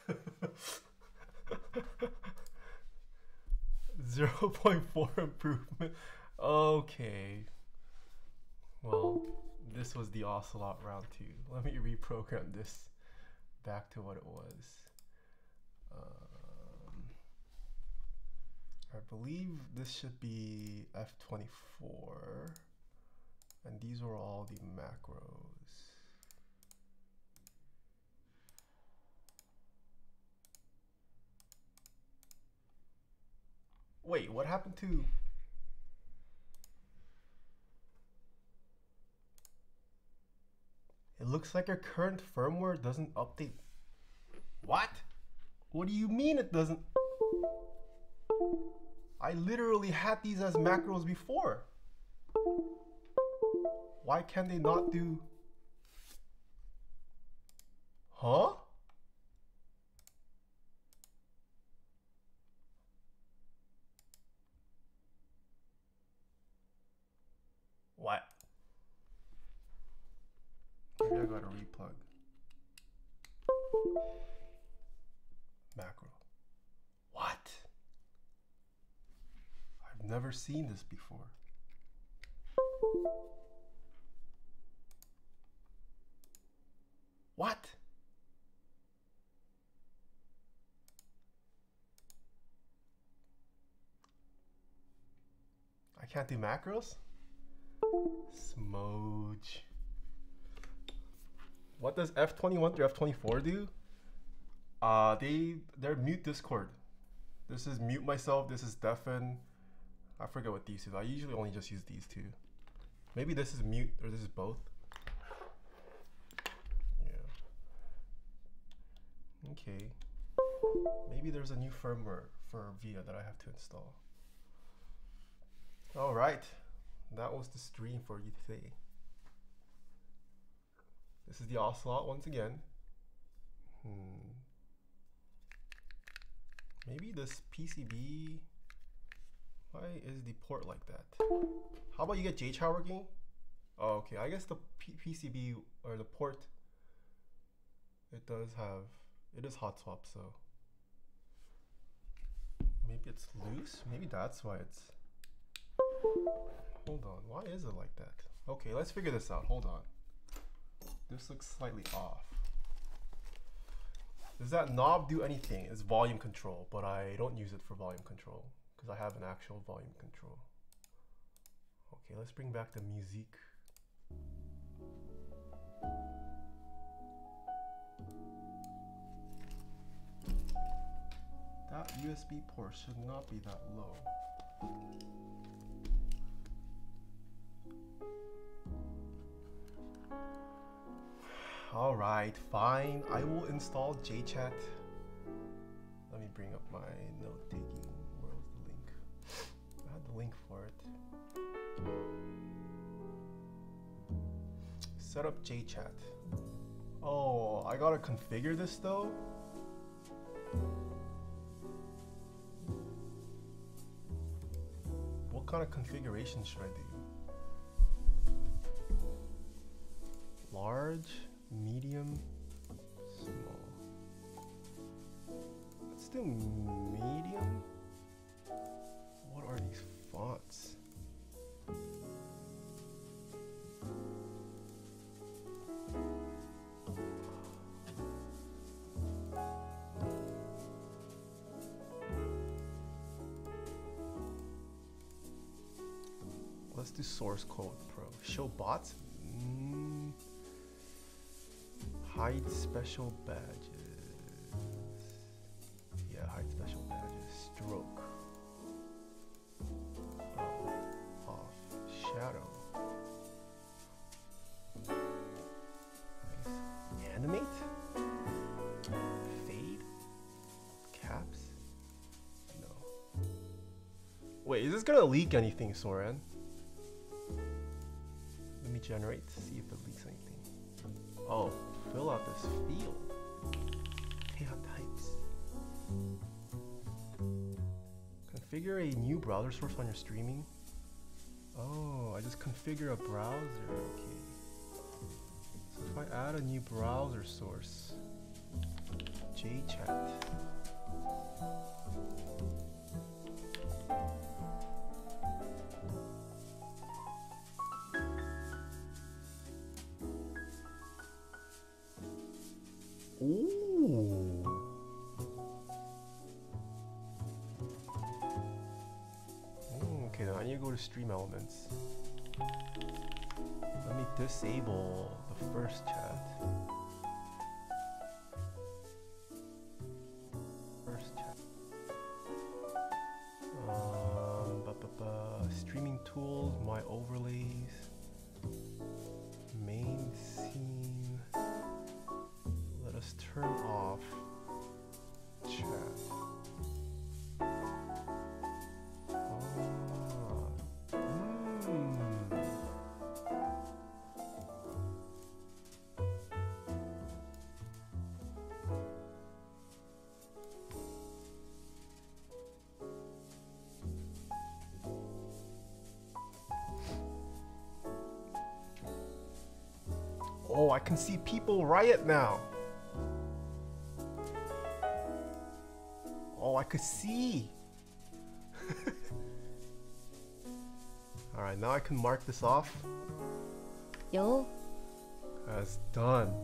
Speaker 1: Zero point four improvement. Okay. Well, this was the ocelot round two. Let me reprogram this back to what it was. I believe this should be F24. And these are all the macros. Wait, what happened to It looks like our current firmware doesn't update. What? What do you mean it doesn't? I literally had these as macros before. Why can they not do? Huh? What? Maybe I gotta replug. Macro. What? I've never seen this before. What? I can't do macros? Smooch. What does F21 through F24 do? Uh, they they're mute Discord. This is mute myself. This is deafen. I forget what these two. I usually only just use these two. Maybe this is mute or this is both. Yeah. Okay. Maybe there's a new firmware for VIA that I have to install. All right. That was the stream for you today. This is the Ocelot once again. Hmm. Maybe this PCB. Why is the port like that? How about you get JChat working? Oh, okay. I guess the P PCB or the port. It does have. It is hot swap, so. Maybe it's loose. Maybe that's why it's. Hold on. Why is it like that? Okay, let's figure this out. Hold on. This looks slightly off. Does that knob do anything? It's volume control, but I don't use it for volume control because I have an actual volume control. Okay, let's bring back the music. That USB port should not be that low. All right, fine. I will install JChat. Let me bring up my note Set up JChat. Oh, I gotta configure this though? What kind of configuration should I do? Large? medium, small. Let's do medium. What are these fonts? Source code pro. Show bots? Mm. Hide special badges. Yeah, hide special badges. Stroke. Oh, off. Shadow. Nice. Animate? Fade? Caps? No. Wait, is this gonna leak anything, Soren? Generate to see if it leaks anything. Oh fill out this field. Chaos types. Configure a new browser source on your streaming. Oh, I just configure a browser. Okay. So if I add a new browser source, JChat. Ooh. Oh, okay, now I need to go to StreamElements. Let me disable the first chat. Oh, I can see people riot now. Oh, I could see. Alright, now I can mark this off
Speaker 2: Yo.
Speaker 1: That's done.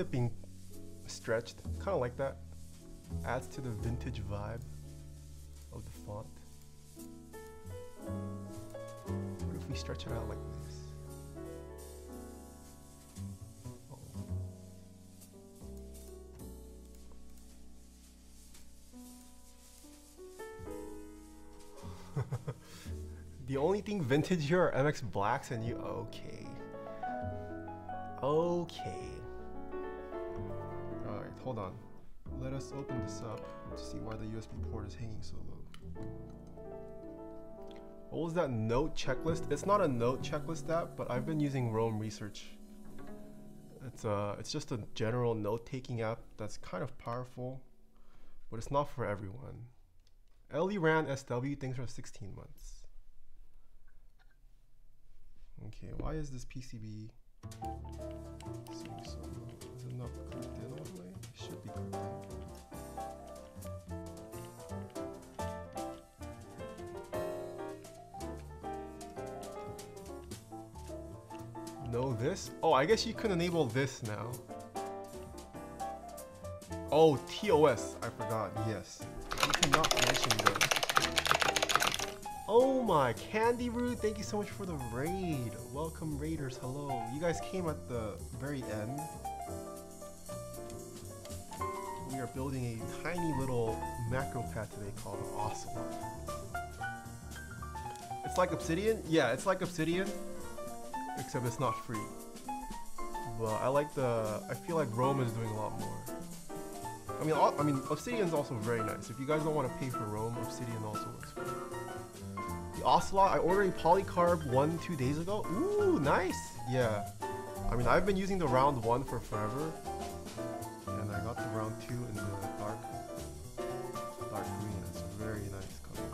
Speaker 1: It being stretched. Kind of like that. Adds to the vintage vibe of the font. What if we stretch it out like this? Oh. the only thing vintage here are MX Blacks and you. Okay. Okay. Let us open this up to see why the USB port is hanging so low. What was that note checklist? It's not a note checklist app, but I've been using Roam Research. It's uh it's just a general note-taking app that's kind of powerful, but it's not for everyone. Ellie ran SW things for 16 months. Okay, why is this PCB so low? Is it not clicked in all the way? It should be clicked in. Know this? Oh, I guess you can enable this now. Oh, TOS. I forgot. Yes. You cannot mention. Oh my, Candy Root, thank you so much for the raid. Welcome, Raiders. Hello. You guys came at the very end. We are building a tiny little macro pad today called Ocelot. It's like Obsidian? Yeah, it's like Obsidian, except it's not free. But I like the. I feel like Roam is doing a lot more. I mean, I mean, Obsidian's also very nice. If you guys don't want to pay for Roam, Obsidian also works you. The Ocelot, I ordered a polycarb one two days ago. Ooh, nice. Yeah. I mean, I've been using the round one for forever, and I got the round two in the dark, dark green. It's a very nice color.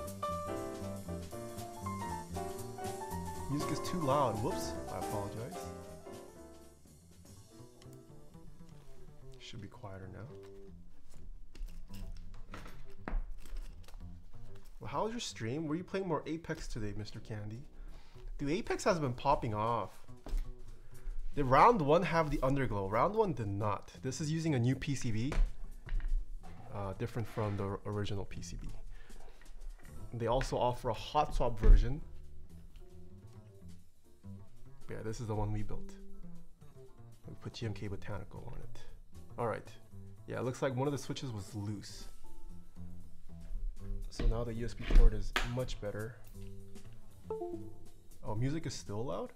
Speaker 1: Music is too loud. Whoops. Was your stream? Were you playing more Apex today, Mr. Candy? Dude, Apex has been popping off. Did round one have the underglow? Round one did not. This is using a new PCB, uh, different from the original PCB. They also offer a hot swap version. Yeah, this is the one we built. We put GMK Botanical on it. All right. Yeah, it looks like one of the switches was loose. So now the USB port is much better. Oh, music is still loud?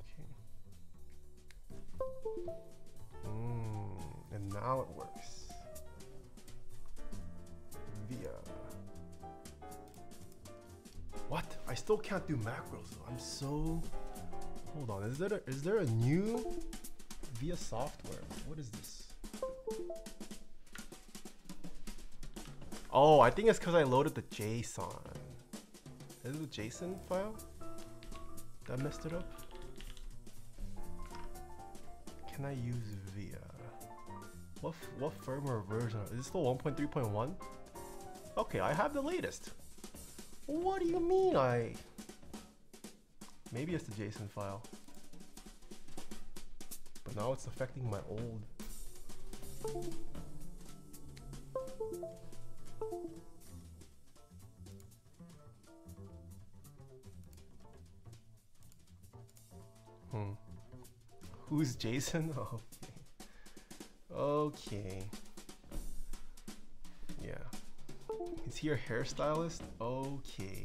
Speaker 1: Okay. Mm, and now it works. VIA. What? I still can't do macros. I'm so. Hold on. Is there a, is there a new VIA software? What is this? Oh, I think it's because I loaded the JSON. Is it the JSON file that messed it up? Can I use VIA? What what firmware version? Is this still 1.3.1? Okay, I have the latest. What do you mean I? Maybe it's the JSON file. But now it's affecting my old. Who's Jason? Okay. Okay. Yeah. Is he a hairstylist? Okay.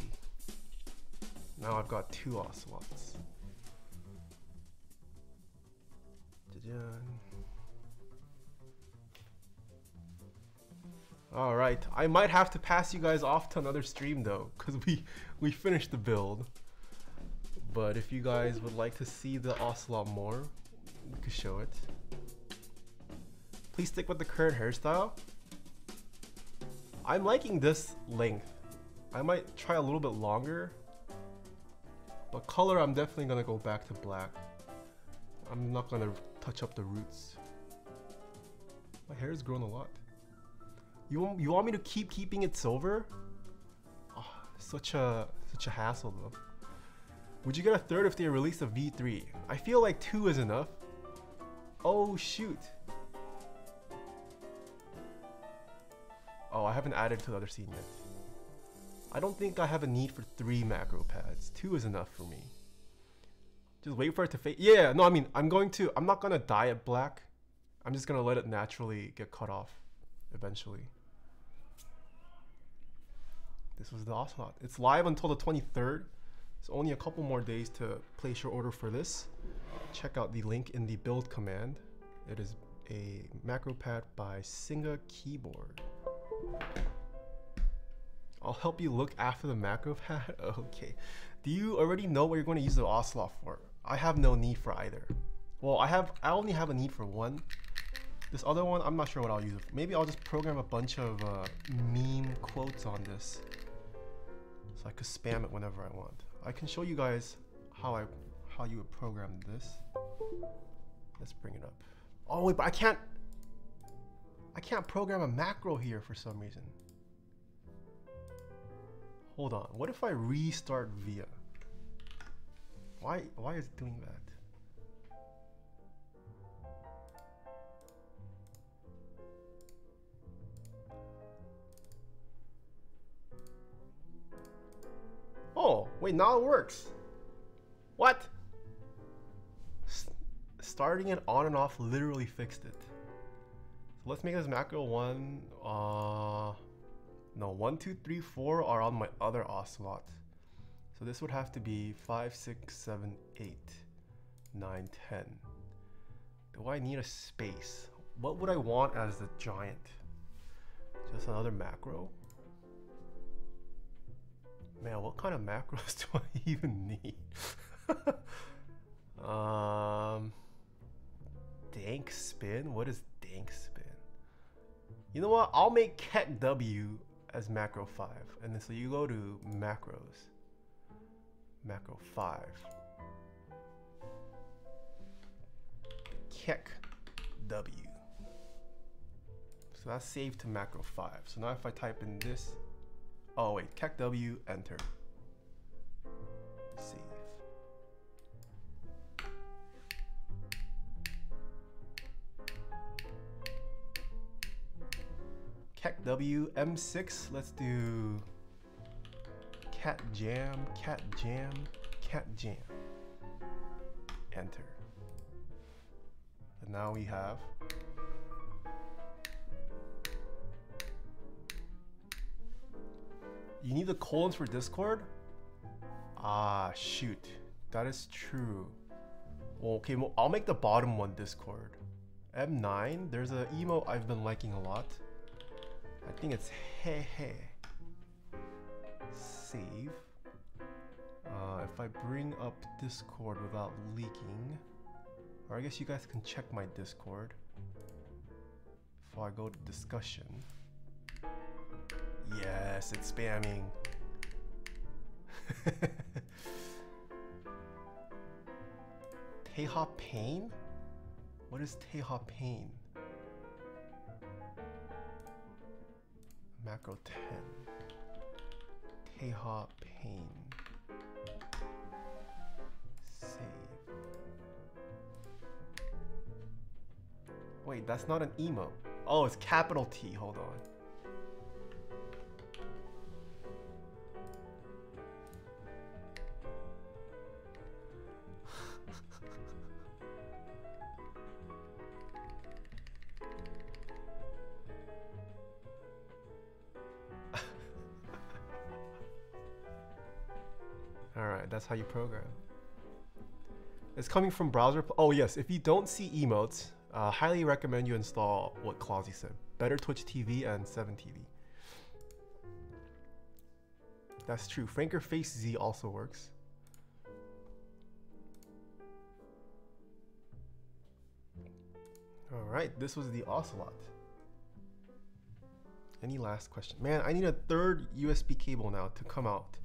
Speaker 1: Now I've got two ocelots. All right, I might have to pass you guys off to another stream though, cause we we finished the build. But if you guys would like to see the ocelot more, we could show it. Please stick with the current hairstyle. I'm liking this length. I might try a little bit longer. But color, I'm definitely gonna go back to black. I'm not gonna touch up the roots. My hair has grown a lot. You want, you want me to keep keeping it silver? Oh, such a such a hassle though. Would you get a third if they released a V3? I feel like two is enough. Oh shoot. Oh, I haven't added to the other scene yet. I don't think I have a need for three macro pads. Two is enough for me. Just wait for it to fade. Yeah, no, I mean, I'm going to, I'm not gonna dye it black. I'm just gonna let it naturally get cut off eventually. This was the Ocelot. It's live until the 23rd. It's only a couple more days to place your order for this. Check out the link in the build command. It is a macro pad by Singa Keyboard. I'll help you look after the macro pad. okay. Do you already know what you're going to use the Ocelot for? I have no need for either. Well, I have. I only have a need for one. This other one, I'm not sure what I'll use it for. Maybe I'll just program a bunch of uh, meme quotes on this, so I could spam it whenever I want. I can show you guys how I how you would program this. Let's bring it up. Oh wait, but I can't. I can't program a macro here for some reason. Hold on. What if I restart VIA? Why why is it doing that? Oh, wait, now it works. What? Starting it on and off literally fixed it. So let's make this macro one. Uh, no, one, two, three, four are on my other ocelot. So this would have to be five, six, seven, eight, nine, ten. Do I need a space? What would I want as the giant? Just another macro? Man, what kind of macros do I even need? um, dank spin? What is dank spin? You know what? I'll make kek W as macro 5. And then so you go to macros. Macro 5. Kek W. So that's saved to macro 5. So now if I type in this, oh wait, kek W, enter. Save. Kek W, M6, let's do cat jam, cat jam, cat jam. Enter. And now we have You need the colons for Discord? Ah, shoot. That is true. Okay, well, I'll make the bottom one Discord. M9, there's an emote I've been liking a lot. I think it's hey hey. Save. Uh, if I bring up Discord without leaking, or I guess you guys can check my Discord before I go to discussion. Yes, it's spamming. Taeha Pain? What is Taeha Pain? Macro 10. Taeha Pain. Save. Wait, that's not an emo. Oh, it's capital T. Hold on. That's how you program. It's coming from browser. Oh yes, if you don't see emotes, uh, highly recommend you install what Clausy said. Better Twitch TV and 7TV. That's true. FrankerFaceZ also works. Alright, this was the Ocelot. Any last question? Man, I need a third USB cable now to come out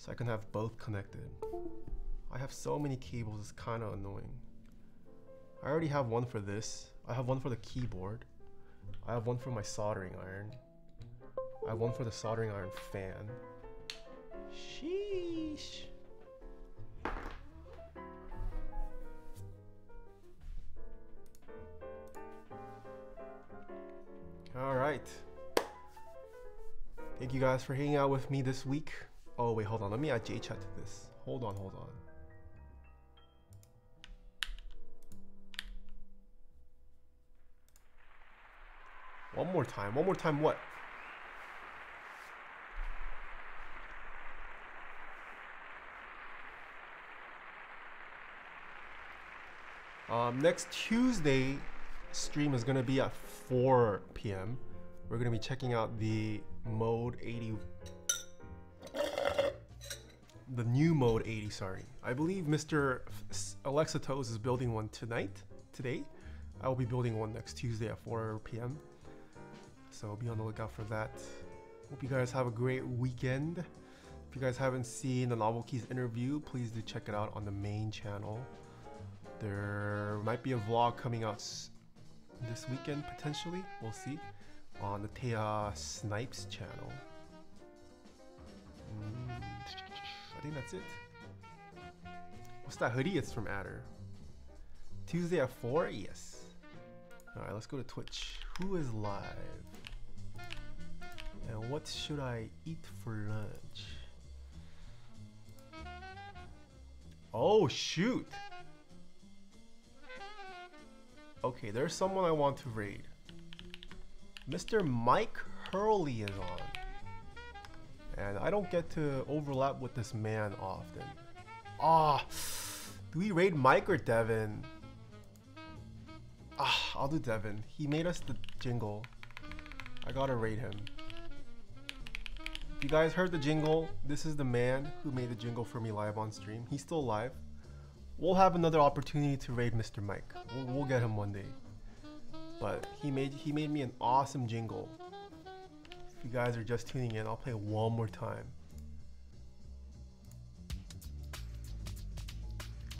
Speaker 1: so I can have both connected. I have so many cables, it's kind of annoying. I already have one for this. I have one for the keyboard. I have one for my soldering iron. I have one for the soldering iron fan. Sheesh. All right. Thank you guys for hanging out with me this week. Oh wait, hold on. Let me add JChat to this. Hold on, hold on. One more time. One more time. What? Um, next Tuesday stream is gonna be at 4 p.m. We're gonna be checking out the Mode 80 the new mode 80 sorry. I believe mr Alexotos is building one tonight today. I will be building one next tuesday at 4 p.m so be on the lookout for that. Hope you guys have a great weekend. If you guys haven't seen the NovelKeys interview please do check it out on the main channel. There might be a vlog coming out this weekend potentially. We'll see on the Taeha Snipes channel I think that's it. What's that hoodie? It's from Adder. Tuesday at 4? Yes. Alright, let's go to Twitch. Who is live? And what should I eat for lunch? Oh, shoot! Okay, there's someone I want to raid. Mr. Mike Hurley is on and I don't get to overlap with this man often. Ah, do we raid Mike or Devin? Ah, I'll do Devin. He made us the jingle. I gotta raid him. If you guys heard the jingle, this is the man who made the jingle for me live on stream. He's still alive. We'll have another opportunity to raid Mr. Mike. We'll, we'll get him one day. But he made he made me an awesome jingle. If you guys are just tuning in, I'll play one more time.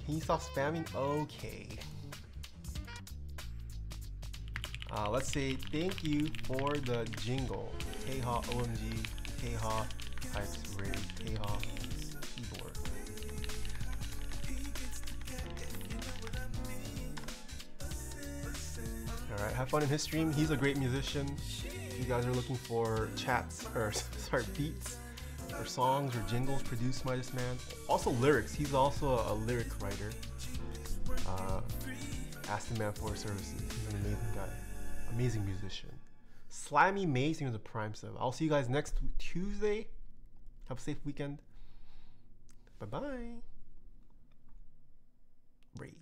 Speaker 1: Can you stop spamming? Okay. Uh, let's say thank you for the jingle. Taeha OMG, Taeha types raid, Taeha keyboard. Alright, have fun in his stream. He's a great musician. You guys are looking for chats or sorry beats or songs or jingles produced by this man, also lyrics. He's also a, a lyric writer. Uh, ask the man for services. He's an amazing guy, amazing musician. Slimy Amazing is a prime sub. I'll see you guys next Tuesday. Have a safe weekend. Bye bye. Raid.